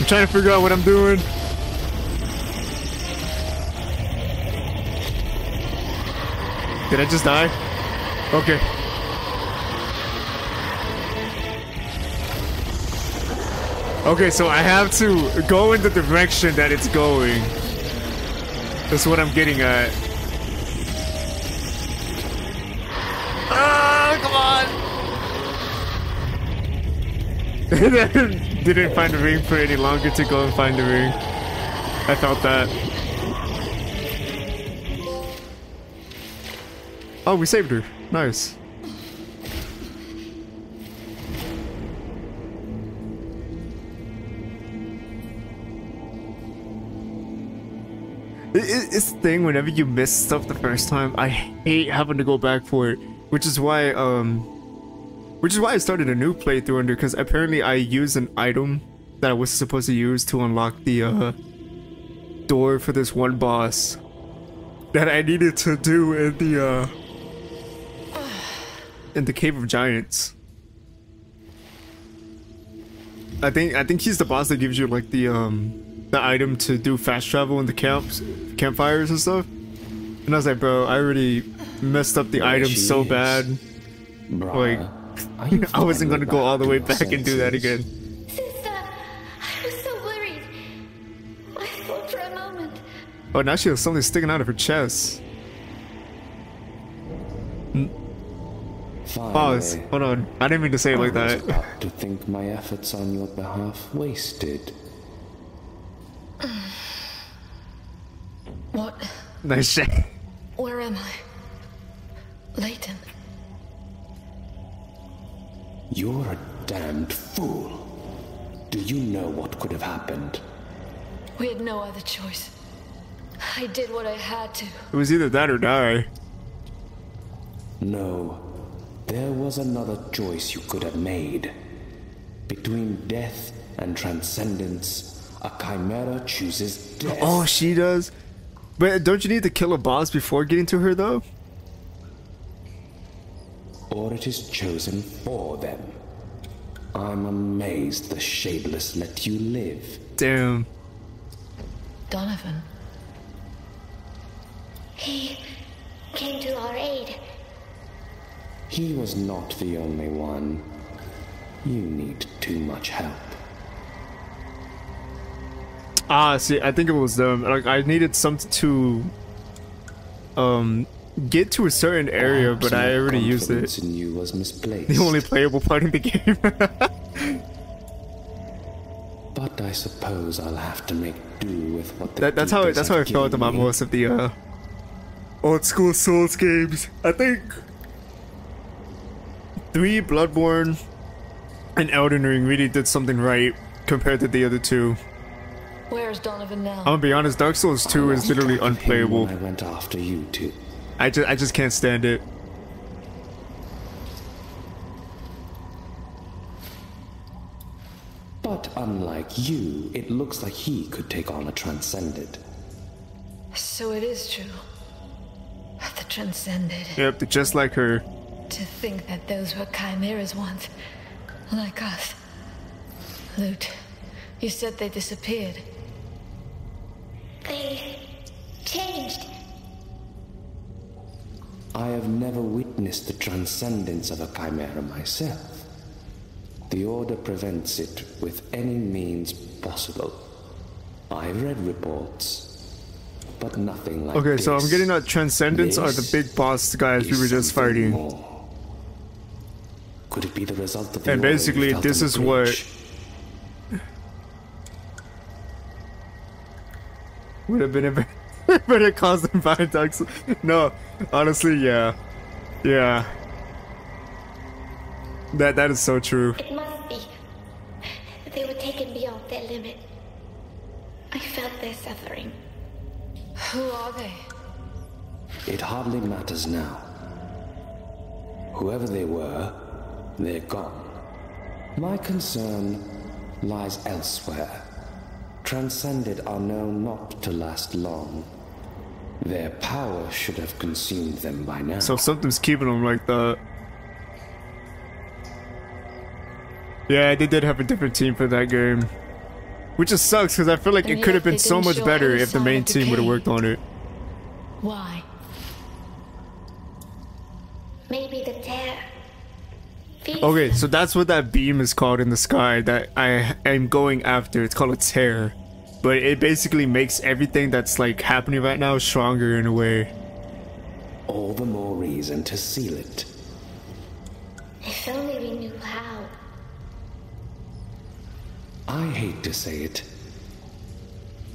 I'm trying to figure out what I'm doing. Did I just die? Okay. Okay, so I have to go in the direction that it's going. That's what I'm getting at. Ah, come on! Didn't find the ring for any longer to go and find the ring. I felt that. Oh, we saved her. Nice. It's the thing whenever you miss stuff the first time, I hate having to go back for it. Which is why, um... Which is why I started a new playthrough under, because apparently I used an item that I was supposed to use to unlock the, uh... Door for this one boss that I needed to do in the, uh in the Cave of Giants. I think I think he's the boss that gives you like the um the item to do fast travel in the camps campfires and stuff. And I was like, bro, I already messed up the item so bad. like I wasn't gonna go all the way back and do that again. Sister, I was so worried. I thought for a moment. Oh, now she has something sticking out of her chest. Finally, Pause. Hold on. I didn't mean to say it like I was that. about to think my efforts on your behalf wasted. What? Nice shit. Where am I? Leighton. You're a damned fool. Do you know what could have happened? We had no other choice. I did what I had to. It was either that or die. No. There was another choice you could have made. Between death and transcendence, a chimera chooses death. Oh, she does. But don't you need to kill a boss before getting to her though? Or it is chosen for them. I'm amazed the Shadeless let you live. Damn. Donovan. He came to our aid. He was not the only one. You need too much help. Ah, see, I think it was them. Like, I needed something to um get to a certain area, but I already used it. In you was misplaced. The only playable part in the game. but I suppose I'll have to make do with what that, that's how that's how I felt about most of the uh, old school Souls games. I think three Bloodborne and Elden Ring really did something right compared to the other two. Where's Donovan now? I'm gonna be honest, Dark Souls 2 is literally unplayable. I went after you too. I just I just can't stand it. But unlike you, it looks like he could take on a transcended. So it is true. The transcended. Yep, just like her. To think that those were chimeras once. Like us. Lute, you said they disappeared. They changed. I have never witnessed the transcendence of a chimera myself. The Order prevents it with any means possible. I've read reports, but nothing like Okay, this. so I'm getting that transcendence this are the big boss guys we were just fighting. More. Could it be the result of the And basically, this is what would have been a but it caused them bad dogs. No, honestly, yeah, yeah. That that is so true. It must be. They were taken beyond their limit. I felt their suffering. Who are they? It hardly matters now. Whoever they were, they're gone. My concern lies elsewhere. Transcended are known not to last long. Their power should have consumed them by now. So something's keeping them like that. Yeah, they did have a different team for that game. Which just sucks because I feel like and it could have been so much better if the main team would have worked on it. Why? Maybe the tear. Okay, so that's what that beam is called in the sky that I am going after. It's called a tear but it basically makes everything that's like happening right now stronger in a way. All the more reason to seal it. If only we knew how. I hate to say it,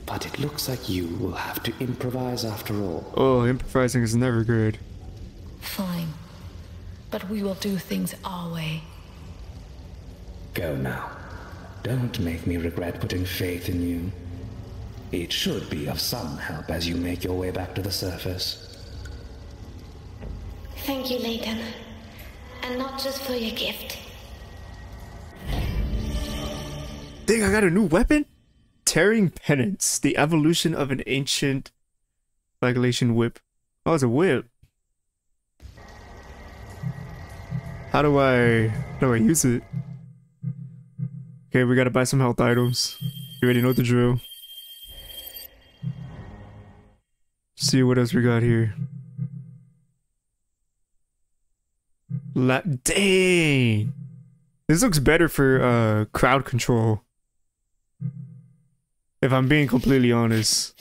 but it looks like you will have to improvise after all. Oh, improvising is never good. Fine. But we will do things our way. Go now. Don't make me regret putting faith in you. It should be of some help as you make your way back to the surface. Thank you, Leighton. And not just for your gift. Dang, I got a new weapon? Tearing Penance, the evolution of an ancient flagellation whip. Oh, it's a whip. How do I... How do I use it? Okay, we gotta buy some health items. You already know the drill. See what else we got here. La dang! This looks better for uh, crowd control. If I'm being completely honest.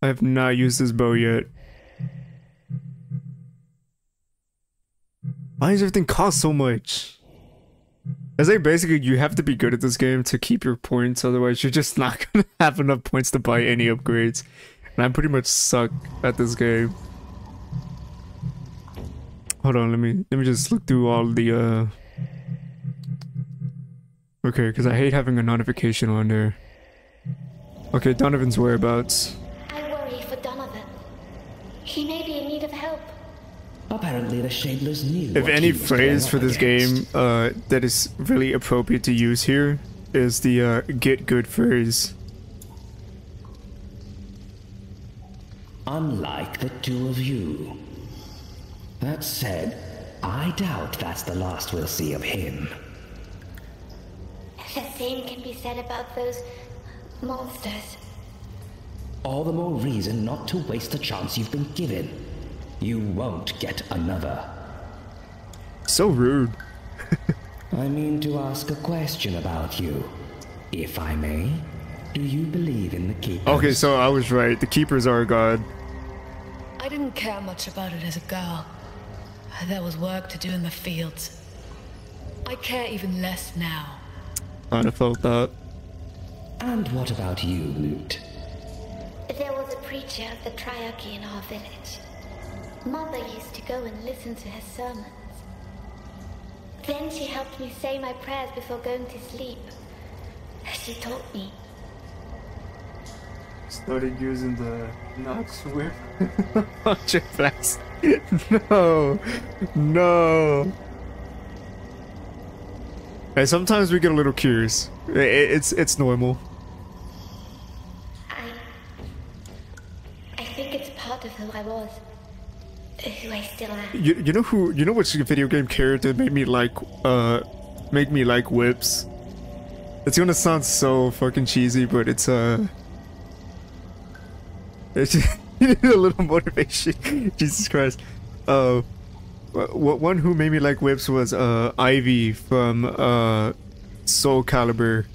I have not used this bow yet. Why does everything cost so much? I say basically you have to be good at this game to keep your points, otherwise you're just not gonna have enough points to buy any upgrades. And I pretty much suck at this game. Hold on, let me let me just look through all the uh Okay, because I hate having a notification on there. Okay, Donovan's whereabouts. I worry for Donovan. He may be in need of help. Apparently the Shadeless knew. If any phrase for this game uh, that is really appropriate to use here is the uh, get good phrase. Unlike the two of you. That said, I doubt that's the last we'll see of him. The same can be said about those monsters. All the more reason not to waste the chance you've been given. You won't get another. So rude. I mean to ask a question about you. If I may, do you believe in the keepers? Okay, so I was right. The keepers are a god. I didn't care much about it as a girl. There was work to do in the fields. I care even less now. I'd have felt that. And what about you, Lute? There was a preacher of the Triarchy in our village. Mother used to go and listen to her sermons. Then she helped me say my prayers before going to sleep. She taught me. Started using the Nox whip on Jetflax. no, no. Hey, sometimes we get a little curious. It's it's normal. I. I think it's part of who I was. Who I still am. You, you know who you know which video game character made me like uh make me like whips? It's gonna sound so fucking cheesy, but it's uh it's a little motivation. Jesus Christ. Uh one who made me like whips was uh Ivy from uh Soul Calibur.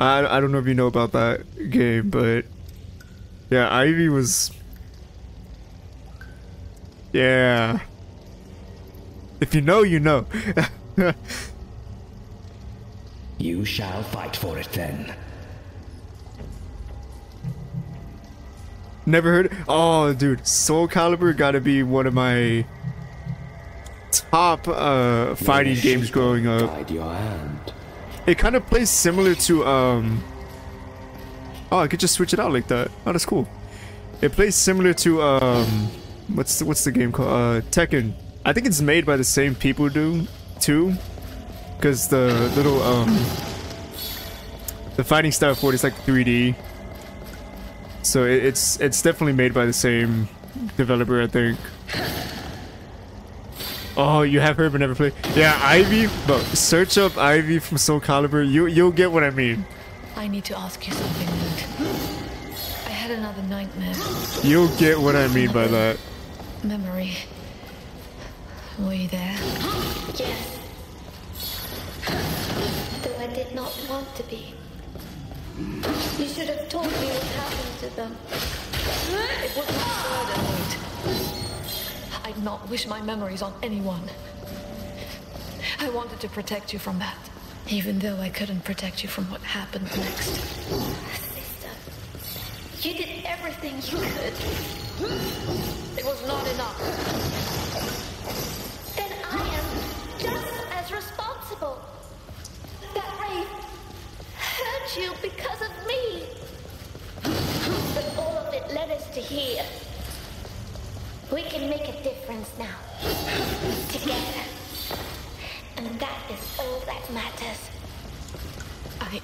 I I don't know if you know about that game, but yeah, Ivy was yeah. If you know, you know. You shall fight for it then. Never heard. Oh, dude, Soul Calibur got to be one of my top uh, fighting games growing up. It kind of plays similar to um. Oh, I could just switch it out like that. Oh, that's cool. It plays similar to um, what's the, what's the game called? Uh, Tekken. I think it's made by the same people do too, because the little um, the fighting style for it is like 3D. So it, it's it's definitely made by the same developer, I think. Oh, you have heard but never played. Yeah, Ivy. But search up Ivy from Soul Calibur. You you'll get what I mean. I need to ask you something, Lute. I had another nightmare. You'll get what I mean by that. Memory. Were you there? Yes. Though I did not want to be. You should have told me what happened to them. It was my burden, Lute. I'd not wish my memories on anyone. I wanted to protect you from that, even though I couldn't protect you from what happened next. You did everything you could. It was not enough. Then I am just as responsible. That Wraith hurt you because of me. But all of it led us to here. We can make a difference now. Together. And that is all that matters. I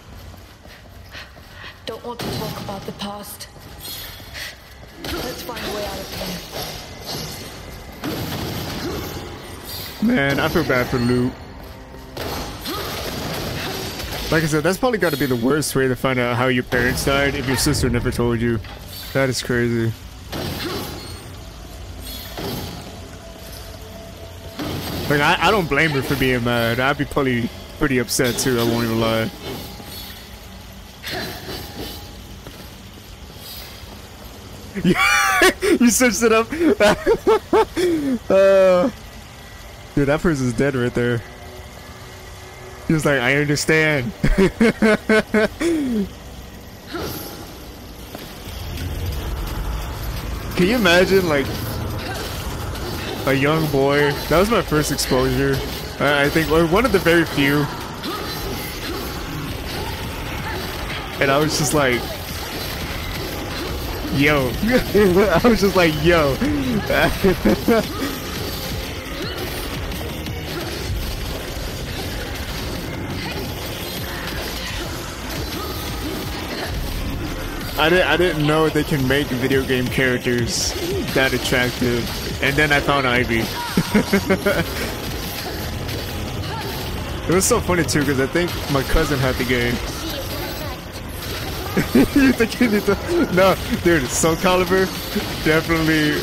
don't want to talk about the past. Let's find a way out of here. Man, I feel bad for Lute. Like I said, that's probably got to be the worst way to find out how your parents died if your sister never told you. That is crazy. Like, I, I don't blame her for being mad. I'd be probably pretty upset too, I won't even lie. you switched it up. uh, dude, that person's dead right there. He was like, I understand. Can you imagine, like, a young boy? That was my first exposure. I, I think, or one of the very few. And I was just like, yo. I was just like, yo. I didn't, I didn't know they can make video game characters that attractive. And then I found Ivy. it was so funny too, because I think my cousin had the game. You think you need to... No, dude, Soul Calibur, definitely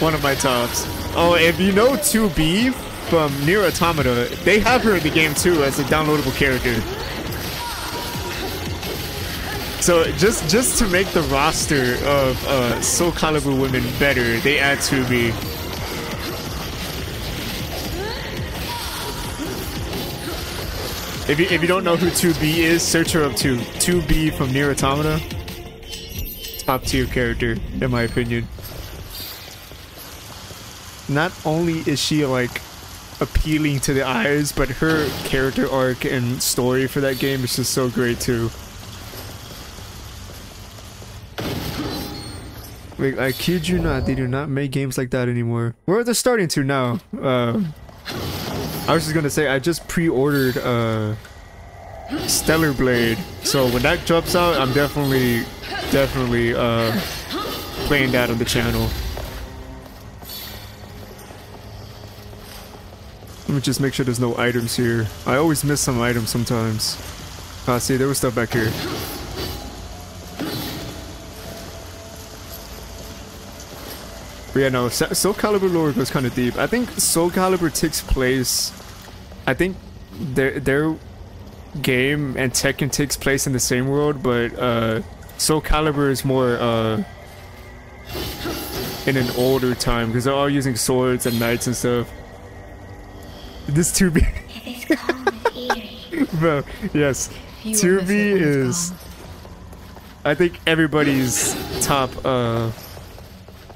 one of my tops. Oh, if you know 2B from Nier Automata, they have her in the game too as a downloadable character. So just just to make the roster of uh, Soul Calibur women better, they add 2B. If you, if you don't know who 2B is, search her up too. 2B from Nier Automata. Top tier character, in my opinion. Not only is she like appealing to the eyes, but her character arc and story for that game is just so great too. Like, I kid you not, they do not make games like that anymore. Where are they're starting to now. Uh, I was just gonna say, I just pre-ordered uh, Stellar Blade, so when that drops out, I'm definitely, definitely uh, playing that on the channel. Let me just make sure there's no items here. I always miss some items sometimes. Ah, see, there was stuff back here. But yeah, no, Soul Calibur lore goes kind of deep. I think Soul Calibur takes place... I think their, their game and Tekken takes place in the same world, but uh, Soul Calibur is more uh, in an older time because they're all using swords and knights and stuff. This 2B. Bro, yes. 2B is. I think everybody's top uh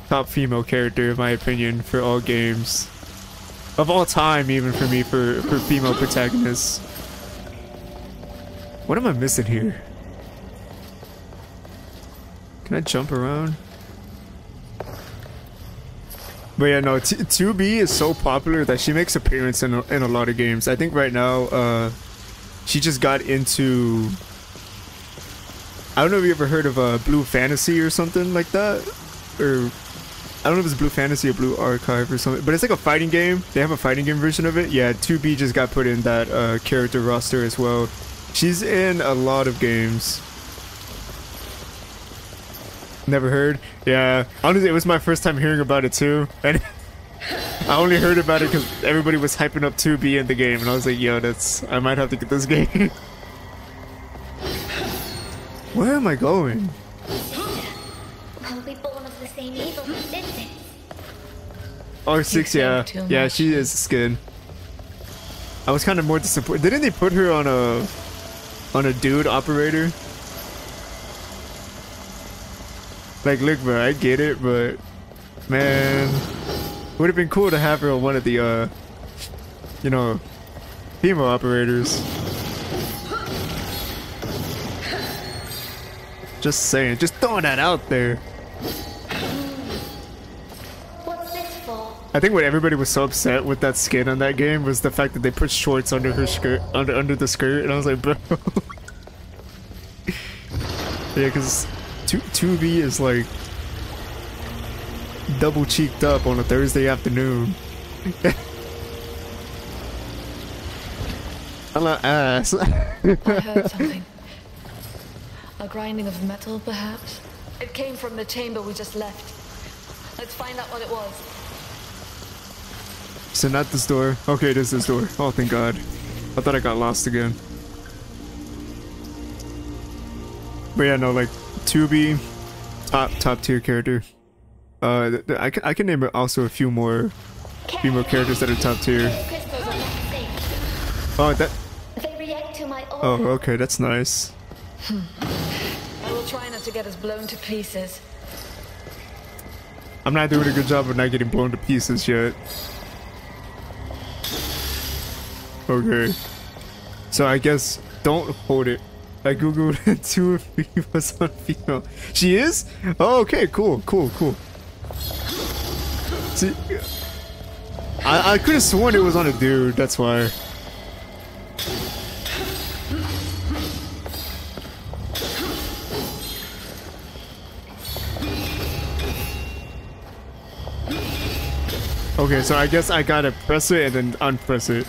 top female character in my opinion for all games. Of all time even for me for, for female protagonists. What am I missing here? Can I jump around? But yeah, no, 2B is so popular that she makes appearance in a, in a lot of games. I think right now, uh, she just got into... I don't know if you ever heard of uh, Blue Fantasy or something like that? Or... I don't know if it's Blue Fantasy or Blue Archive or something, but it's like a fighting game. They have a fighting game version of it. Yeah, 2B just got put in that uh, character roster as well. She's in a lot of games. Never heard? Yeah. Honestly, it was my first time hearing about it too. And I only heard about it because everybody was hyping up 2B in the game. And I was like, yo, that's... I might have to get this game. Where am I going? R6, yeah. Yeah, she is skin. I was kind of more disappointed. Didn't they put her on a... on a dude operator? Like, look, bro, I get it, but man, would have been cool to have her on one of the, uh, you know, female operators. Just saying, just throwing that out there. I think what everybody was so upset with that skin on that game was the fact that they put shorts under her skirt, under under the skirt, and I was like, bro. yeah, because 2, 2B is like double cheeked up on a Thursday afternoon. I'm not ass. I heard something. A grinding of metal, perhaps? It came from the chamber we just left. Let's find out what it was. So not this door. Okay, it is this door. Oh, thank God. I thought I got lost again. But yeah, no, like 2B, top top tier character. Uh, I can I can name also a few more female characters that are top tier. Oh, that. Oh, okay, that's nice. I will try not to get us blown to pieces. I'm not doing a good job of not getting blown to pieces yet. Okay. So I guess don't hold it. I googled it two of was on female. She is? Oh, okay, cool, cool, cool. See, I I could have sworn it was on a dude. That's why. Okay, so I guess I gotta press it and then unpress it.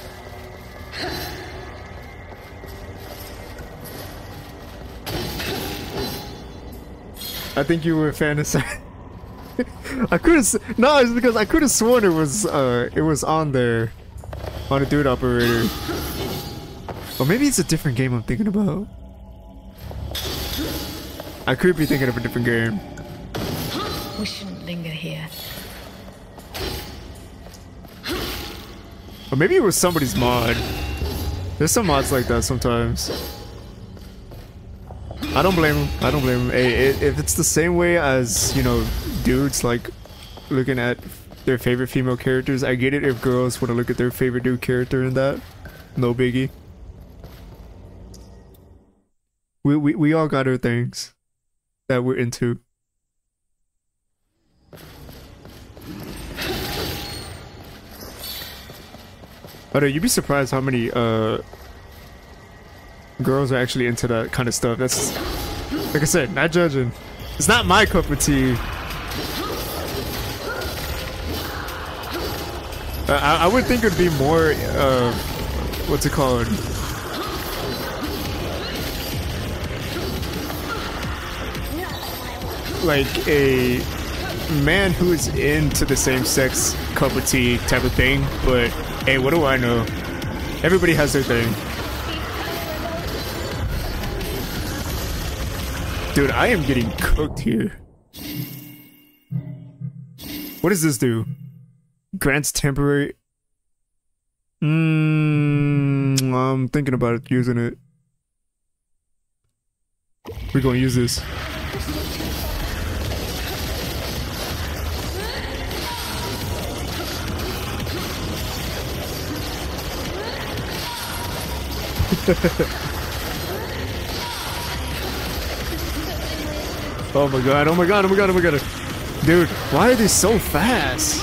I think you were fantasizing. I could have no, it's because I could have sworn it was uh it was on there on a dude operator. Or maybe it's a different game I'm thinking about. I could be thinking of a different game. We shouldn't linger here. Or maybe it was somebody's mod. There's some mods like that sometimes. I don't blame him. I don't blame him. Hey, if it's the same way as, you know, dudes like looking at their favorite female characters, I get it if girls want to look at their favorite dude character in that. No biggie. We, we, we all got our things that we're into. Uh, you'd be surprised how many uh girls are actually into that kind of stuff. That's like I said, not judging. It's not my cup of tea. Uh, I, I would think it'd be more, uh, what's it called? Like a man who's into the same sex cup of tea type of thing, but hey, what do I know? Everybody has their thing. Dude, I am getting cooked here. What does this do? Grants temporary... Mmm... I'm thinking about using it. We're gonna use this. Oh my god, oh my god, oh my god, oh my god. Dude, why are they so fast?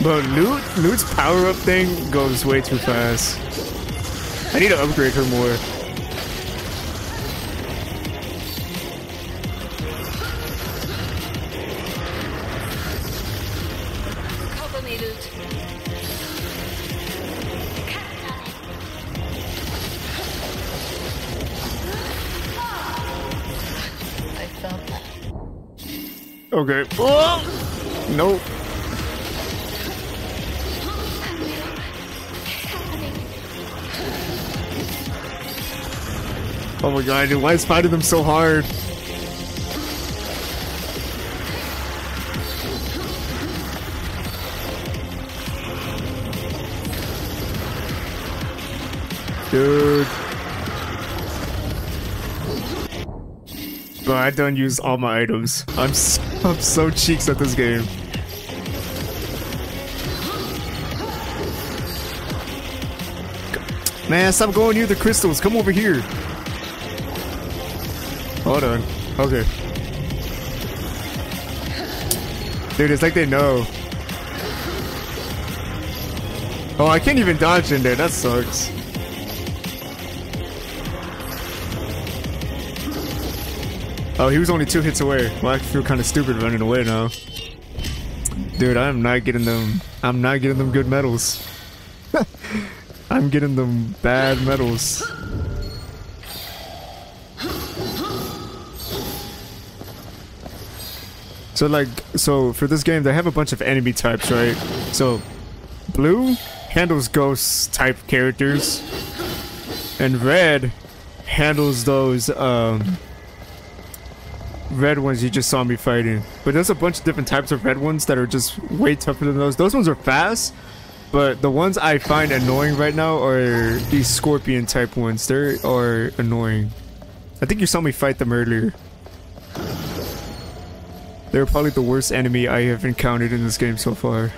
But Lute, Lute's power-up thing goes way too fast. I need to upgrade her more. Okay. Oh! Nope. Oh my god, dude, why is fighting them so hard? Dude. I don't use all my items. I'm so, I'm so cheeks at this game. Man, stop going near the crystals. Come over here. Hold on. Okay. Dude, it's like they know. Oh, I can't even dodge in there. That sucks. Oh, he was only two hits away. Well, I feel kind of stupid running away now. Dude, I'm not getting them. I'm not getting them good medals. I'm getting them bad medals. So like, so for this game, they have a bunch of enemy types, right? So, blue handles ghost type characters, and red handles those um red ones you just saw me fighting. But there's a bunch of different types of red ones that are just way tougher than those. Those ones are fast, but the ones I find annoying right now are these scorpion type ones. They are annoying. I think you saw me fight them earlier. They're probably the worst enemy I have encountered in this game so far.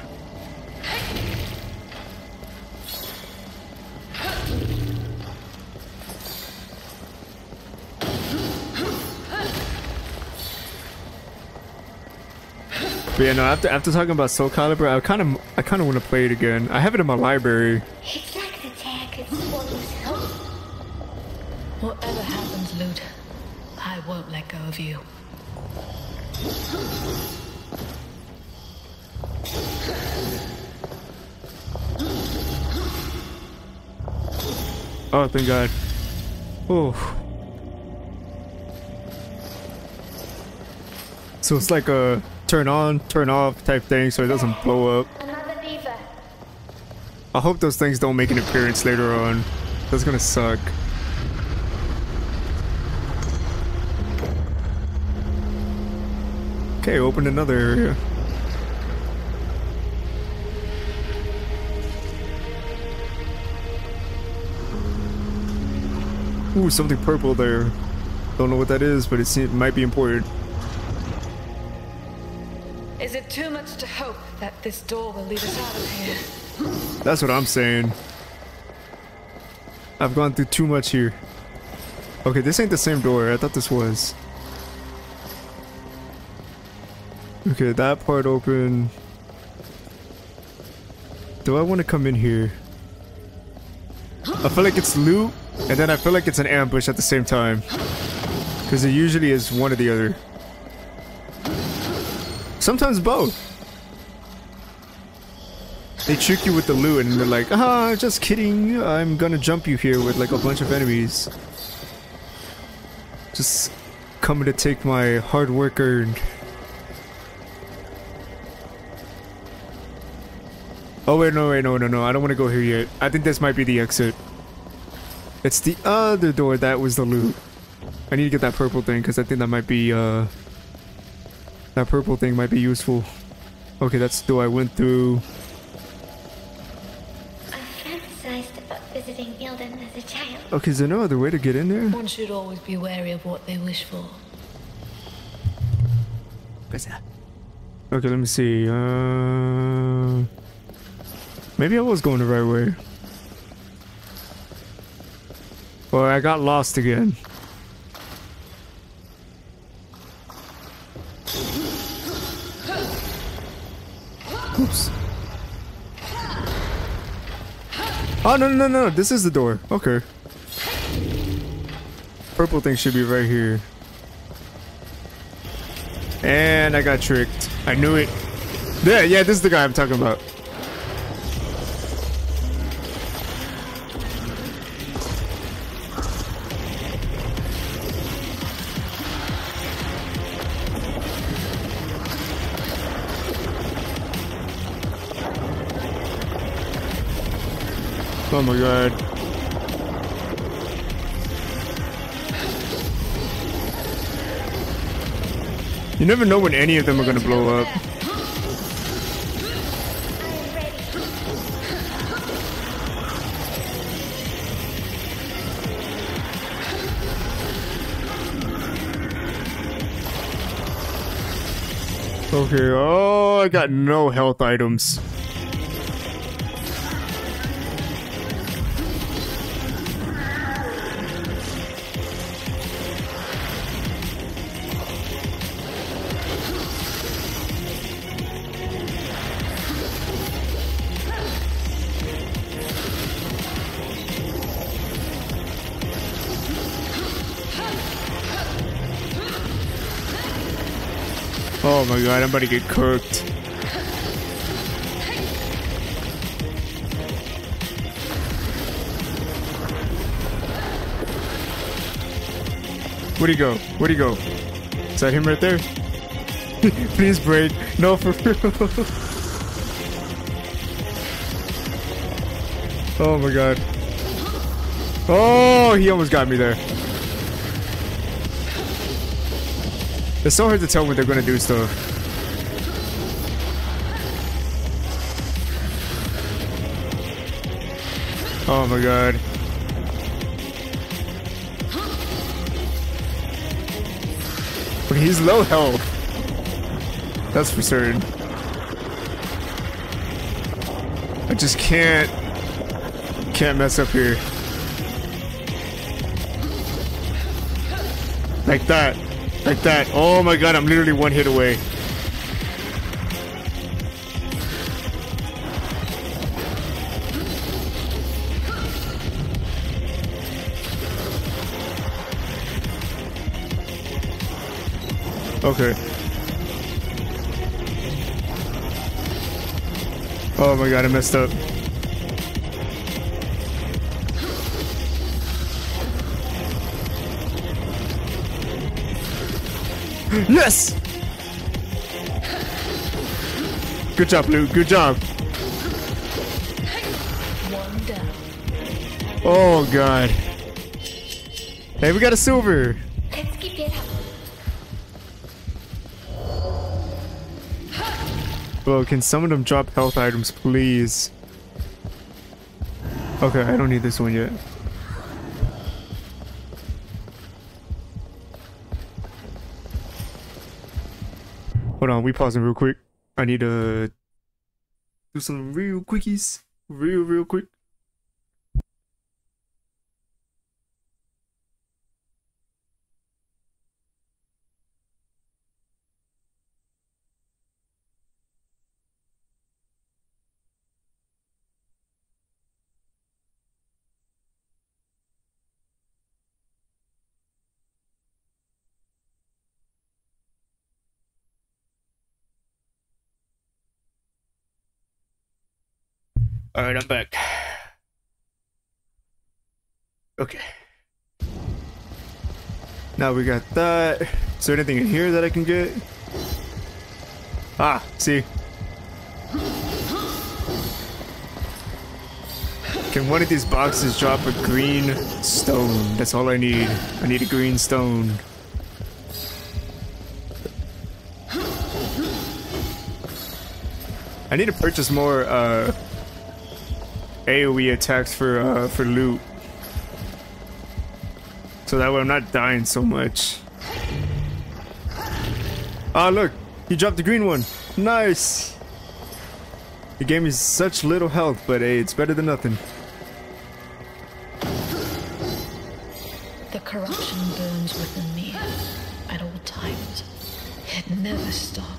But yeah, no. After after talking about Soul Calibur, I kind of I kind of want to play it again. I have it in my library. Whatever happens, Lute, I won't let go of you. Oh, thank God. Oh. So it's like a turn on, turn off type thing so it doesn't blow up. I hope those things don't make an appearance later on. That's gonna suck. Okay, open another area. Ooh, something purple there. Don't know what that is, but it might be important. Is it too much to hope that this door will lead us out of here? That's what I'm saying. I've gone through too much here. Okay, this ain't the same door. I thought this was. Okay, that part open. Do I want to come in here? I feel like it's loot, and then I feel like it's an ambush at the same time. Because it usually is one or the other. Sometimes both. They trick you with the loot and they're like, ah, just kidding, I'm gonna jump you here with like a bunch of enemies. Just coming to take my hard work earned. Oh wait, no, wait, no, no, no, I don't want to go here yet. I think this might be the exit. It's the other door that was the loot. I need to get that purple thing because I think that might be, uh... That purple thing might be useful. Okay, that's the door I went through. I fantasized about visiting Ilden as a child. Okay, is there no other way to get in there? One should always be wary of what they wish for. Okay, let me see. Uh, maybe I was going the right way. Or I got lost again. Oops. Oh, no, no, no, this is the door. Okay. Purple thing should be right here. And I got tricked. I knew it. Yeah, yeah, this is the guy I'm talking about. Oh my god. You never know when any of them are gonna blow up. Okay, oh, I got no health items. God, I'm about to get cooked. Where'd he go? Where'd he go? Is that him right there? Please break. No, for real. oh my god. Oh, he almost got me there. It's so hard to tell when they're gonna do stuff. Oh my god. But he's low health. That's for certain. I just can't... Can't mess up here. Like that. Like that. Oh my god, I'm literally one hit away. Oh my god, I messed up. Yes! Good job, Lute. Good job. Oh, God. Hey, we got a silver. Bro, can some of them drop health items, please? Okay, I don't need this one yet. Hold on, we pausing real quick. I need to do some real quickies. Real, real quick. All right, I'm back. Okay. Now we got that. Is there anything in here that I can get? Ah, see. Can one of these boxes drop a green stone? That's all I need. I need a green stone. I need to purchase more, uh, AoE attacks for uh, for Lute. So that way I'm not dying so much. Ah, look! He dropped the green one! Nice! He gave me such little health, but hey, it's better than nothing. The corruption burns within me at all times. It never stops.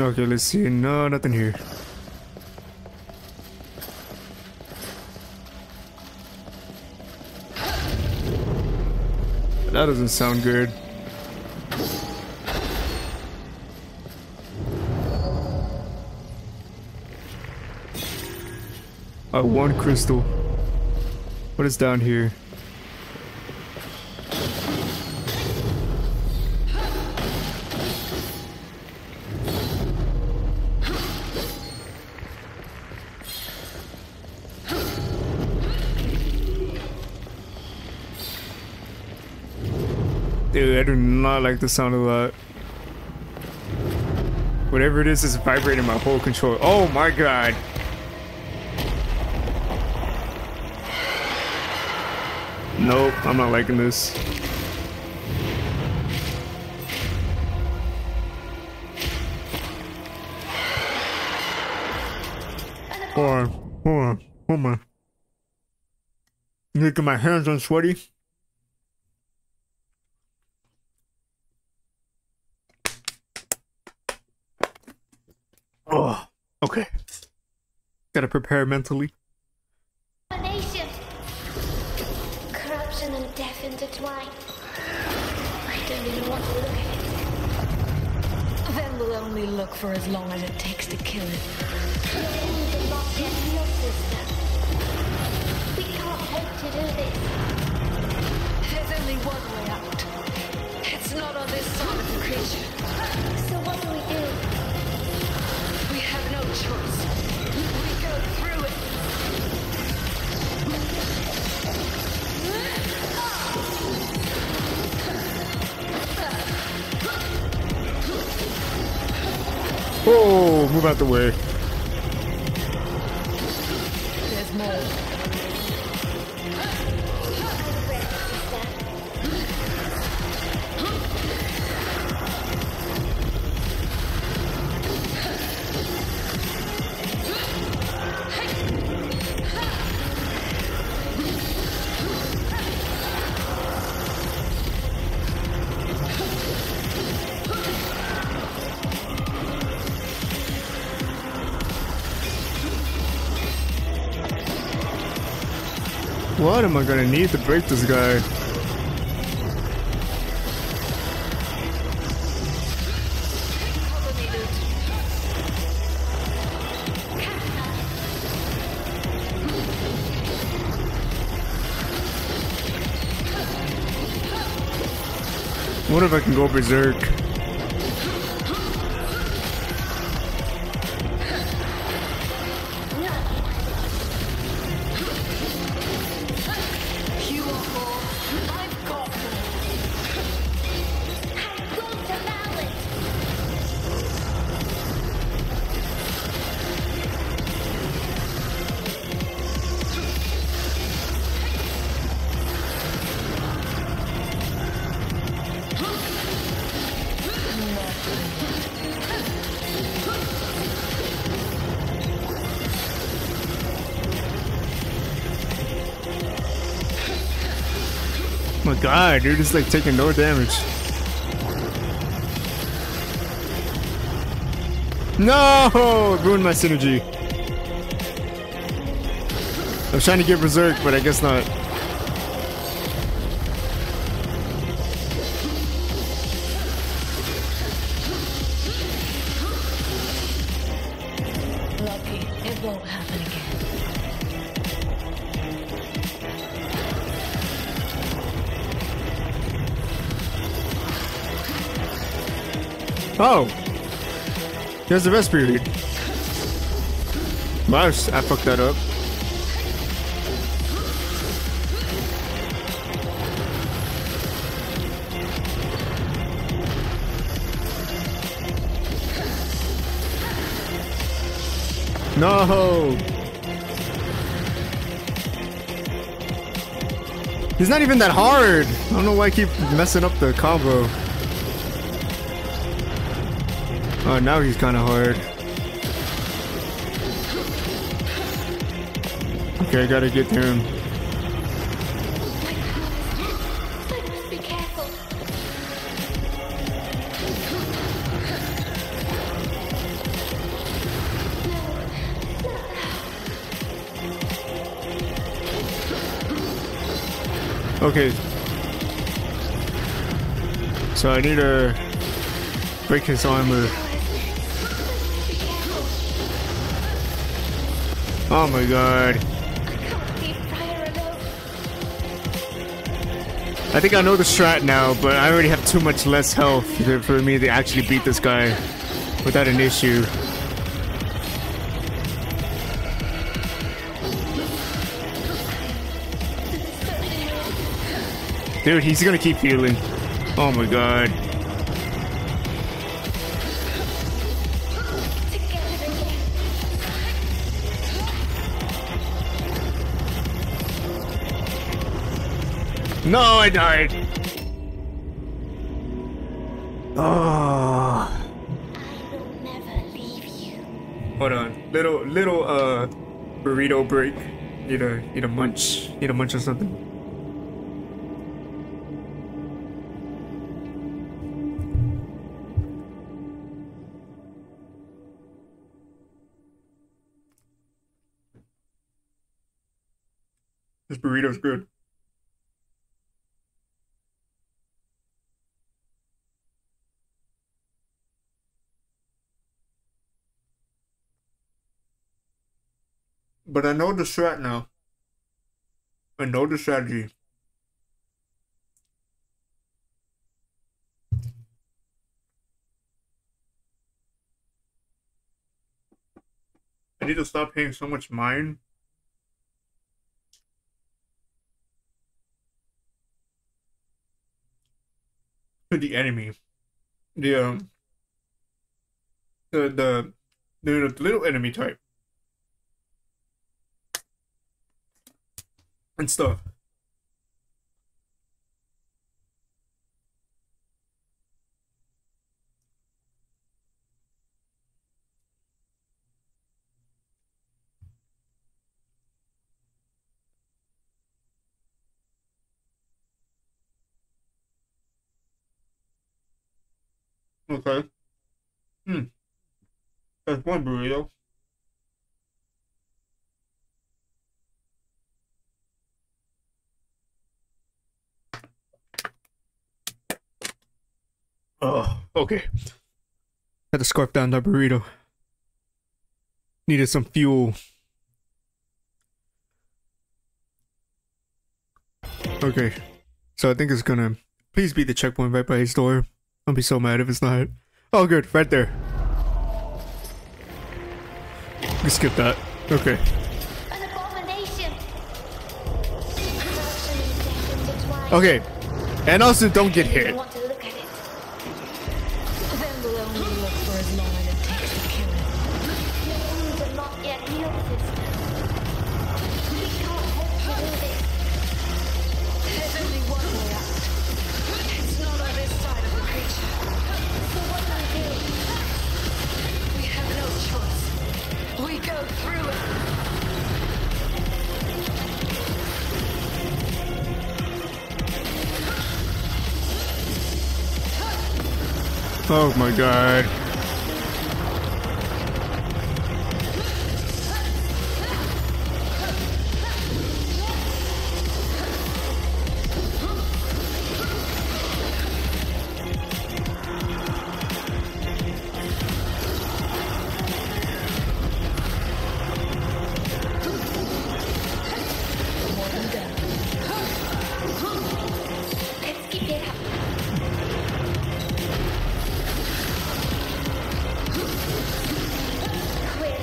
Okay, let's see. No, nothing here. That doesn't sound good. Uh, one crystal. What is down here? Not like the sound of that. Whatever it is is vibrating my whole controller. Oh my god. Nope, I'm not liking this. Hold on, hold on, hold on. Making my hands on sweaty. Oh, okay. Gotta prepare mentally. Nation. Corruption and death intertwined. I don't even want to look at it. Then we'll only look for as long as it takes to kill it. Your enemies are locked into your system. We can't hope to do this. There's only one way out. It's not on this side of the creature. So what do we do? Oh, move out the way. What am I gonna need to break this guy? What if I can go berserk? My god, dude, it's like taking no damage. No! Ruined my synergy. I was trying to get Berserk, but I guess not. There's the rest period. Wow, I fucked that up. No! He's not even that hard. I don't know why I keep messing up the combo. Oh, now he's kind of hard. Okay, I gotta get to him. Okay. So I need to break his armor. Oh my god. I think I know the strat now, but I already have too much less health for me to actually beat this guy without an issue. Dude, he's gonna keep healing. Oh my god. No, I died. Oh. I will never leave you. Hold on. Little little uh burrito break. Need a need a munch. Need a munch or something. But I know the strat now. I know the strategy. I need to stop paying so much mind. To the enemy. The um the the the, the little enemy type. And stuff. Okay. Hmm. That's one burrito. Oh, okay. Had to scarf down that burrito. Needed some fuel. Okay. So I think it's gonna please be the checkpoint right by his door. I'll be so mad if it's not. Oh good, right there. We skip that. Okay. An abomination. Crouching in death intertwined. Okay. And also don't get hit. Oh my god.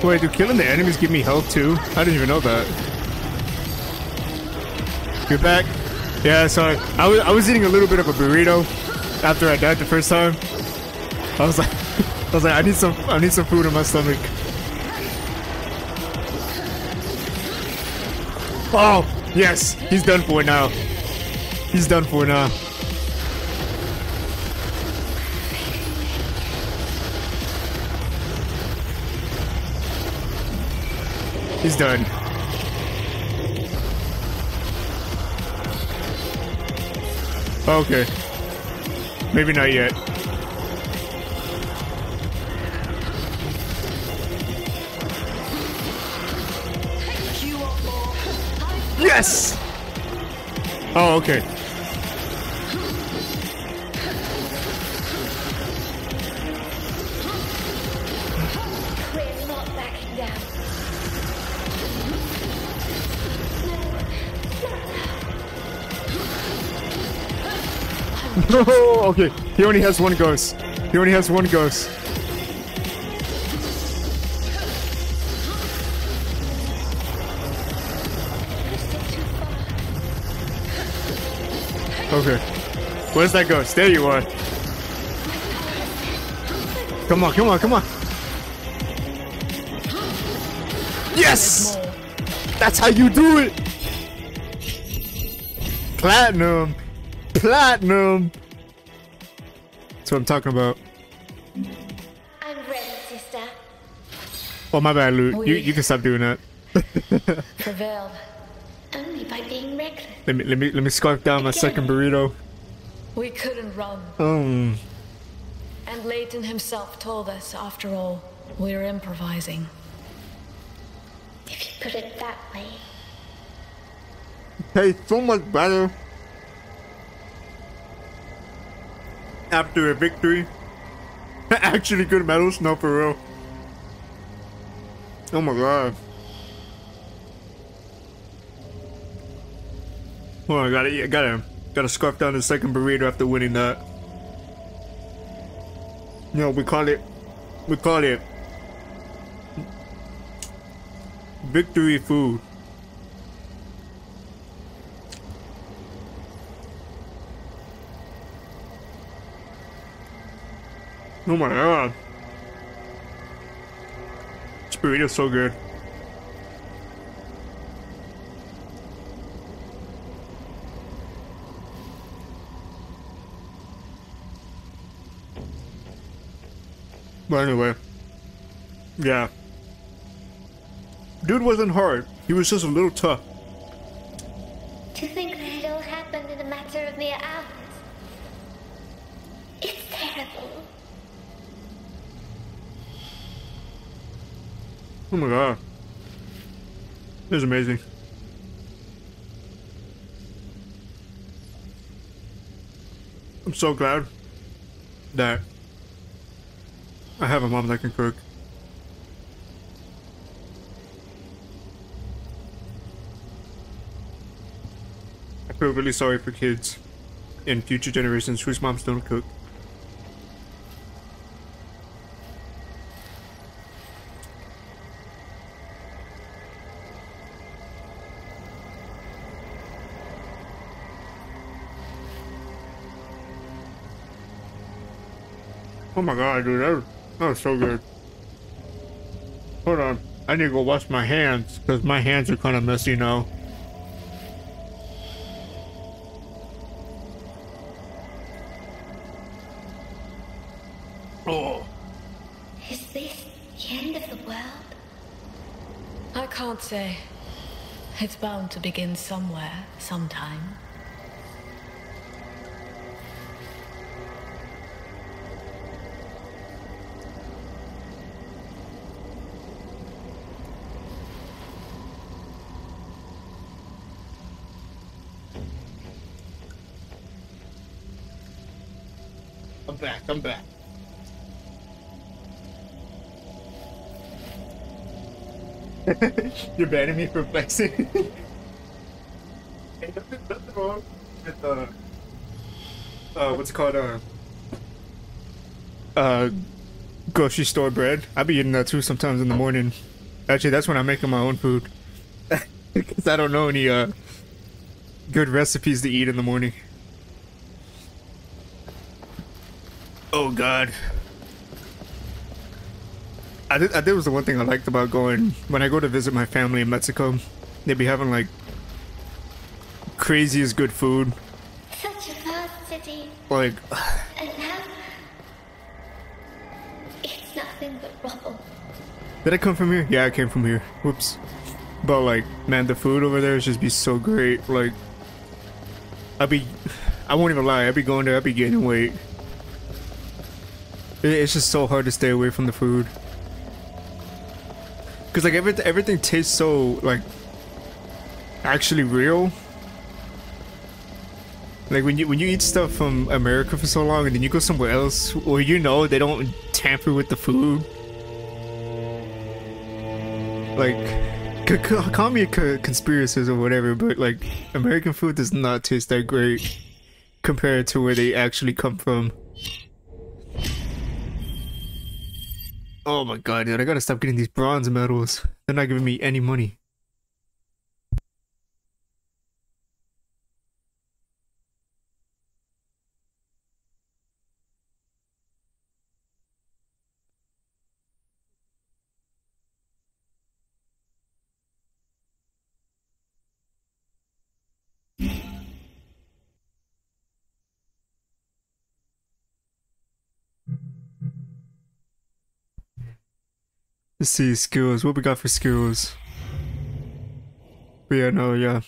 Wait, do killing the enemies give me health too? I didn't even know that. You're back? Yeah, sorry. I was, I was eating a little bit of a burrito after I died the first time. I was like, I was like, I need some, I need some food in my stomach. Oh, yes, he's done for now. He's done for now. He's done. Okay. Maybe not yet. Yes! Oh, okay. Okay. He only has one ghost. He only has one ghost. Okay. Where's that ghost? There you are. Come on, come on, come on. Yes! That's how you do it! Platinum! Platinum! That's what I'm talking about. I'm ready, sister. Oh, my bad, Lute. You, you can stop doing that. Prevailed. Only by being reckless. Let me, let me, let me scarf down my second burrito. We couldn't run. Um, And Leighton himself told us, after all, we're improvising. If you put it that way. tastes so much better after a victory. Actually, good medals, no for real. Oh my god. On, I gotta, I gotta, gotta scarf down the second burrito after winning that. No, we call it, we call it victory food. Oh my god. This burrito's so good. But anyway. Yeah. Dude wasn't hard. He was just a little tough. To think that it all happened in a matter of mere hours. It's terrible. Oh my god. This is amazing. I'm so glad that I have a mom that can cook. I feel really sorry for kids in future generations whose moms don't cook. Oh my god, dude, that was, that was so good. Hold on, I need to go wash my hands because my hands are kind of messy now. Oh, Is this the end of the world? I can't say. It's bound to begin somewhere, sometime. You're banning me for flexing. Ain't nothing, nothing wrong with uh, uh, what's it called? Uh, uh, grocery store bread. I be eating that too sometimes in the morning. Actually, that's when I'm making my own food. Because I don't know any uh good recipes to eat in the morning. Oh God. I did, I did was the one thing I liked about going when I go to visit my family in Mexico. they'd be having like craziest good food. Such a vast city, Like and now it's nothing but rubble. Did I come from here? Yeah, I came from here. Whoops. But like, man, the food over there is just be so great. Like, I be, I won't even lie. I be going there. I be gaining weight. It's just so hard to stay away from the food. Cause like everything, everything tastes so like actually real. Like when you when you eat stuff from America for so long and then you go somewhere else where you know they don't tamper with the food. Like, call me a conspiracist or whatever, but like American food does not taste that great compared to where they actually come from. Oh my god, dude! I gotta stop getting these bronze medals. They're not giving me any money. Let's see skills. What we got for skills? But yeah, no, yeah.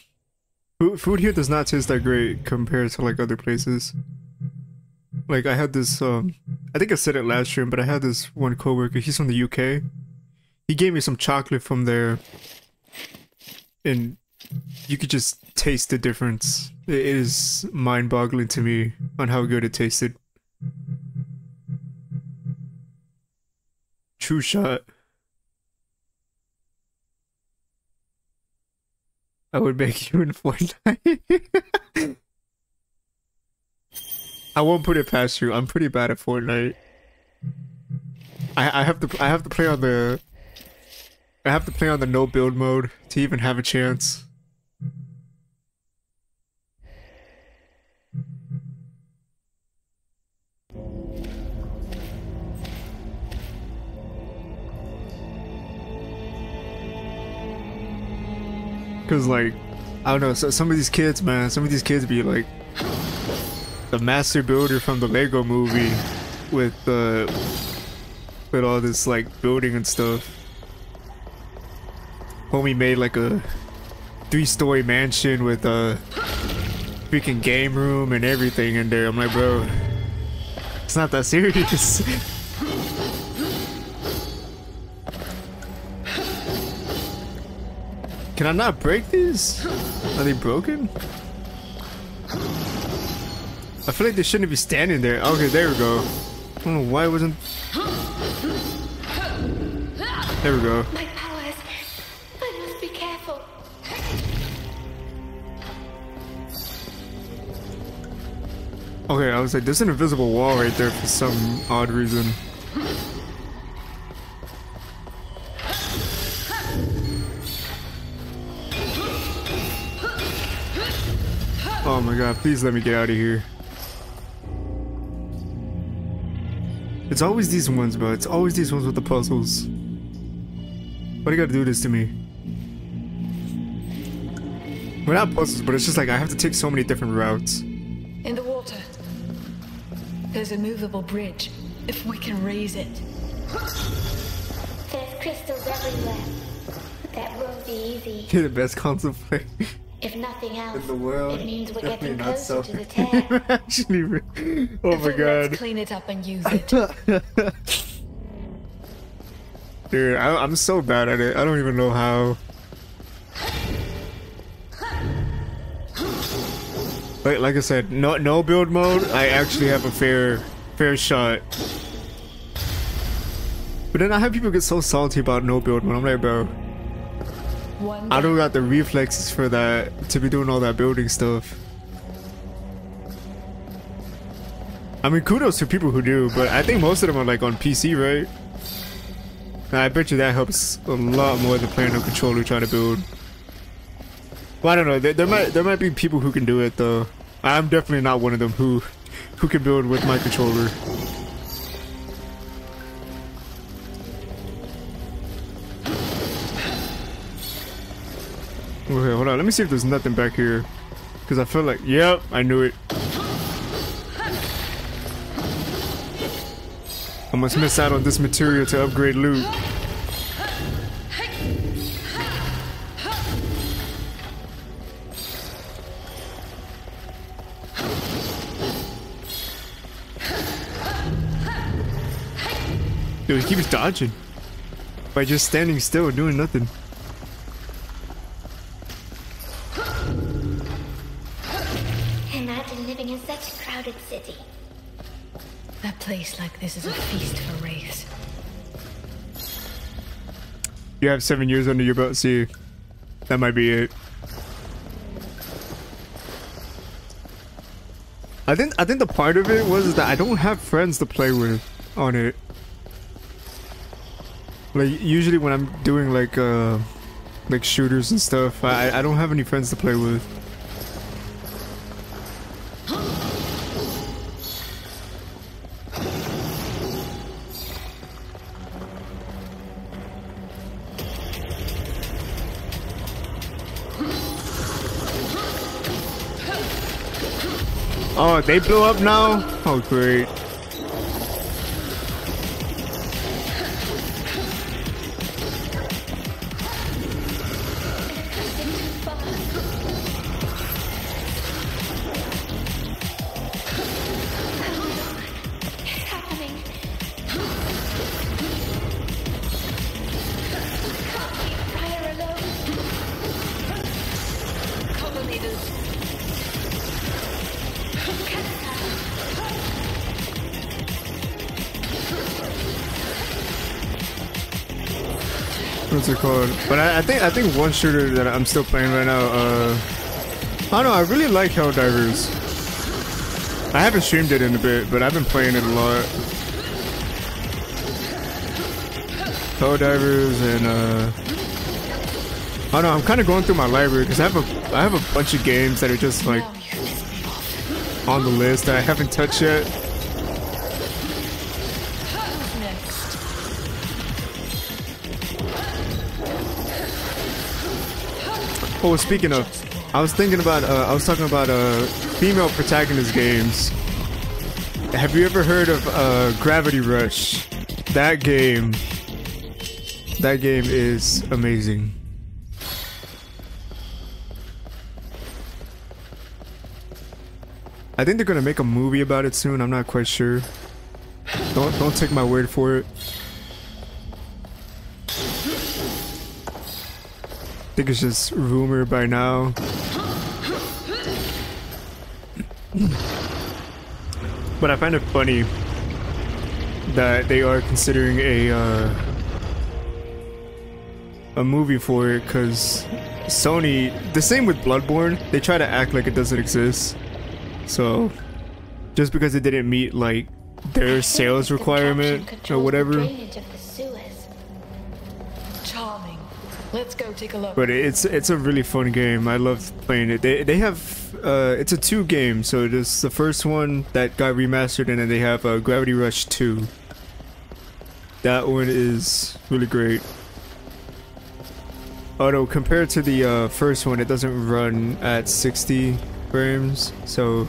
Food, food here does not taste that great compared to like other places. Like I had this, um, I think I said it last stream, but I had this one coworker. He's from the UK. He gave me some chocolate from there, and you could just taste the difference. It is mind-boggling to me on how good it tasted. True shot. I would make you in Fortnite. I won't put it past you. I'm pretty bad at Fortnite. I I have to I have to play on the I have to play on the no build mode to even have a chance. Cause like, I don't know. So some of these kids, man, some of these kids be like the master builder from the Lego Movie with uh, with all this like building and stuff. Homie made like a three-story mansion with a freaking game room and everything in there. I'm like, bro, it's not that serious. Can I not break these? Are they broken? I feel like they shouldn't be standing there. Okay, there we go. I don't know why it wasn't. There we go. My powers. I must be careful. Okay, I was like, there's an invisible wall right there for some odd reason. God, please let me get out of here. It's always these ones, bro. It's always these ones with the puzzles. Why do you gotta do this to me? Well, not puzzles, but it's just like I have to take so many different routes. In the water. There's a movable bridge. If we can raise it. There's crystals everywhere. That won't be easy. You're the best console player If nothing else, in the world. it means we're getting closer so. to the tear. Actually, re- oh my Then god. Let's clean it up and use it. Dude, I, I'm so bad at it. I don't even know how. Like, like I said, no no build mode. I actually have a fair fair shot. But then I have people get so salty about no build when I'm like, bro, I don't got the reflexes for that to be doing all that building stuff. I mean, kudos to people who do, but I think most of them are like on PC, right? I bet you that helps a lot more than playing on controller trying to build. Well, I don't know. There, there might there might be people who can do it though. I'm definitely not one of them who who can build with my controller. Okay, hold on. Let me see if there's nothing back here. Because I feel like, yep, I knew it. I must miss out on this material to upgrade Lute. Dude, he keeps dodging. By just standing still, doing nothing. Such city. A place like this is a feast for wraiths. You have seven years under your belt, see. That might be it. I think I think the part of it was that I don't have friends to play with on it. Like usually when I'm doing like uh like shooters and stuff, I I don't have any friends to play with. Oh, they blew up now? Oh, great. But I, I think I think one shooter that I'm still playing right now. Uh, I don't know. I really like Helldivers. I haven't streamed it in a bit, but I've been playing it a lot. Helldivers and uh, I don't know. I'm kind of going through my library because I have a I have a bunch of games that are just like on the list that I haven't touched yet. Oh, speaking of, I was thinking about, uh, I was talking about uh, female protagonist games. Have you ever heard of uh, Gravity Rush? That game, that game is amazing. I think they're gonna make a movie about it soon. I'm not quite sure. Don't don't take my word for it. It's just rumor by now. but I find it funny that they are considering a uh, a movie for it because Sony, the same with Bloodborne, they try to act like it doesn't exist. So just because it didn't meet like their sales requirement or whatever. drainage of the Suez. Charming. Let's go take a look. But it's it's a really fun game. I love playing it. They they have uh it's a two game. So there's the first one that got remastered, and then they have uh, Gravity Rush two. That one is really great. Although compared to the uh, first one, it doesn't run at 60 frames, so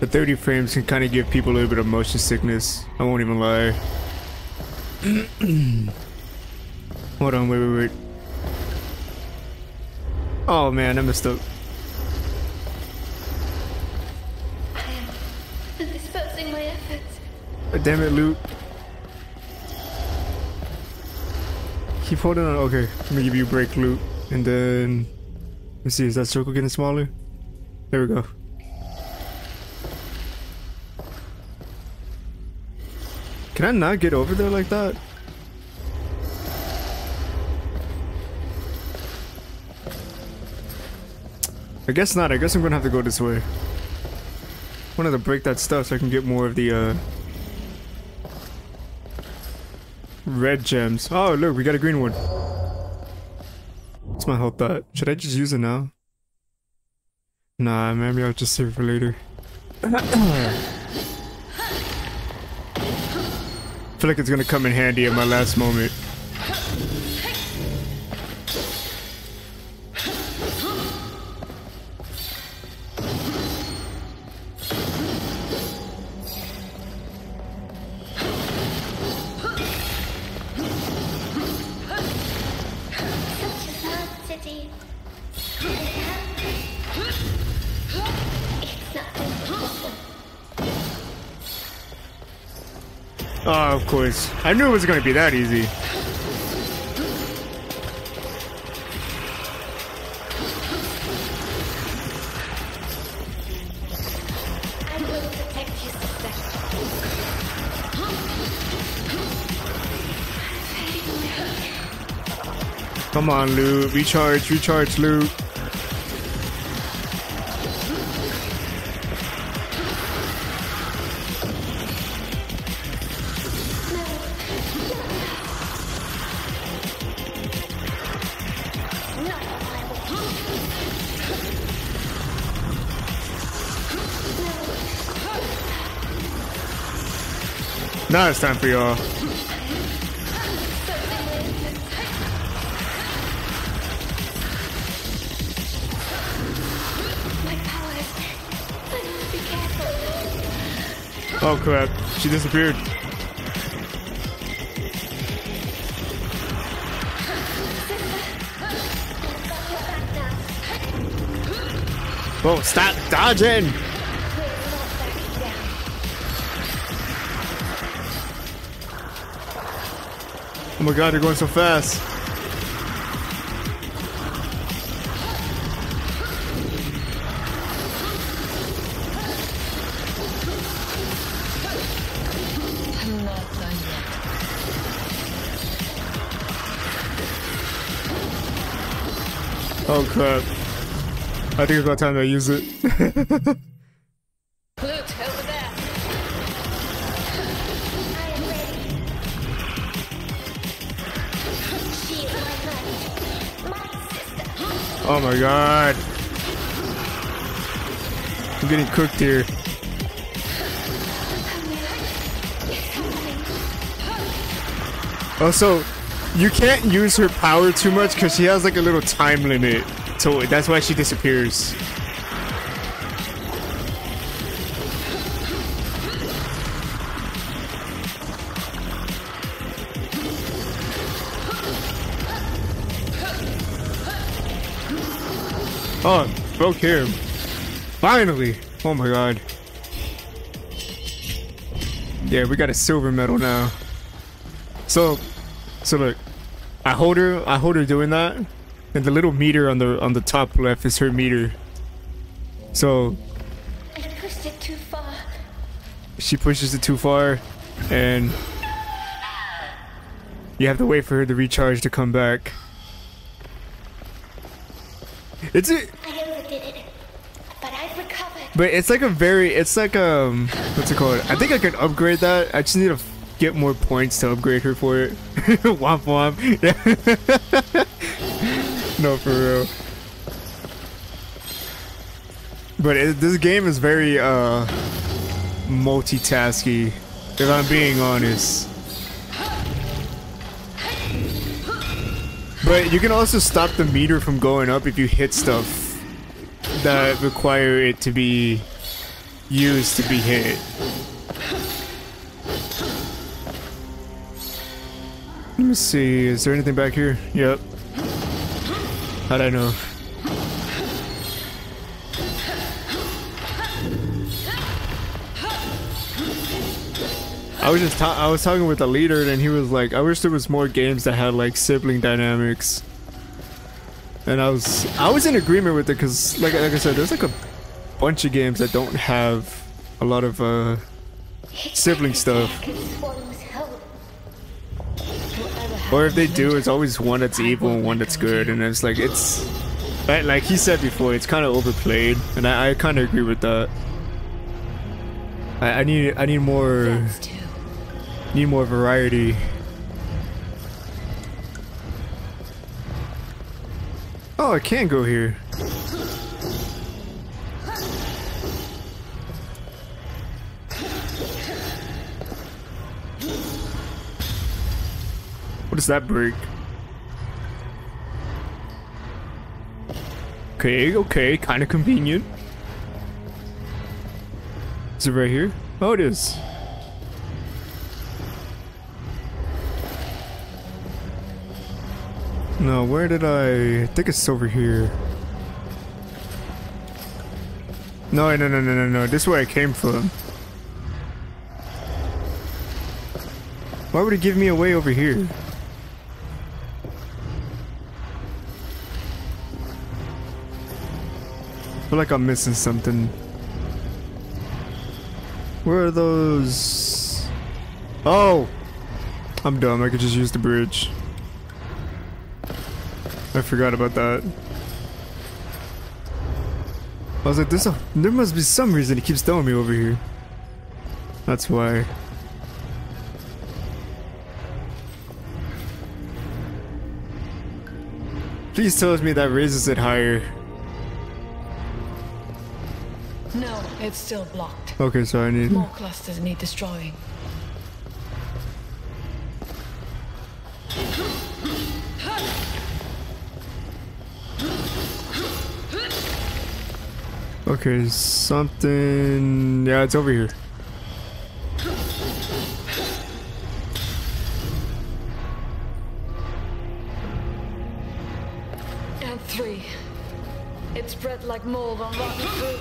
the 30 frames can kind of give people a little bit of motion sickness. I won't even lie. Hold on, wait, wait, wait. Oh man, I messed up. I'm dispersing my efforts. Damn it, Lute. Keep holding on. Okay, let me give you a break, Lute. And then... Let's see, is that circle getting smaller? There we go. Can I not get over there like that? I guess not. I guess I'm gonna have to go this way. I wanted to break that stuff so I can get more of the uh, red gems. Oh, look, we got a green one. What's my health at? Should I just use it now? Nah, maybe I'll just save it for later. I feel like it's gonna come in handy at my last moment. Course. I knew it was going to be that easy. Come on, Lute. Recharge, recharge, Lute. Now it's time for y'all. Oh crap, she disappeared. Whoa, stop dodging! Oh my god, you're going so fast. Oh crap. I think it's about time I use it. my god. I'm getting cooked here. Also, you can't use her power too much because she has like a little time limit. So that's why she disappears. Oh, broke him. Finally! Oh my god. Yeah, we got a silver medal now. So, so look, I hold her, I hold her doing that, and the little meter on the on the top left is her meter. So I pushed it too far. she pushes it too far, and you have to wait for her to recharge to come back. It's a, I overdid it, but I've recovered. but it's like a very, it's like um, what's it called? I think I can upgrade that. I just need to get more points to upgrade her for it. womp womp. no, for real. But it, this game is very uh multitasky. If I'm being honest. But you can also stop the meter from going up if you hit stuff that require it to be used to be hit. Let me see, is there anything back here? Yep. How'd I know? I was just I was talking with the leader and he was like, I wish there was more games that had like sibling dynamics. And I was I was in agreement with it because like like I said, there's like a bunch of games that don't have a lot of uh sibling stuff. Or if they do, it's always one that's evil and one that's good, and it's like it's like, like he said before, it's kind of overplayed, and I, I kind of agree with that. I, I need I need more need more variety. Oh, I can go here. What does that break? Okay, okay, kind of convenient. Is it right here? Oh, it is. No, where did I... I think it's over here. No, no, no, no, no, no. This is where I came from. Why would it give me away over here? I feel like I'm missing something. Where are those? Oh! I'm dumb, I could just use the bridge. I forgot about that. I was like, there's a, there must be some reason he keeps throwing me over here. That's why. Please tell me that raises it higher. No, it's still blocked. Okay, so I need... More clusters need destroying. Okay, something... Yeah, it's over here. And three. It spread like mold on rotten fruit.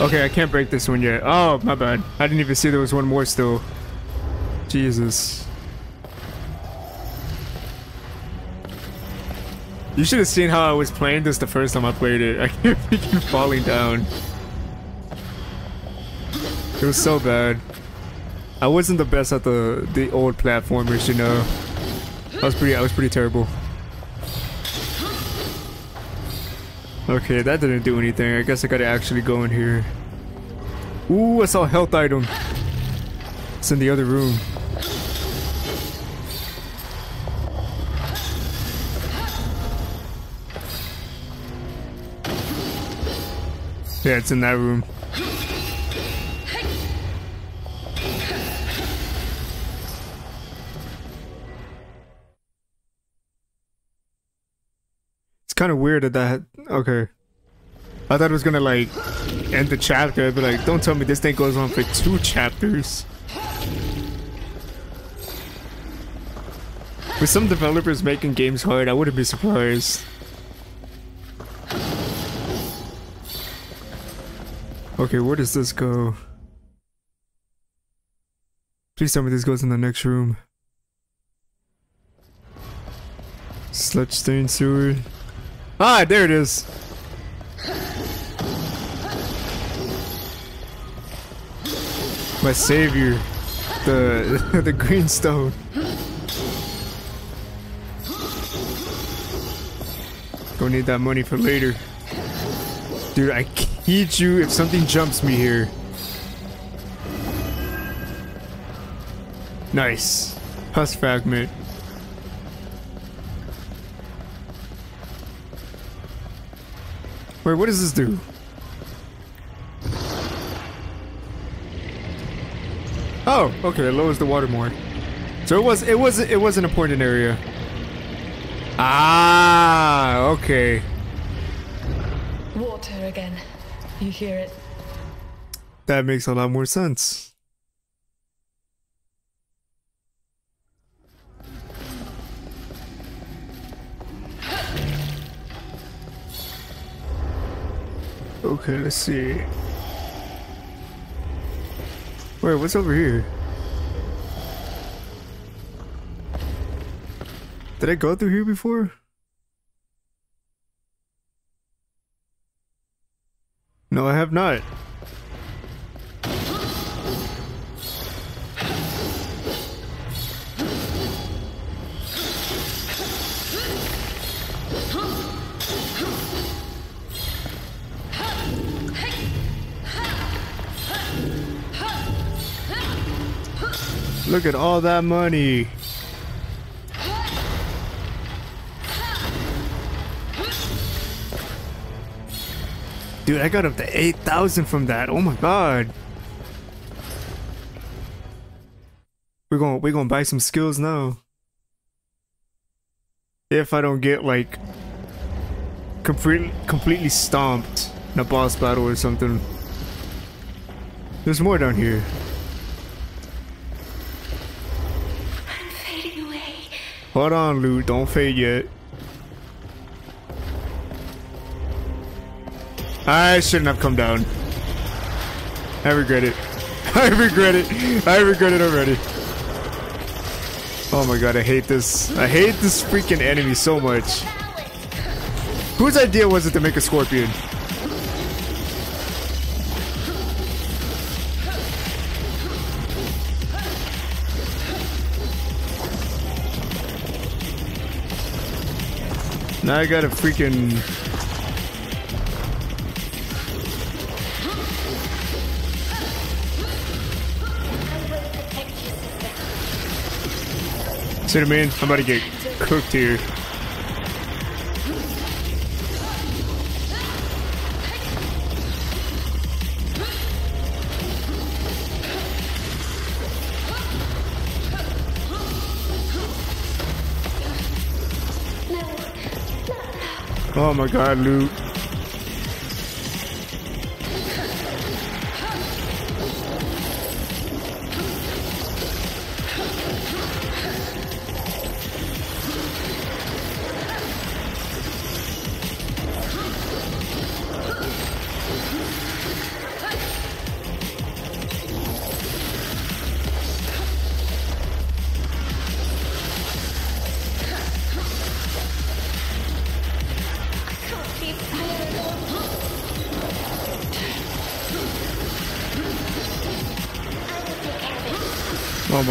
Okay, I can't break this one yet. Oh, my bad. I didn't even see there was one more still. Jesus. You should have seen how I was playing this the first time I played it. I kept falling down. It was so bad. I wasn't the best at the the old platformers, you know. I was pretty I was pretty terrible. Okay, that didn't do anything. I guess I gotta actually go in here. Ooh, I saw a health item. It's in the other room. Yeah, it's in that room. It's kind of weird that that... Okay. I thought it was gonna, like, end the chapter. I'd be like, don't tell me this thing goes on for two chapters. With some developers making games hard, I wouldn't be surprised. Okay, where does this go? Please tell me this goes in the next room. Sludge stain sewer. Ah, there it is. My savior. The the green stone. Don't need that money for later. Dude, I need you if something jumps me here. Nice. Husk fragment. Wait, what does this do? Oh, okay, it lowers the water more. So it was it was it was an important area. Ah, okay. Water again. You hear it? That makes a lot more sense. Okay, let's see. Wait, what's over here? Did I go through here before? No, I have not. Look at all that money. Dude, I got up to 8,000 from that. Oh my god. We're going we're going to buy some skills now. If I don't get like completely completely stomped in a boss battle or something. There's more down here. I'm fading away. Hold on, Lou. Don't fade yet. I shouldn't have come down. I regret it. I regret it. I regret it already. Oh my god, I hate this. I hate this freaking enemy so much. Whose idea was it to make a scorpion? Now I got a freaking See what I mean? I'm about to get cooked here. Oh my god, Lute.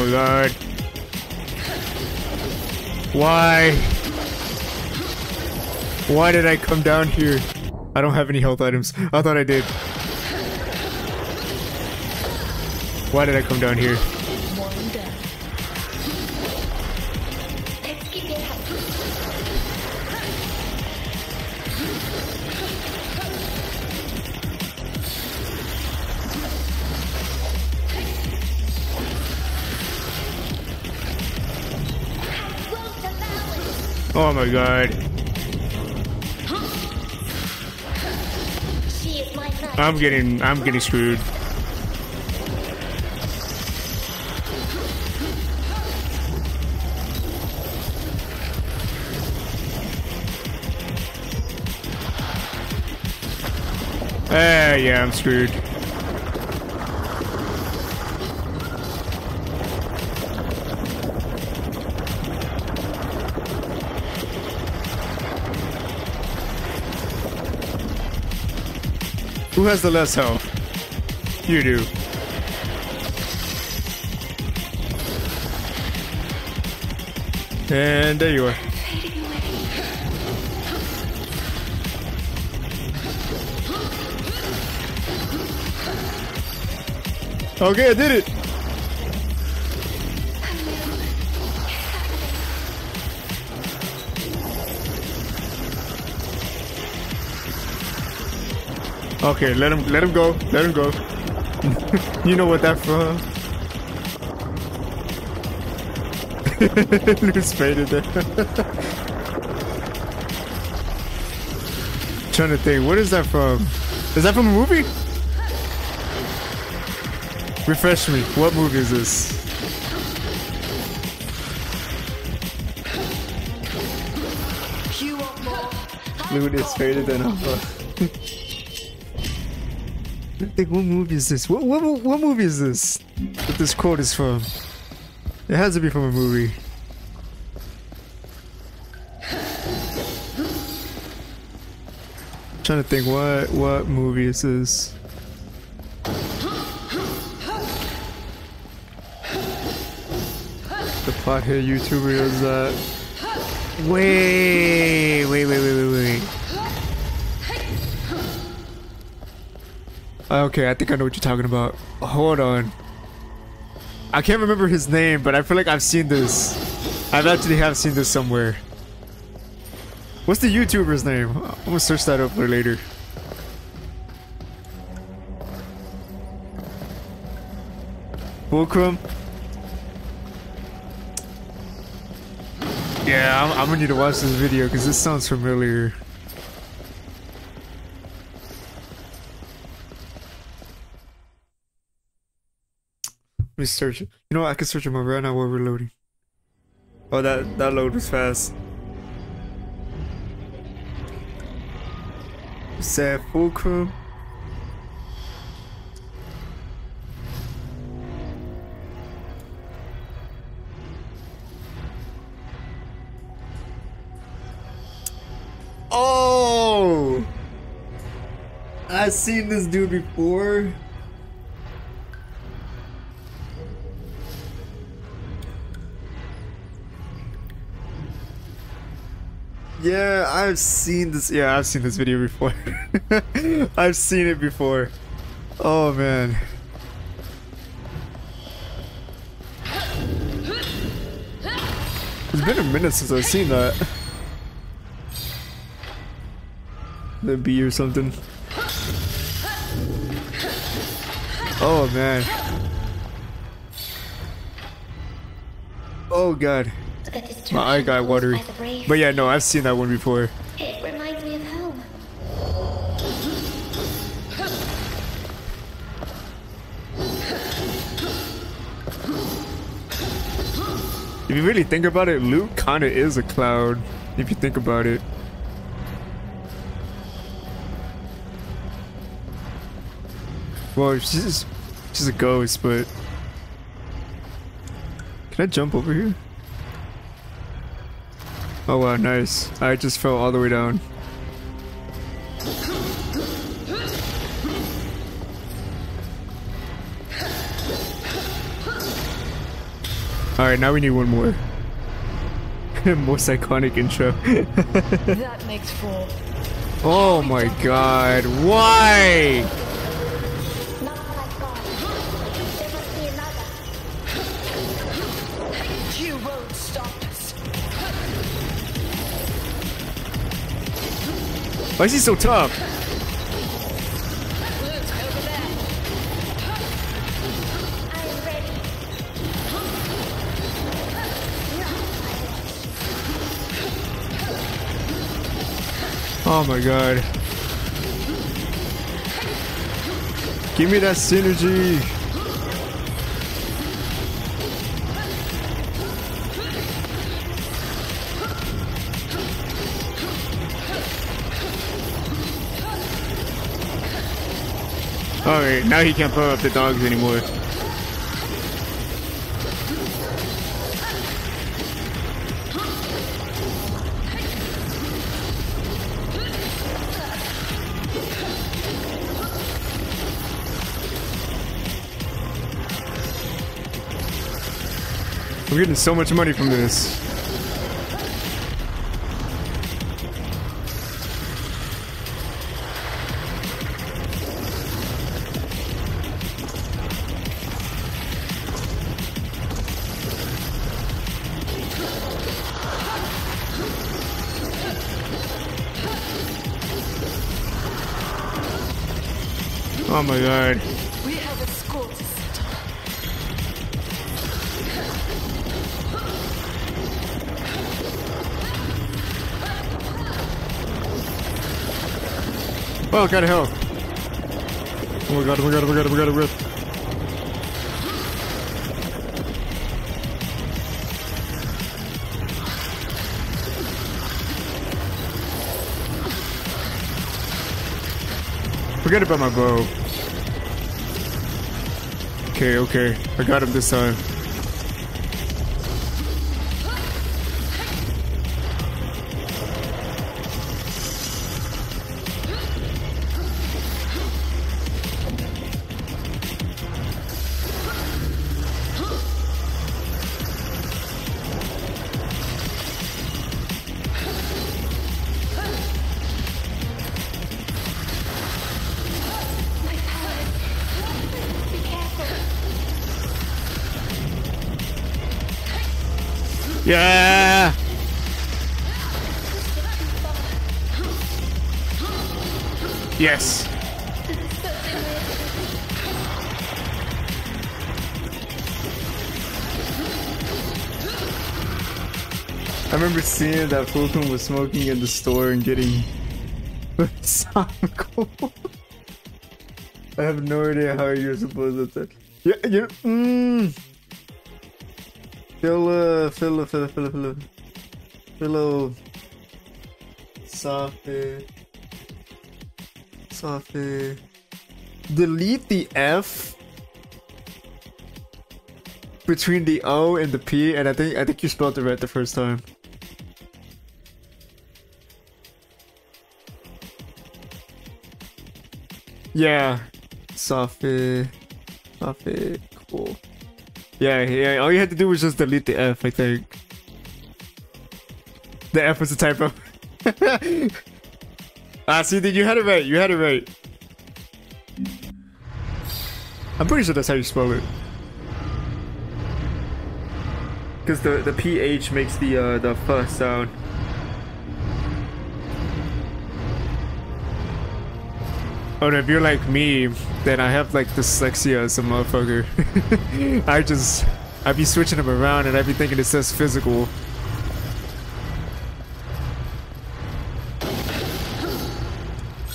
My god. Why? Why did I come down here? I don't have any health items. I thought I did. Why did I come down here? My god. I'm getting I'm getting screwed. Eh, yeah, I'm screwed. Who has the less health? You do. And there you are. Okay, I did it. Okay, let him let him go. Let him go. you know what that from? Lose faded there. Trying to think, what is that from? Is that from a movie? Refresh me. What movie is this? Lute is faded than alpha. I think what movie is this? What, what what movie is this? That this quote is from? It has to be from a movie. trying to think what what movie is this? The pothead YouTuber is that? Wait, wait, wait, wait, wait, wait. Okay, I think I know what you're talking about. Hold on. I can't remember his name, but I feel like I've seen this. I've actually have seen this somewhere. What's the YouTuber's name? I'm gonna search that up for later. Fulcrum? Yeah, I'm, I'm gonna need to watch this video because this sounds familiar. Me search. You know? I can search them right now while we're loading. Oh, that that load was fast. Sad fulcrum. Oh! I've seen this dude before. Yeah, I've seen this. Yeah, I've seen this video before. I've seen it before. Oh man. It's been a minute since I've seen that. The bee or something. Oh man. Oh god. My eye got watery. But yeah, no, I've seen that one before. It reminds me of home. If you really think about it, Lute kinda is a cloud. If you think about it. Well, she's she's a ghost, but can I jump over here? Oh wow, nice. I just fell all the way down. Alright, now we need one more. Most iconic intro. that makes four. Oh my god, why? Why is he so tough? Oh my god. Give me that synergy. Now he can't power up the dogs anymore. We're getting so much money from this. Forget about my bow. Okay, okay. I got him this time. That Fulcrum was smoking in the store and getting. I have no idea how you're supposed to. Yeah, yeah. Mmm. Uh, fill, fill, fill, fill, fill, fill. Software. Software. Delete the F between the O and the P, and I think I think you spelled it right the first time. Yeah. Software. Software. Cool. Yeah, yeah, all you had to do was just delete the F, I think. The F was a typo. ah, see, dude, you had it right. You had it right. I'm pretty sure that's how you spell it. Because the, the PH makes the, uh, the F sound. Oh, if you're like me, then I have like dyslexia as a motherfucker. I just, I be switching them around and I be thinking it says physical.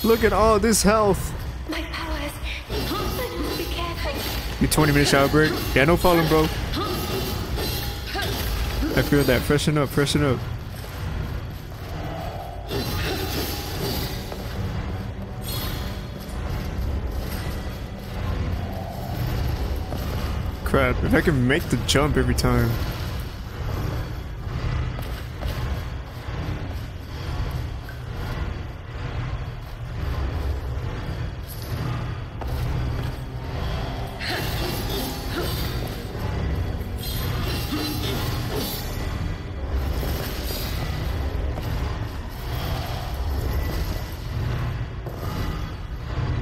Look at all this health. My powers. Be careful. You 20 minute shower break? Yeah, no problem, bro. I feel that. Freshen up, freshen up. Crap. If I can make the jump every time.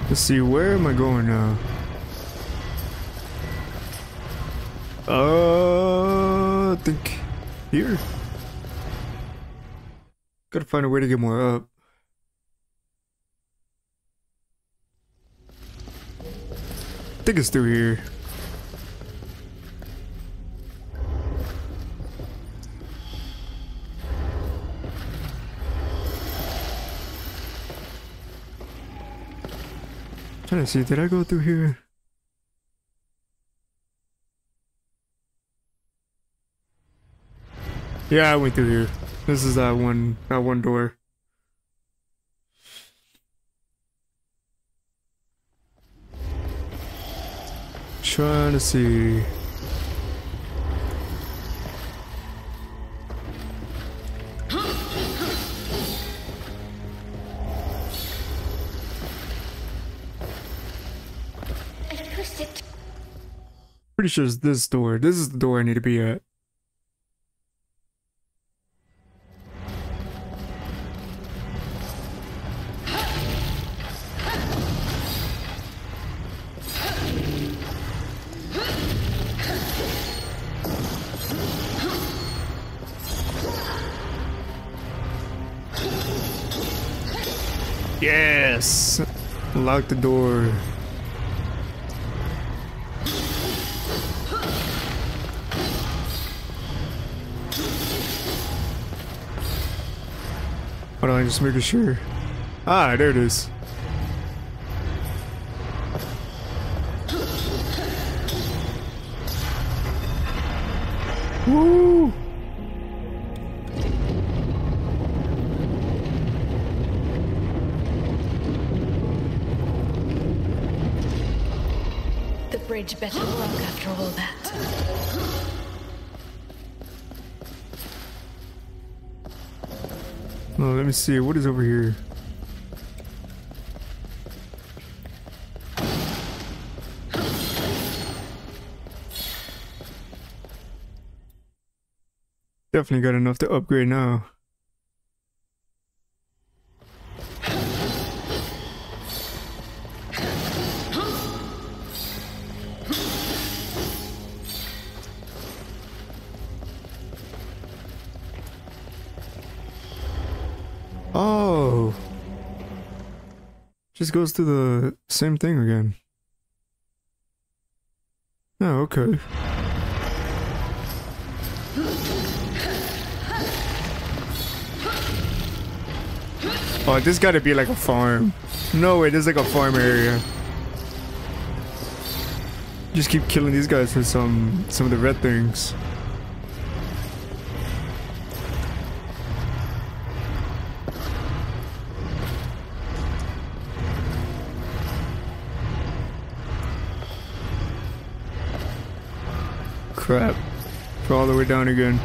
Let's see, where am I going now? Uh, I think here. Gotta find a way to get more up. I think it's through here. trying to see, did I go through here? Yeah, I went through here. This is that one, that one door. Trying to see. Pretty sure it's this door. This is the door I need to be at. Yes! Lock the door. Hold on, just making sure. Ah, there it is. Let me see. What is over here? Definitely got enough to upgrade now. Just goes through the same thing again. Oh, okay. Oh, this gotta be like a farm. No way, there's like a farm area. Just keep killing these guys for some some of the red things. Crap. We're all the way down again.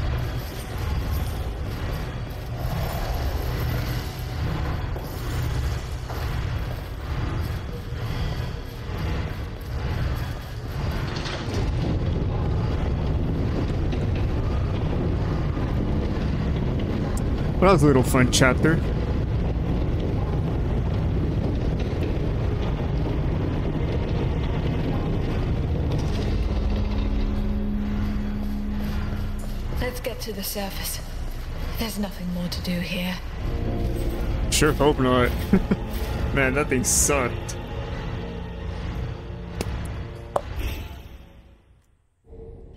Well, that was a little fun chapter. Let's get to the surface. There's nothing more to do here. Sure hope not. Man, that thing sucked.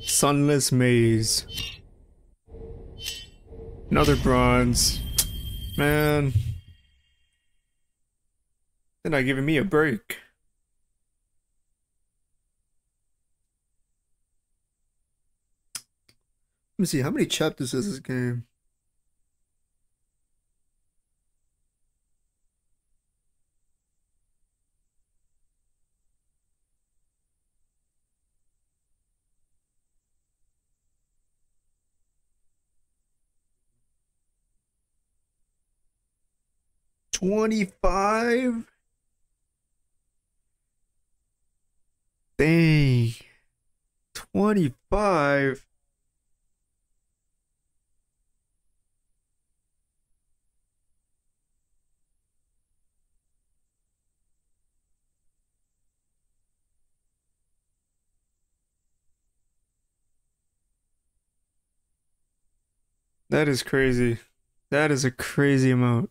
Sunless maze. Another bronze. Man. They're not giving me a break. Me see, how many chapters is this game? Twenty-five? Dang. Twenty-five? That is crazy. That is a crazy amount.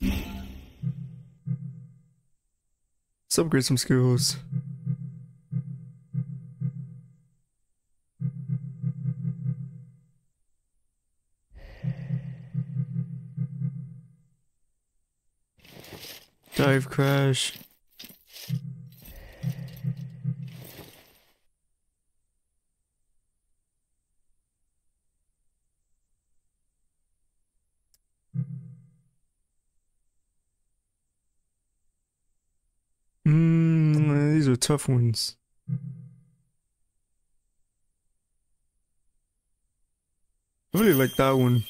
Let's upgrade some skills. Dive crash. Mm, these are tough ones. I really like that one.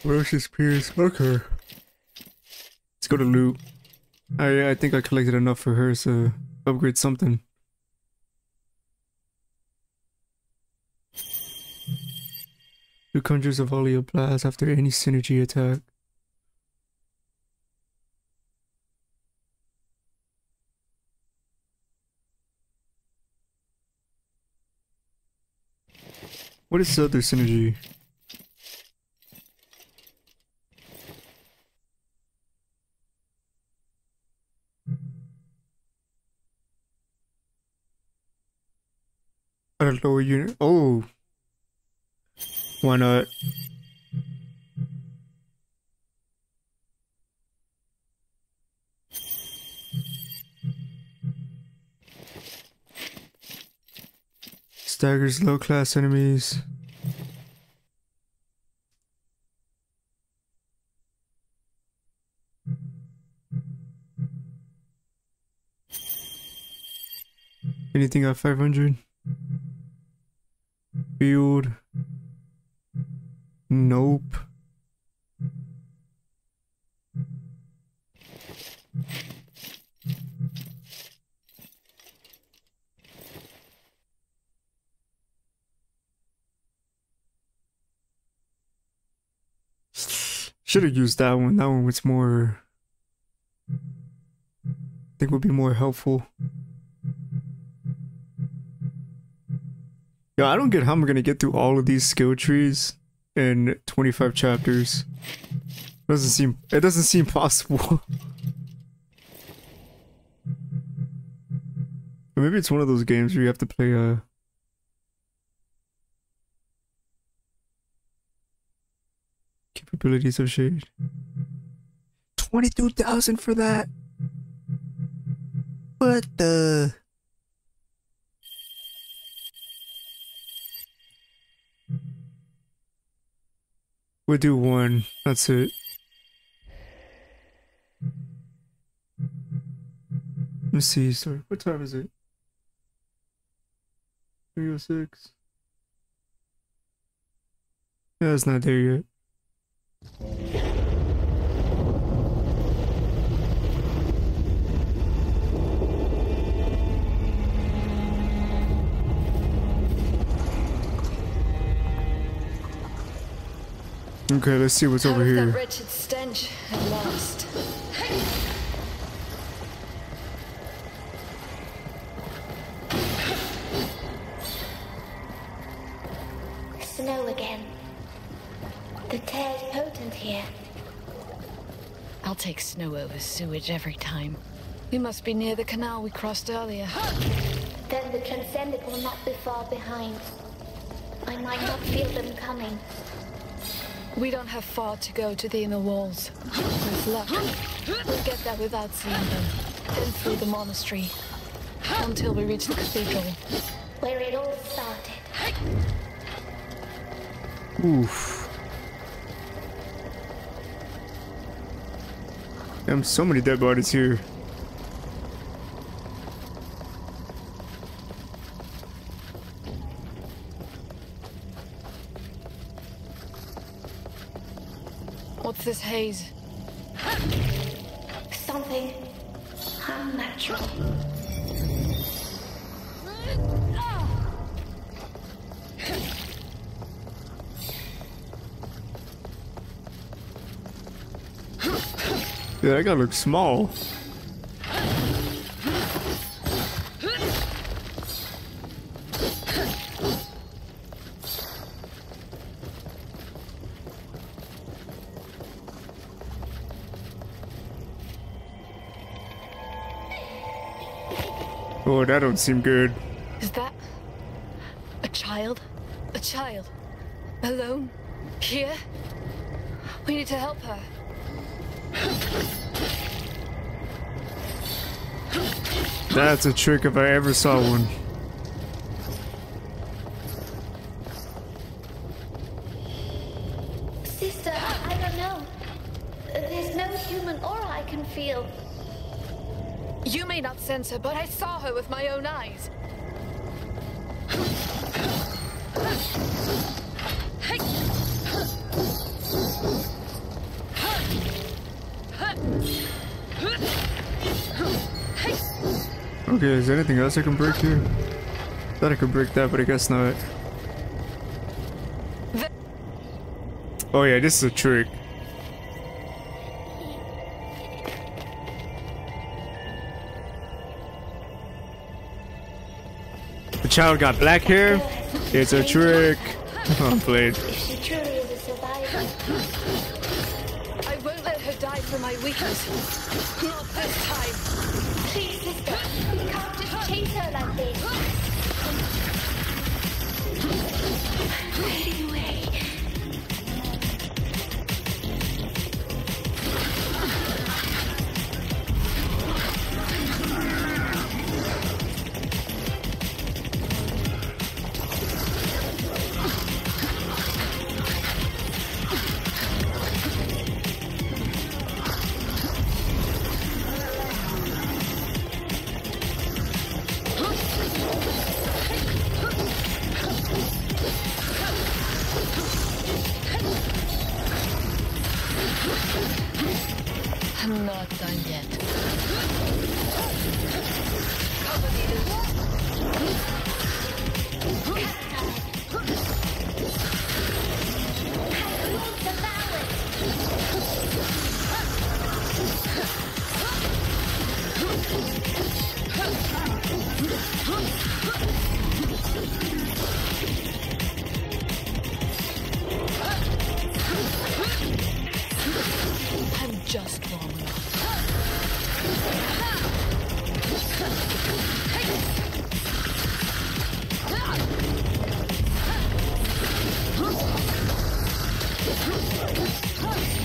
Ferocious Pierce. Okay. Let's go to Lute. I I think I collected enough for her so upgrade something. Who conjures a volley of blast after any synergy attack? What is the other synergy? Oh. a lower unit. Oh. Why not? Staggers low class enemies. Anything at 500? Field. Nope. Should have used that one. That one was more. I think would be more helpful. Yo, I don't get how I'm gonna get through all of these skill trees in 25 chapters. Doesn't seem. It doesn't seem possible. maybe it's one of those games where you have to play a. Uh, capabilities of shade. 22,000 for that? What the? We'll do one. That's it. Let me see. Sorry. What time is it? 306. Yeah, it's not there yet. Okay, let's see what's Out over here. Wretched stench at last. Snow again. The tear's potent here. I'll take snow over sewage every time. We must be near the canal we crossed earlier. Then the Transcendent will not be far behind. I might not feel them coming. We don't have far to go to the inner walls. With luck, we'll get there without seeing them. Then through the monastery. Until we reach the cathedral. Where it all started. Oof. Damn, so many dead bodies here. What's this haze? Something unnatural. Yeah, that guy looks small. That don't seem good. Is that a child? A child? Alone? Here? We need to help her. That's a trick if I ever saw one. Okay, is there anything else I can break here? Thought I could break that, but I guess not. Oh yeah, this is a trick. The child got black hair. It's a trick. I'm played. I won't let her die for my weakness. Anyway.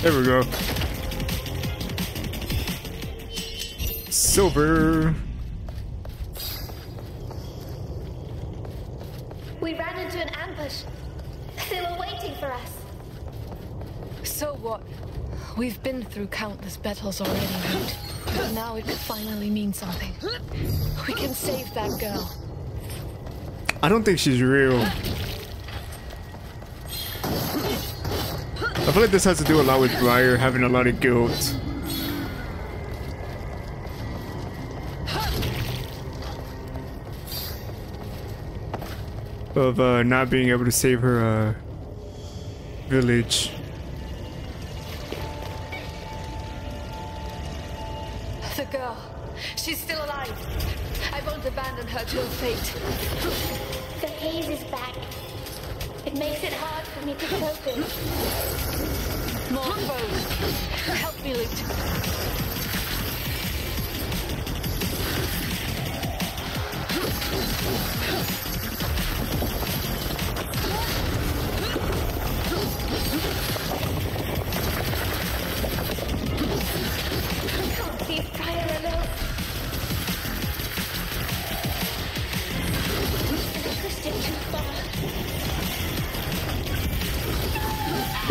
There we go. Silver. We ran into an ambush. They were waiting for us. So what? We've been through countless battles already, Lute. But now it could finally mean something. We can save that girl. I don't think she's real. Feel like this has to do a lot with Briar having a lot of guilt. Of uh, not being able to save her uh, village. The girl. She's still alive. I won't abandon her to her fate. It hard for me. More foes. Help me, Lute. Can't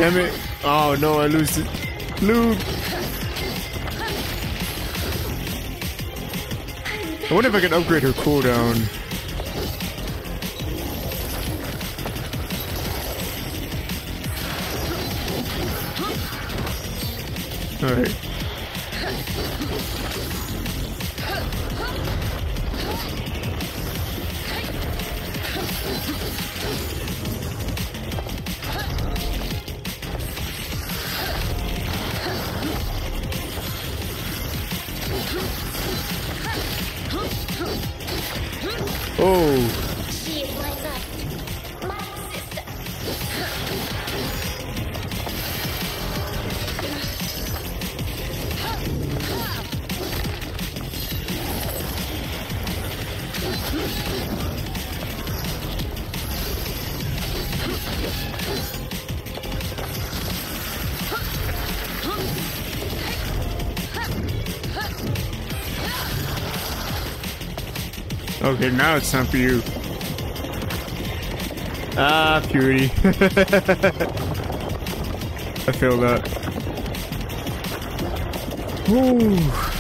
Damn it. Oh no, I lose it. Lute. I wonder if I can upgrade her cooldown. Alright. Okay, now it's time for you. Ah, purity. I feel that. Ooh.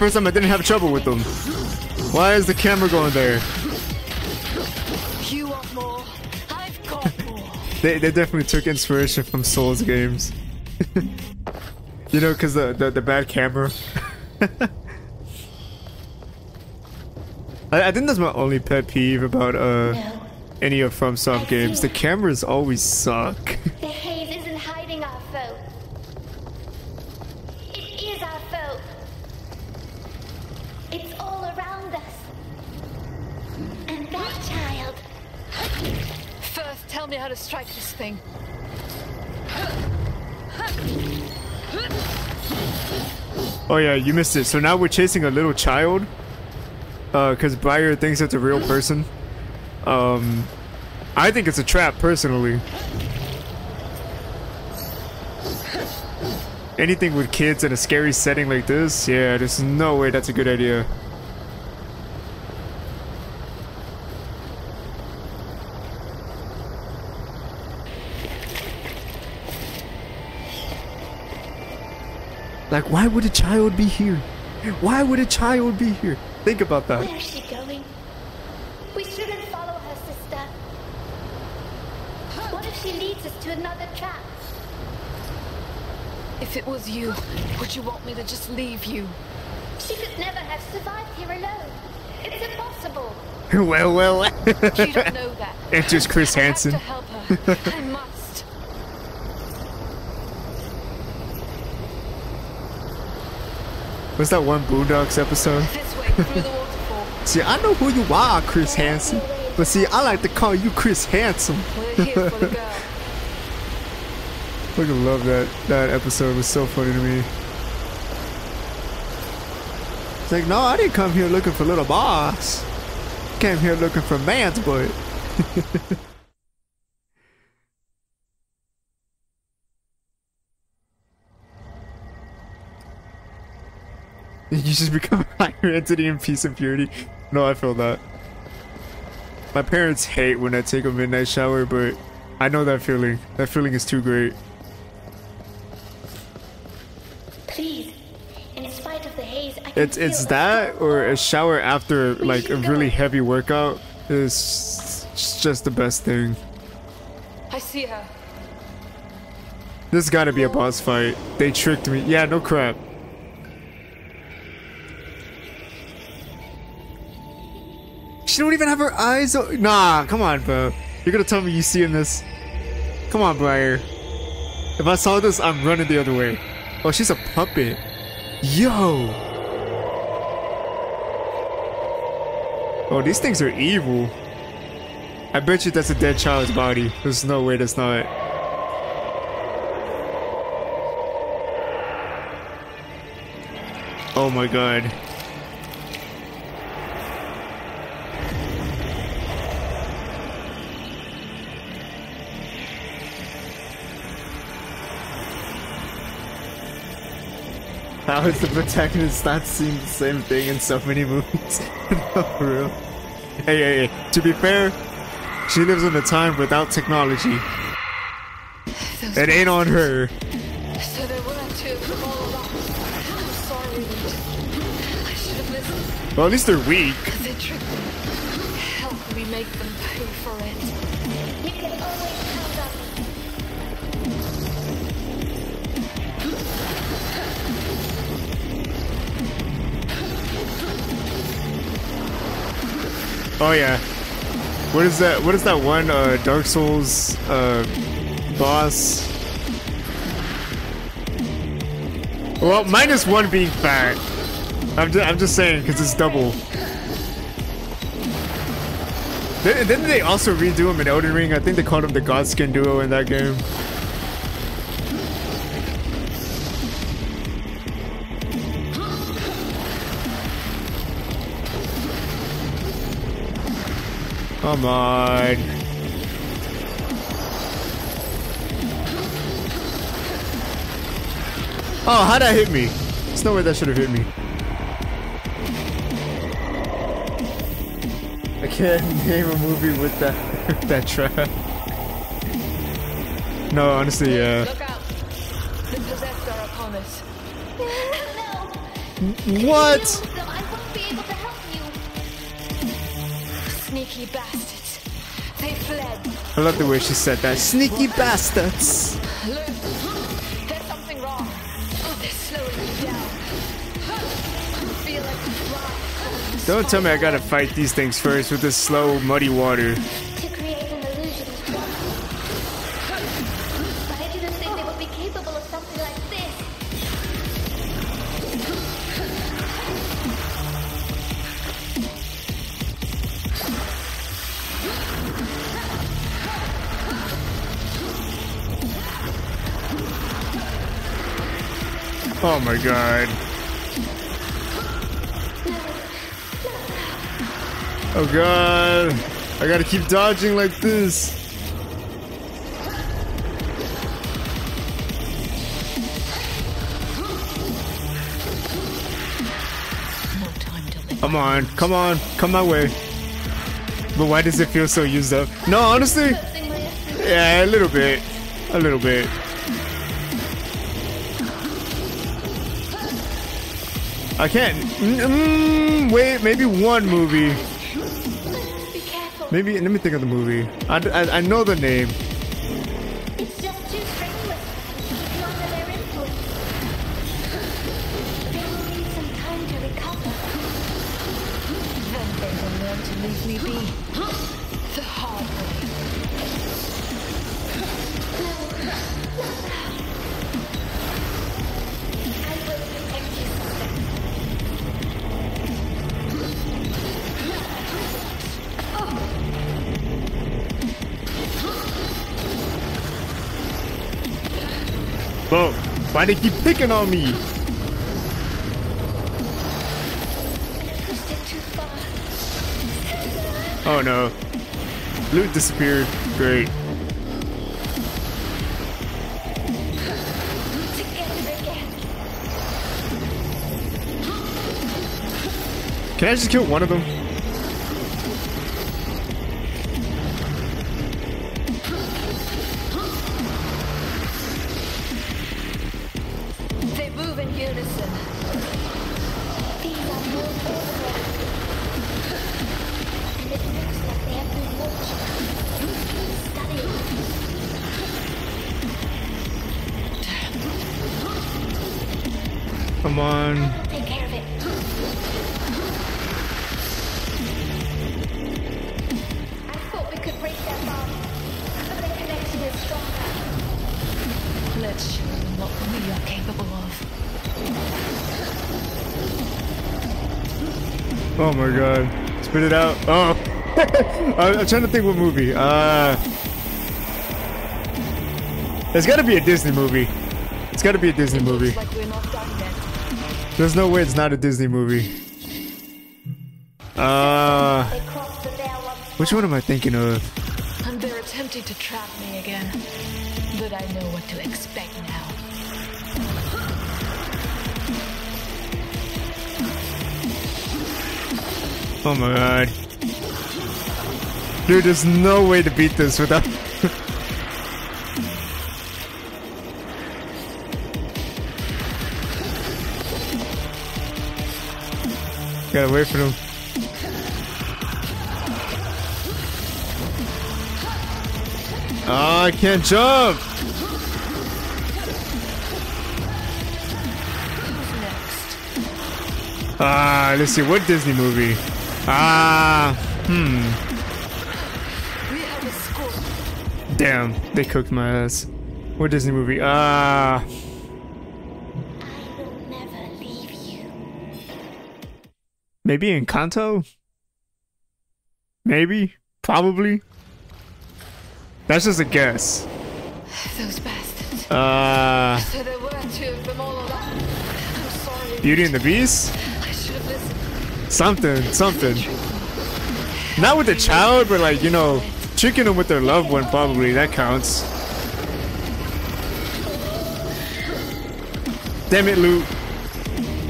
First time I didn't have trouble with them. Why is the camera going there? You want more? I've got more. They, they definitely took inspiration from Souls games. you know, because the, the, the bad camera. I, I think that's my only pet peeve about uh No. any of FromSoft games. The cameras always suck. You missed it. So now we're chasing a little child. Uh, cause Briar thinks it's a real person. Um, I think it's a trap personally. Anything with kids in a scary setting like this, yeah, there's no way that's a good idea. Like, why would a child be here? Why would a child be here? Think about that. Where is she going? We shouldn't follow her, sister. What if she leads us to another trap? If it was you, would you want me to just leave you? She could never have survived here alone. It's impossible. well, well. You don't know that. Enters Chris I have Hansen. to help her. I must. What's that one Boondocks episode? This way, through the waterfall. see, I know who you are, Chris Hansen. But see, I like to call you Chris Handsome. We're here for the girl. Fucking love that. That episode was so funny to me. It's like, no, I didn't come here looking for little boss. Came here looking for man's butt. you just become a higher entity in peace and purity. No, I feel that. My parents hate when I take a midnight shower, but I know that feeling. That feeling is too great. Please, in spite of the haze, I can It's it's that or a shower after like a really heavy workout is just the best thing. I see her. This gotta be a boss fight. They tricked me. Yeah, no crap. She don't even have her eyes. Nah, come on, bro. You're gonna tell me you seeing this? Come on, Briar. If I saw this, I'm running the other way. Oh, she's a puppet. Yo. Oh, these things are evil. I bet you that's a dead child's body. There's no way that's not. Oh my god. How is the protagonist not seeing the same thing in so many movies? no, real. Hey, hey, hey. To be fair, she lives in a time without technology. It ain't on her. So there were two all along. I'm sorry, I should have listened. Well, at least they're weak. Oh yeah. What is that? What is that one uh, Dark Souls uh, boss? Well, minus one being fat. I'm just, I'm just saying because it's double. Then, didn't they also redo him in Elden Ring? I think they called him the Godskin duo in that game. Come on. Oh, how'd that hit me? There's no way that should have hit me. I can't name a movie with that that trap. No, honestly, yeah. Look out. The possessed are upon us. No, What? Sneaky bastards. They fled. I love the way she said that. Sneaky bastards. Look. There's something wrong. Oh, they're slowing me down. Feel like. Don't tell me I gotta fight these things first with this slow, muddy water. Oh god. Oh god. I gotta keep dodging like this. No time to live. Come on, come on, come my way. But why does it feel so used up? No, honestly, Losing my essence. yeah, a little bit. A little bit. I can't. Mm, wait, maybe one movie. Maybe, let me think of the movie. I, I, I know the name. Why they keep picking on me? Oh no. Lute disappeared. Great. Can I just kill one of them? It out. Oh. I'm trying to think what movie. Uh. There's gotta be a Disney movie. It's gotta be a Disney movie. There's no way it's not a Disney movie. Uh. Which one am I thinking of? And they're attempting to trap me again. But I know what to expect Oh my god. Dude, there's no way to beat this without. Gotta wait for them. Oh, I can't jump! Ah, let's see, what Disney movie? Ah, hmm. Damn, they cooked my ass. What Disney movie? Ah. Maybe Encanto? Maybe? Probably? That's just a guess. Those bastards. Uh. Beauty and the Beast? Something, something. Not with the child, but like, you know, tricking them with their loved one, probably. That counts. Damn it, Lute.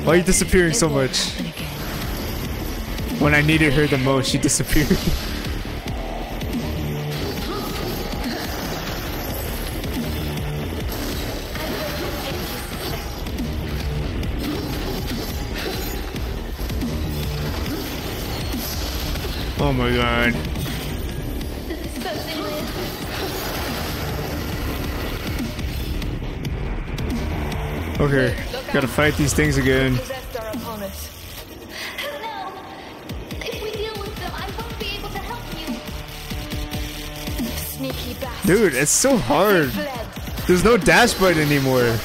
Why are you disappearing so much? When I needed her the most, she disappeared. my god. Okay, gotta fight these things again. Dude, it's so hard. There's no dash button anymore.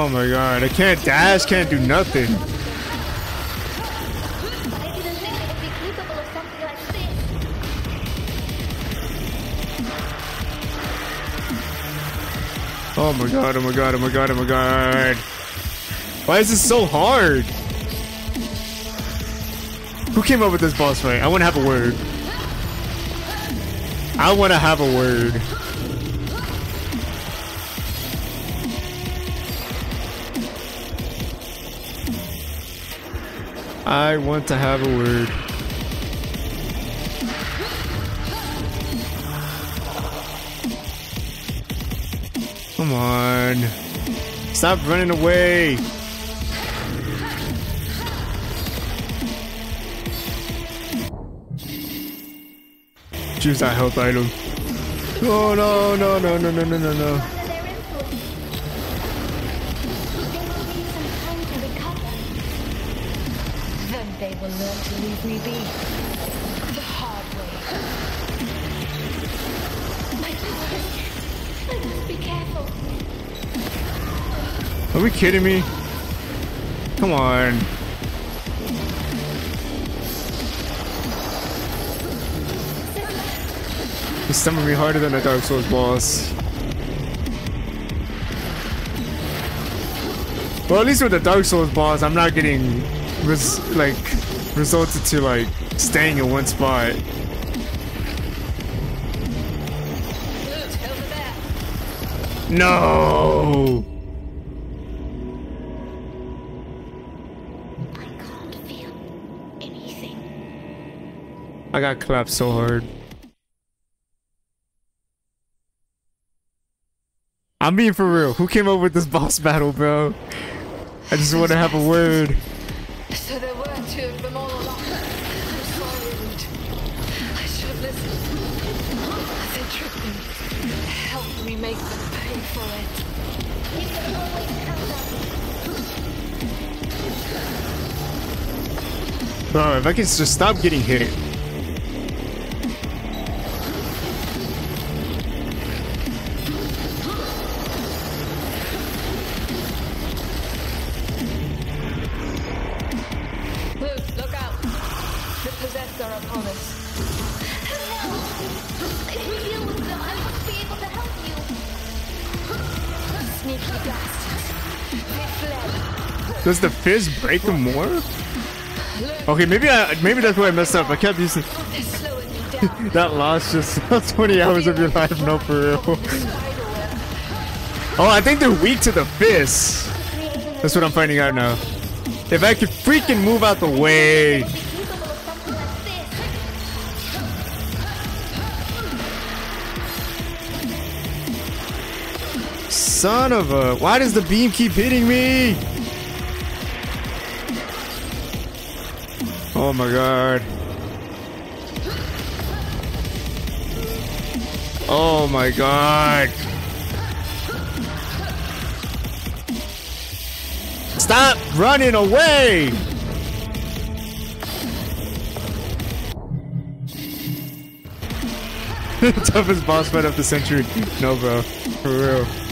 Oh my god, I can't dash, can't do nothing. Oh my god, oh my god, oh my god, oh my god. Why is this so hard? Who came up with this boss fight? I want to have a word. I want to have a word. I want to have a word. Come on. Stop running away. Choose that health item. Oh no, no, no, no, no, no, no, no. be. The hard way. I must be careful. Are we kidding me? Come on. He's summoning me harder than a Dark Souls boss. Well, at least with the Dark Souls boss, I'm not getting, like, resulted to like staying in one spot. No. I can't feel anything. I got clapped so hard. I'm being for real. Who came up with this boss battle, bro? I just want to have a word. So there were two of them all Bro, if I can just stop getting hit. Look out. The possessed are upon us. If we deal with them, I won't be able to help you. Sneaky bastards. Does the fizz break them more? Okay, maybe I maybe that's why I messed up. I kept using that lost just 20 hours of your life. No, for real. Oh, I think they're weak to the fizz. That's what I'm finding out now. If I could freaking move out the way. Son of a... Why does the beam keep hitting me? Oh my god. Oh my god. Stop running away! Toughest boss fight of the century. No, bro. For real.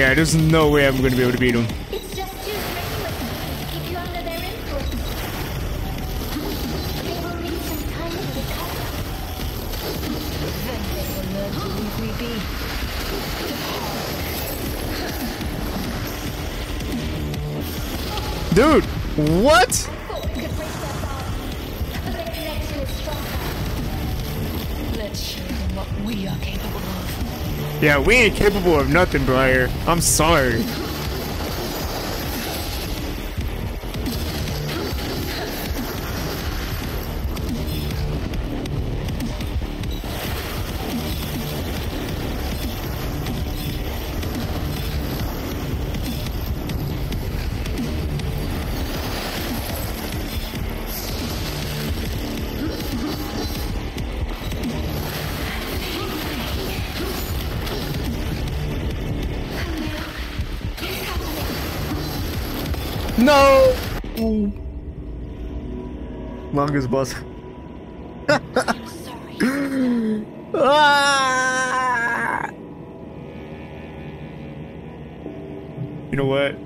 Yeah, there's no way I'm gonna be able to beat him. Dude, just Yeah, we ain't capable of nothing, Briar. I'm sorry. No! Ooh. Longest boss. Ah! You know what?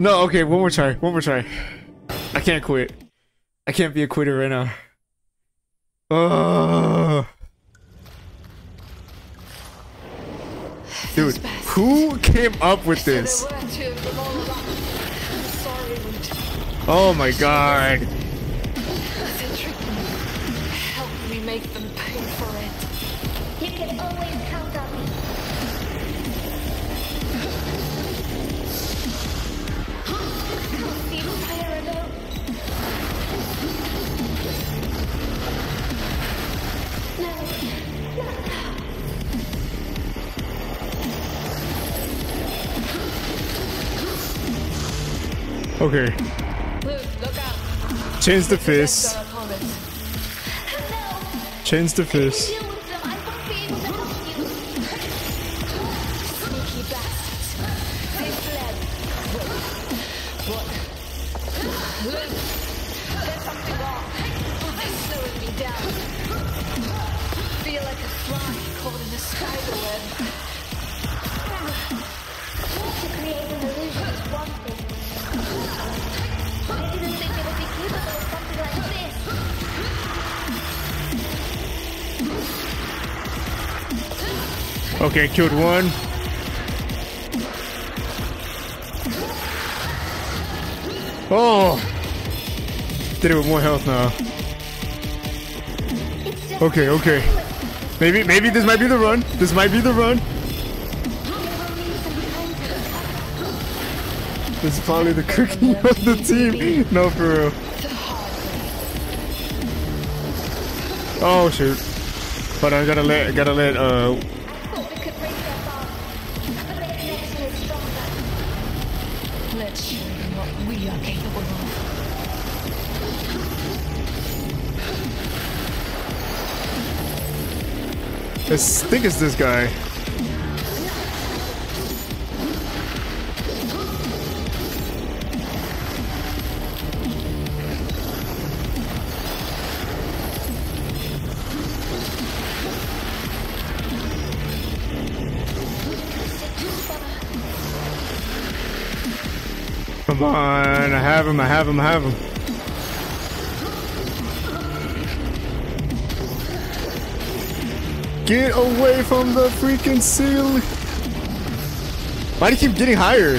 No, okay, one more try. One more try. I can't quit. I can't be a quitter right now. Oh. Dude, who came up with this? there were two of them all along. I'm sorry, Lute. Oh my god. Okay, change the. No. Change the If Okay, killed one. Oh! Did it with more health now. Okay, okay. Maybe, maybe this might be the run. This might be the run. This is probably the cooking of the team. No, for real. Oh shoot. But I gotta let, gotta let, uh, think it's this guy. Come on, I have him, I have him, I have him. Get away from the freaking ceiling! Why do you keep getting higher?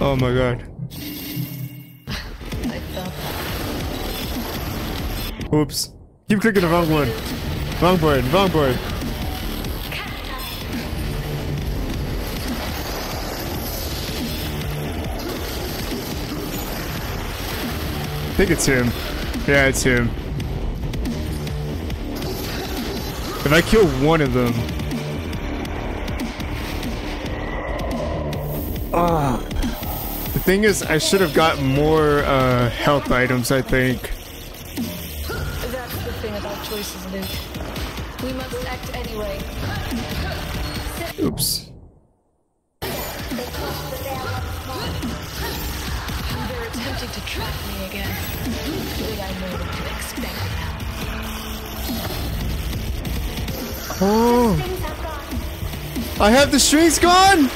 Oh my god. Oops. Keep clicking the wrong one. Wrong button, wrong button. I think it's him. Yeah, it's him. If I kill one of them. Ah. The thing is, I should have got more uh, health items, I think. Strings gone!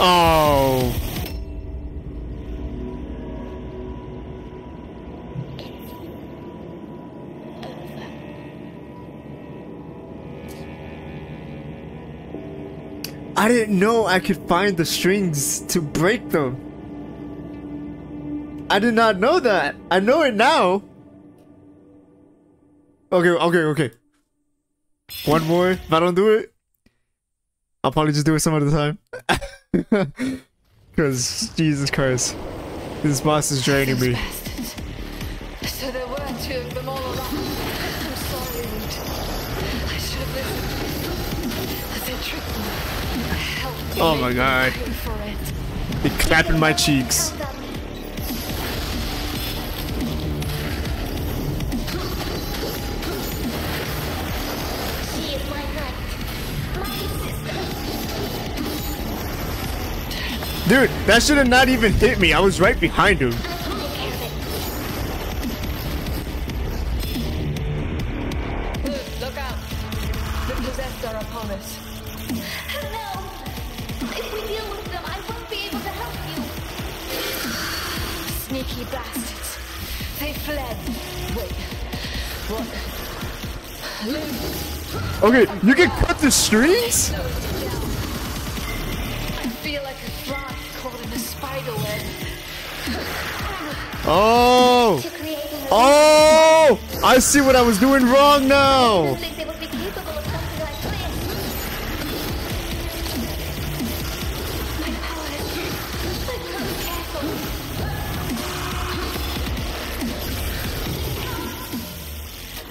Oh. I didn't know I could find the strings to break them. I did not know that. I know it now. Okay, okay, okay. One more. If I don't do it, I'll probably just do it some other time. Because, Jesus Christ. This boss is draining me. So there were two of them all along. I'm sorry, Lute. I should have listened. They tricked me. Help me. Oh my God. pay for it. They clapping my cheeks. Dude, that should have not even hit me. I was right behind him. Take care of it. Luke, look Oh! Oh! I see what I was doing wrong now!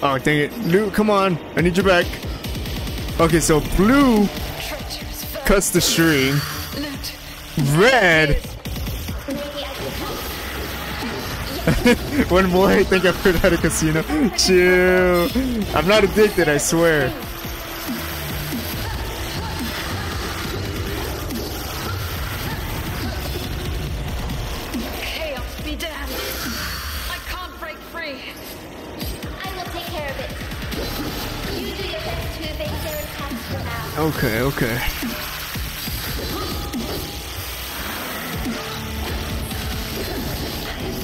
Oh, dang it. Blue, come on. I need you back. Okay, so blue cuts the string. Red. One more, I think I've heard at a casino. Chill. I'm not addicted, I swear. Chaos be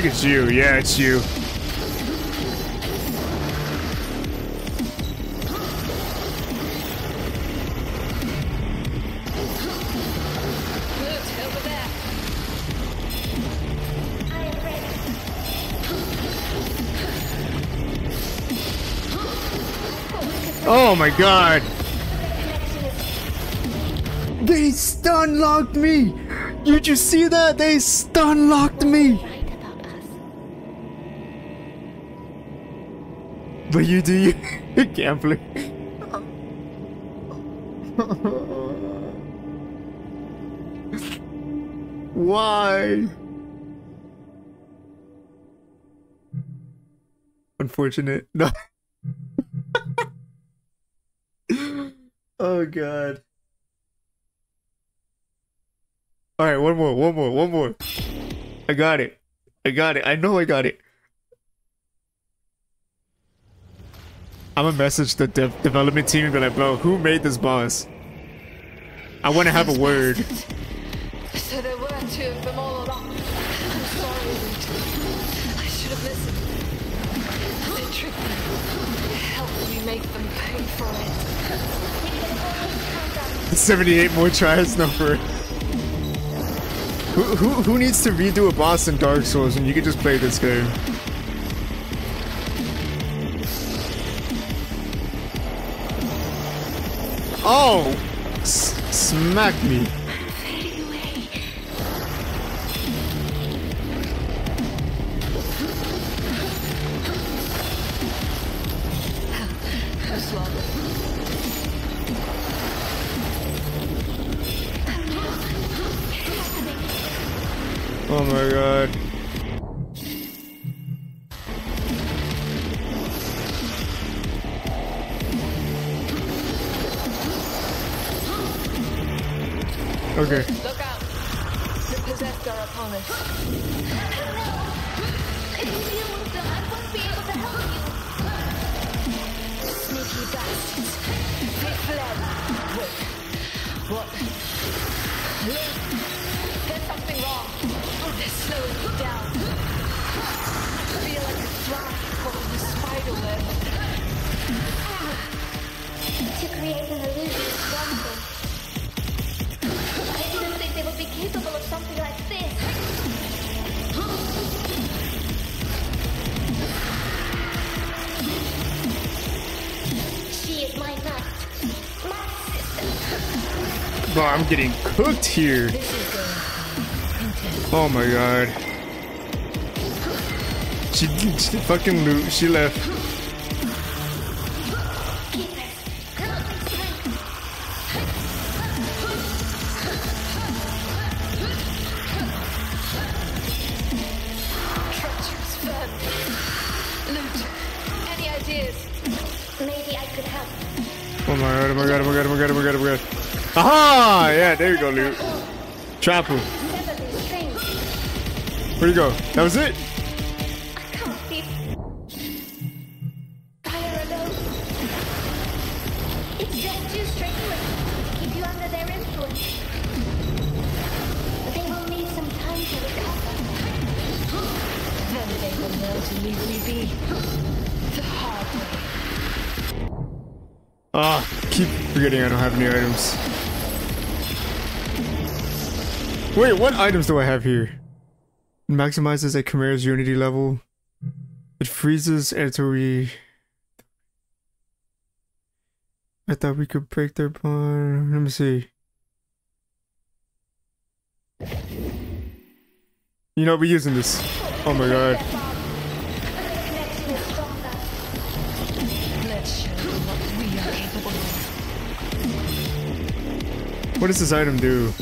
think it's you. Yeah, it's you. Oh my god! They stun locked me! Did You just see that? They stun locked me! But you do you gambling. Why? Unfortunate. No. oh god. Alright, one more, one more, one more. I got it. I got it. I know I got it. I'm gonna message the de development team and be like, bro, who made this boss? I want to have a word. So there were two of them all along. I'm sorry, I should have listened. They tricked me. Help me make them pay for it. 78 more tries number. Who, who, who needs to redo a boss in Dark Souls when you can just play this game? Oh! S smack me. What? Look. There's something wrong. They're slowing me down. I feel like a fly in a spider web. To create an illusion is thing. I didn't think they would be capable of something like this. Bro, I'm getting cooked here. Oh my god. She, she fucking Lute. She left. Yeah, there you go, Lute. Trap him. Where'd you go? That was it? Wait, what items do I have here? It maximizes a Chimera's Unity level. It freezes until we... I thought we could break their bond. Let me see. You know, we're using this. Oh my god. What does this item do?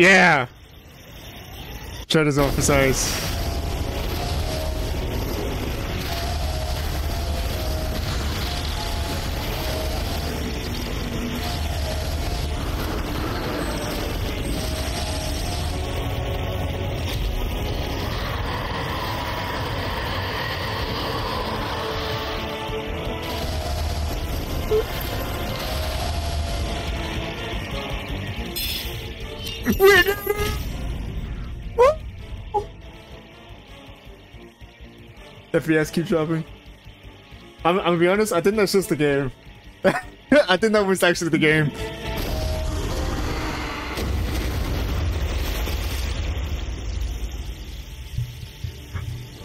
Yeah! Shut his off his eyes. FPS keep dropping. I'm, I'm gonna be honest, I think that's just the game. I think that was actually the game.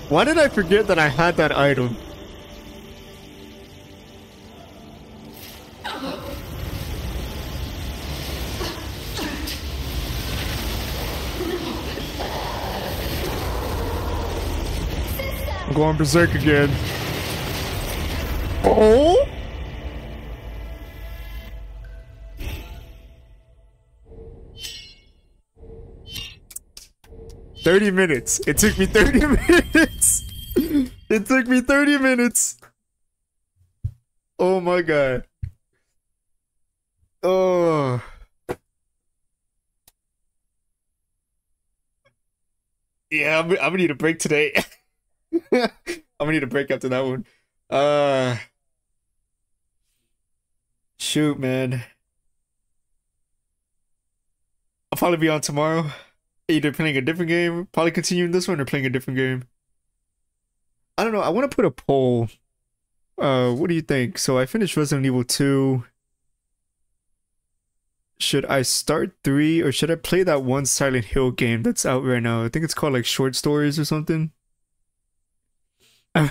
Why did I forget that I had that item? Going berserk again. Oh! Thirty minutes. It took me thirty minutes. it took me thirty minutes. Oh my god. Oh. Yeah, I'm, I'm gonna need a break today. I'm gonna need a break after that one. Uh, shoot, man. I'll probably be on tomorrow. Either playing a different game, probably continuing this one, or playing a different game. I don't know. I want to put a poll. Uh, what do you think? So I finished Resident Evil 2. Should I start 3 or should I play that one Silent Hill game that's out right now? I think it's called like Short Stories or something.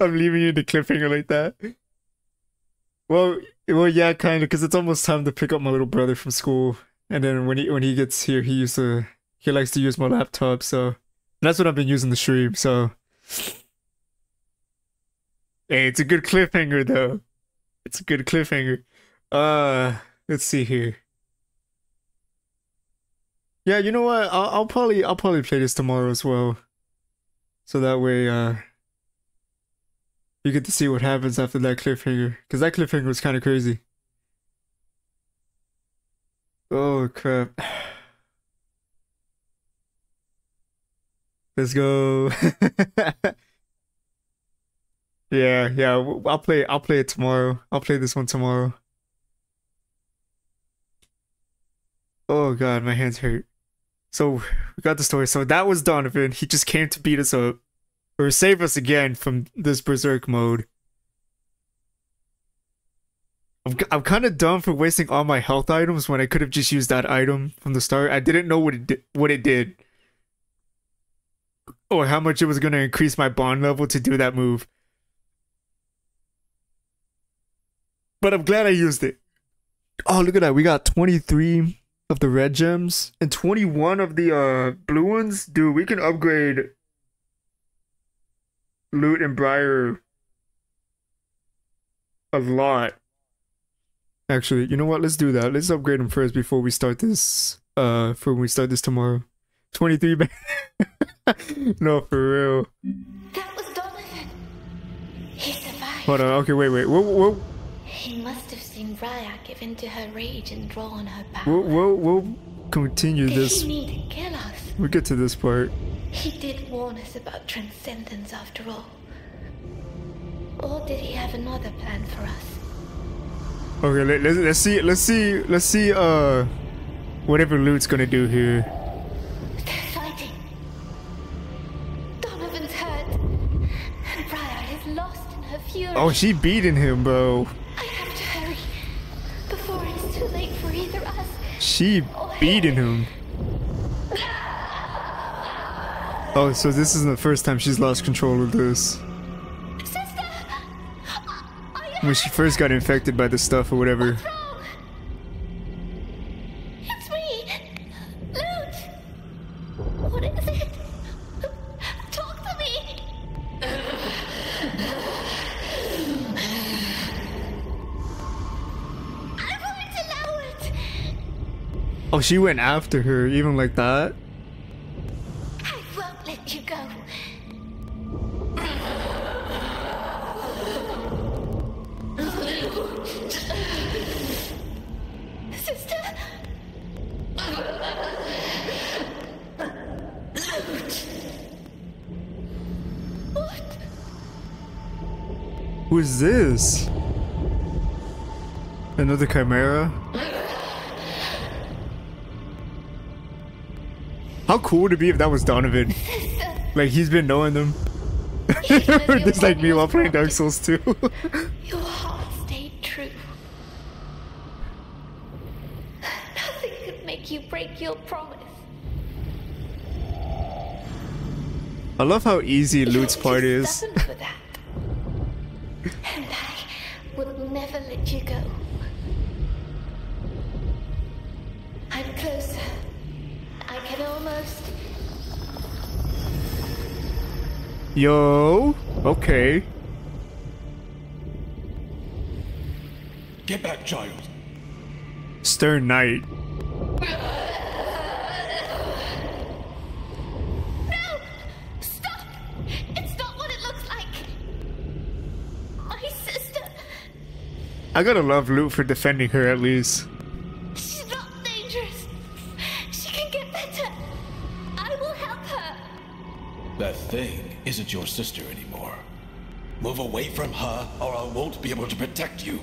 I'm, leaving you the cliffhanger like that. Well, well, yeah, kind of, because it's almost time to pick up my little brother from school, and then when he when he gets here, he used to he likes to use my laptop, so that's what I've been using the stream. So, hey, it's a good cliffhanger though. It's a good cliffhanger. Uh, let's see here. Yeah, you know what? I'll, I'll probably I'll probably play this tomorrow as well. So that way, uh, you get to see what happens after that cliffhanger. Because that cliffhanger was kind of crazy. Oh, crap. Let's go. yeah, yeah. I'll play. I'll play it tomorrow. I'll play this one tomorrow. Oh god, my hands hurt. So we got the story. So that was Donovan. He just came to beat us up or save us again from this berserk mode. I'm, I'm kind of dumb for wasting all my health items when I could have just used that item from the start. I didn't know what it did, what it did. Or how much it was going to increase my bond level to do that move. But I'm glad I used it. Oh, look at that. We got 23 of the red gems and 21 of the uh blue ones, dude, we can upgrade Lute and Briar a lot. Actually, you know what? Let's do that. Let's upgrade them first before we start this. Uh, for when we start this tomorrow. 23 No, for real. That was Donovan. He survived. Hold on. Okay, wait, wait. Whoa, whoa. He must seen Briar give in to her rage and draw on her power. We'll, we'll, we'll continue Did this. he need to kill us? We'll get to this part. He did warn us about transcendence after all. Or did he have another plan for us? Okay, let, let's, let's see, let's see, let's see, uh, whatever Lute's gonna do here. They're fighting. Donovan's hurt. And Briar is lost in her fury. Oh, she beating him, bro. She beating him. Oh, so this isn't the first time she's lost control of this. When she first got infected by the stuff or whatever. She went after her, even like that? I won't let you go. Sister? What? Who is this? Another chimera? How cool would it be if that was Donovan? Like he's been knowing them. Just like me while playing Dark Souls 2. Your heart stayed true. Nothing could make you break your promise. I love how easy Lute's part is. And I will never let you go. Yo, okay. Get back, child. Stern Knight. No! Stop! It's not what it looks like! My sister! I gotta love Lute for defending her at least. That thing isn't your sister anymore. Move away from her, or I won't be able to protect you.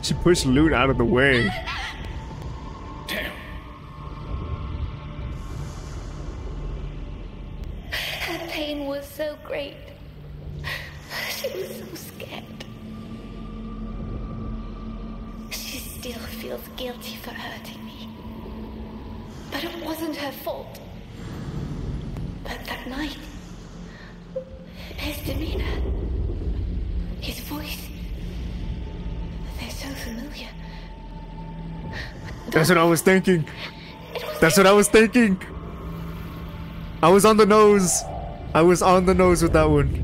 She pushed Lute out of the way. Thinking. That's what I was thinking. I was on the nose. I was on the nose with that one.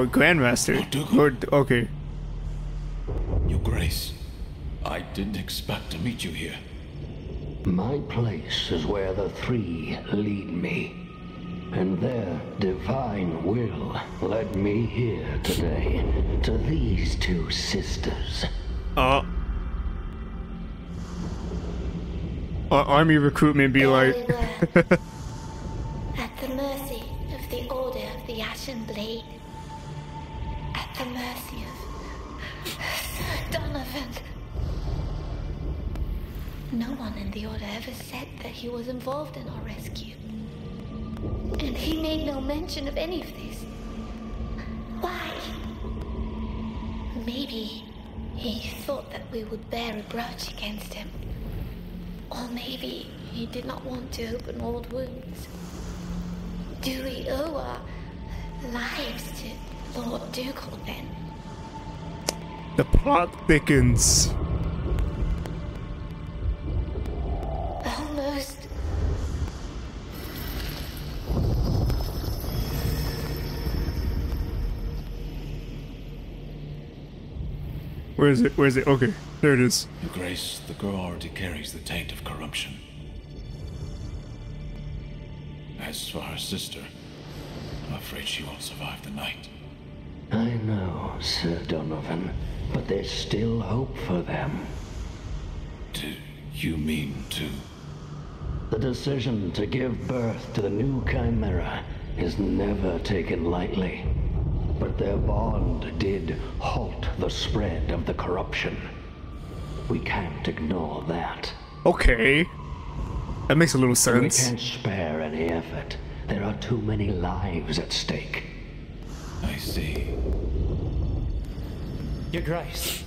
Oh no, Grandmaster. Lord, okay. Your Grace, I didn't expect to meet you here. My place is where the three lead me. And their divine will led me here today to these two sisters. Uh. Uh, army recruitment be like. At the mercy of the Order of the Ashen Blade. The mercy of Sir Donovan. No one in the Order ever said that he was involved in our rescue. And he made no mention of any of this. Why? Maybe he thought that we would bear a grudge against him. Or maybe he did not want to open old wounds. Do we owe our lives to Lord Dougal then? The plot thickens. Almost. Where is it? Where is it? Okay, there it is. Your Grace, the girl already carries the taint of corruption. As for her sister, I'm afraid she won't survive the night. I know, Sir Donovan, but there's still hope for them. Do you mean to? The decision to give birth to the new Chimera is never taken lightly. but their bond did halt the spread of the corruption. We can't ignore that. Okay. That makes a little sense. We can't spare any effort. There are too many lives at stake. I see. Your Grace.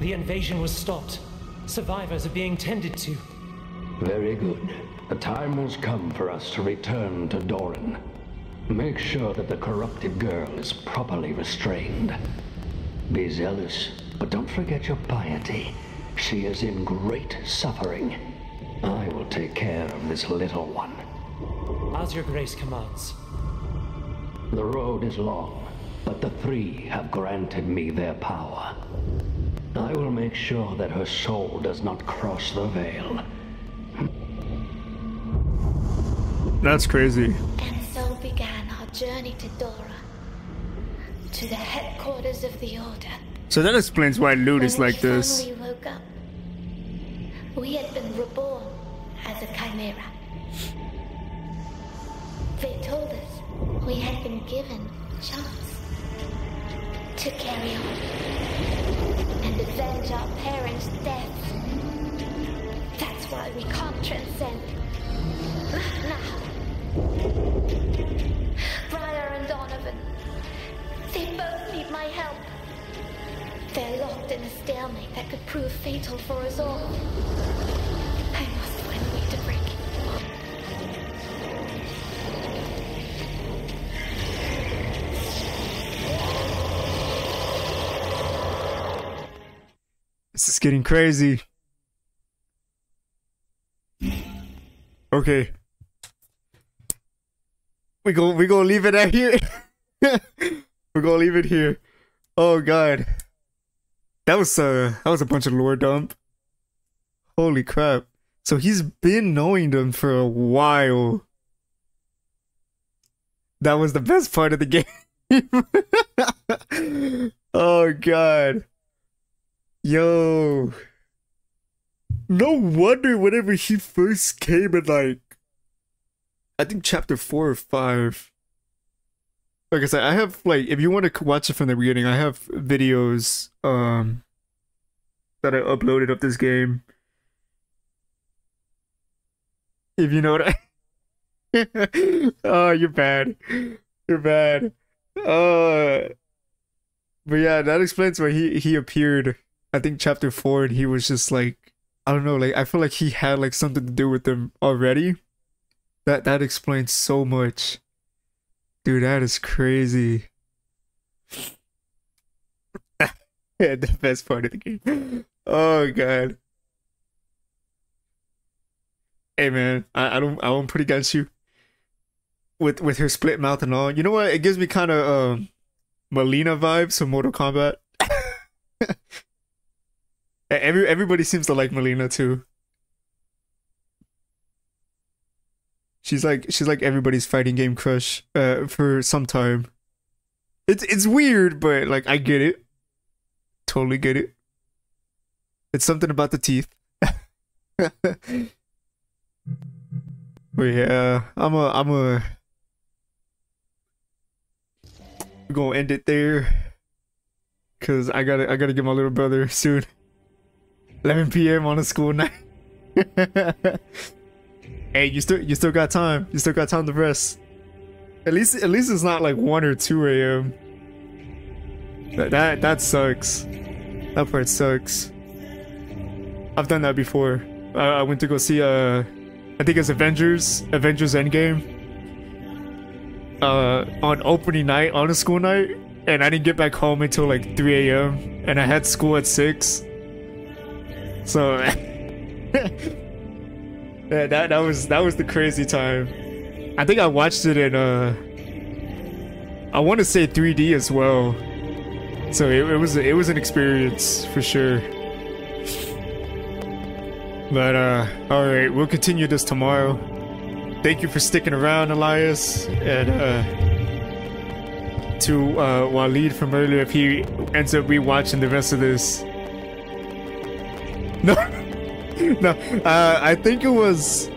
The invasion was stopped. Survivors are being tended to. Very good. The time has come for us to return to Doran. Make sure that the corrupted girl is properly restrained. Be zealous, but don't forget your piety. She is in great suffering. I will take care of this little one. As your grace commands. The road is long, but the three have granted me their power. I will make sure that her soul does not cross the veil. That's crazy. And so began our journey to Dora, to the headquarters of the Order. So that explains why Lute is like this. we woke up, we had been reborn as a chimera. They told us we had been given a chance to carry on and avenge our parents' deaths. That's why we can't transcend. Now, Briar and Donovan, they both need my help. They're locked in a stalemate that could prove fatal for us all. This is getting crazy. Okay. We go we gonna leave it at here. We're gonna leave it here. Oh god. That was uh that was a bunch of lore dump. Holy crap. So he's been knowing them for a while. That was the best part of the game. oh god. Yo. No wonder whenever he first came in like I think chapter four or five. Like I said, I have like if you want to watch it from the beginning, I have videos um that I uploaded of this game. If you know what I Oh, you're bad. You're bad. Uh but yeah, that explains why he he appeared I think chapter four and he was just like I don't know, like I feel like he had like something to do with them already. That that explains so much. Dude, that is crazy. yeah, the best part of the game. Oh god. Hey man, I, I don't I won't put against you. With with her split mouth and all. You know what? It gives me kind of um Mileena vibes from Mortal Kombat. Every everybody seems to like Mileena too. She's like she's like everybody's fighting game crush uh for some time. It's it's weird, but like I get it. Totally get it. It's something about the teeth. but yeah, I'm a I'm a we're gonna end it there. Cause I gotta I gotta get my little brother soon. 11 p.m. on a school night. hey, you still you still got time. You still got time to rest. At least at least it's not like 1 or 2 a.m. That that that sucks. That part sucks. I've done that before. I, I went to go see uh I think it's Avengers, Avengers Endgame. Uh on opening night on a school night and I didn't get back home until like 3 a.m. and I had school at 6. So yeah, that that was that was the crazy time. I think I watched it in uh I want to say 3D as well. So it, it was it was an experience for sure. But uh all right, we'll continue this tomorrow. Thank you for sticking around, Elias, and uh to uh Waleed from earlier if he ends up rewatching the rest of this. No, no. Uh, I think it was.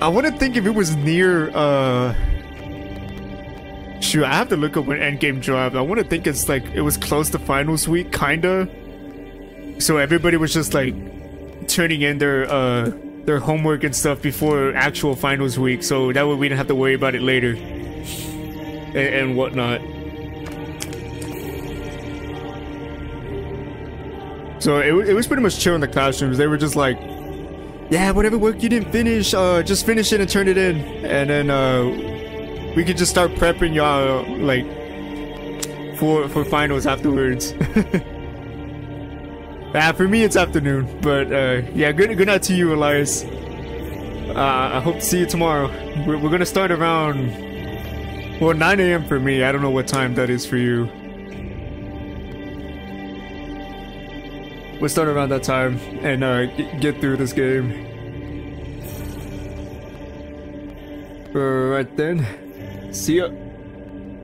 I want to think if it was near. Uh, Shoot, I have to look up when Endgame dropped. I want to think it's like it was close to finals week, kinda. So everybody was just like turning in their uh their homework and stuff before actual finals week, so that way we didn't have to worry about it later and, and whatnot. So it, it was pretty much chill in the classrooms. They were just like, yeah, whatever work you didn't finish, uh, just finish it and turn it in. And then, uh, we could just start prepping y'all, like, for, for finals afterwards. ah, for me, it's afternoon. But, uh, yeah, good, good night to you, Elias. Uh, I hope to see you tomorrow. We're, we're gonna start around, well, 9 a.m. for me. I don't know what time that is for you. We'll start around that time and uh, get through this game. Alright then. See ya.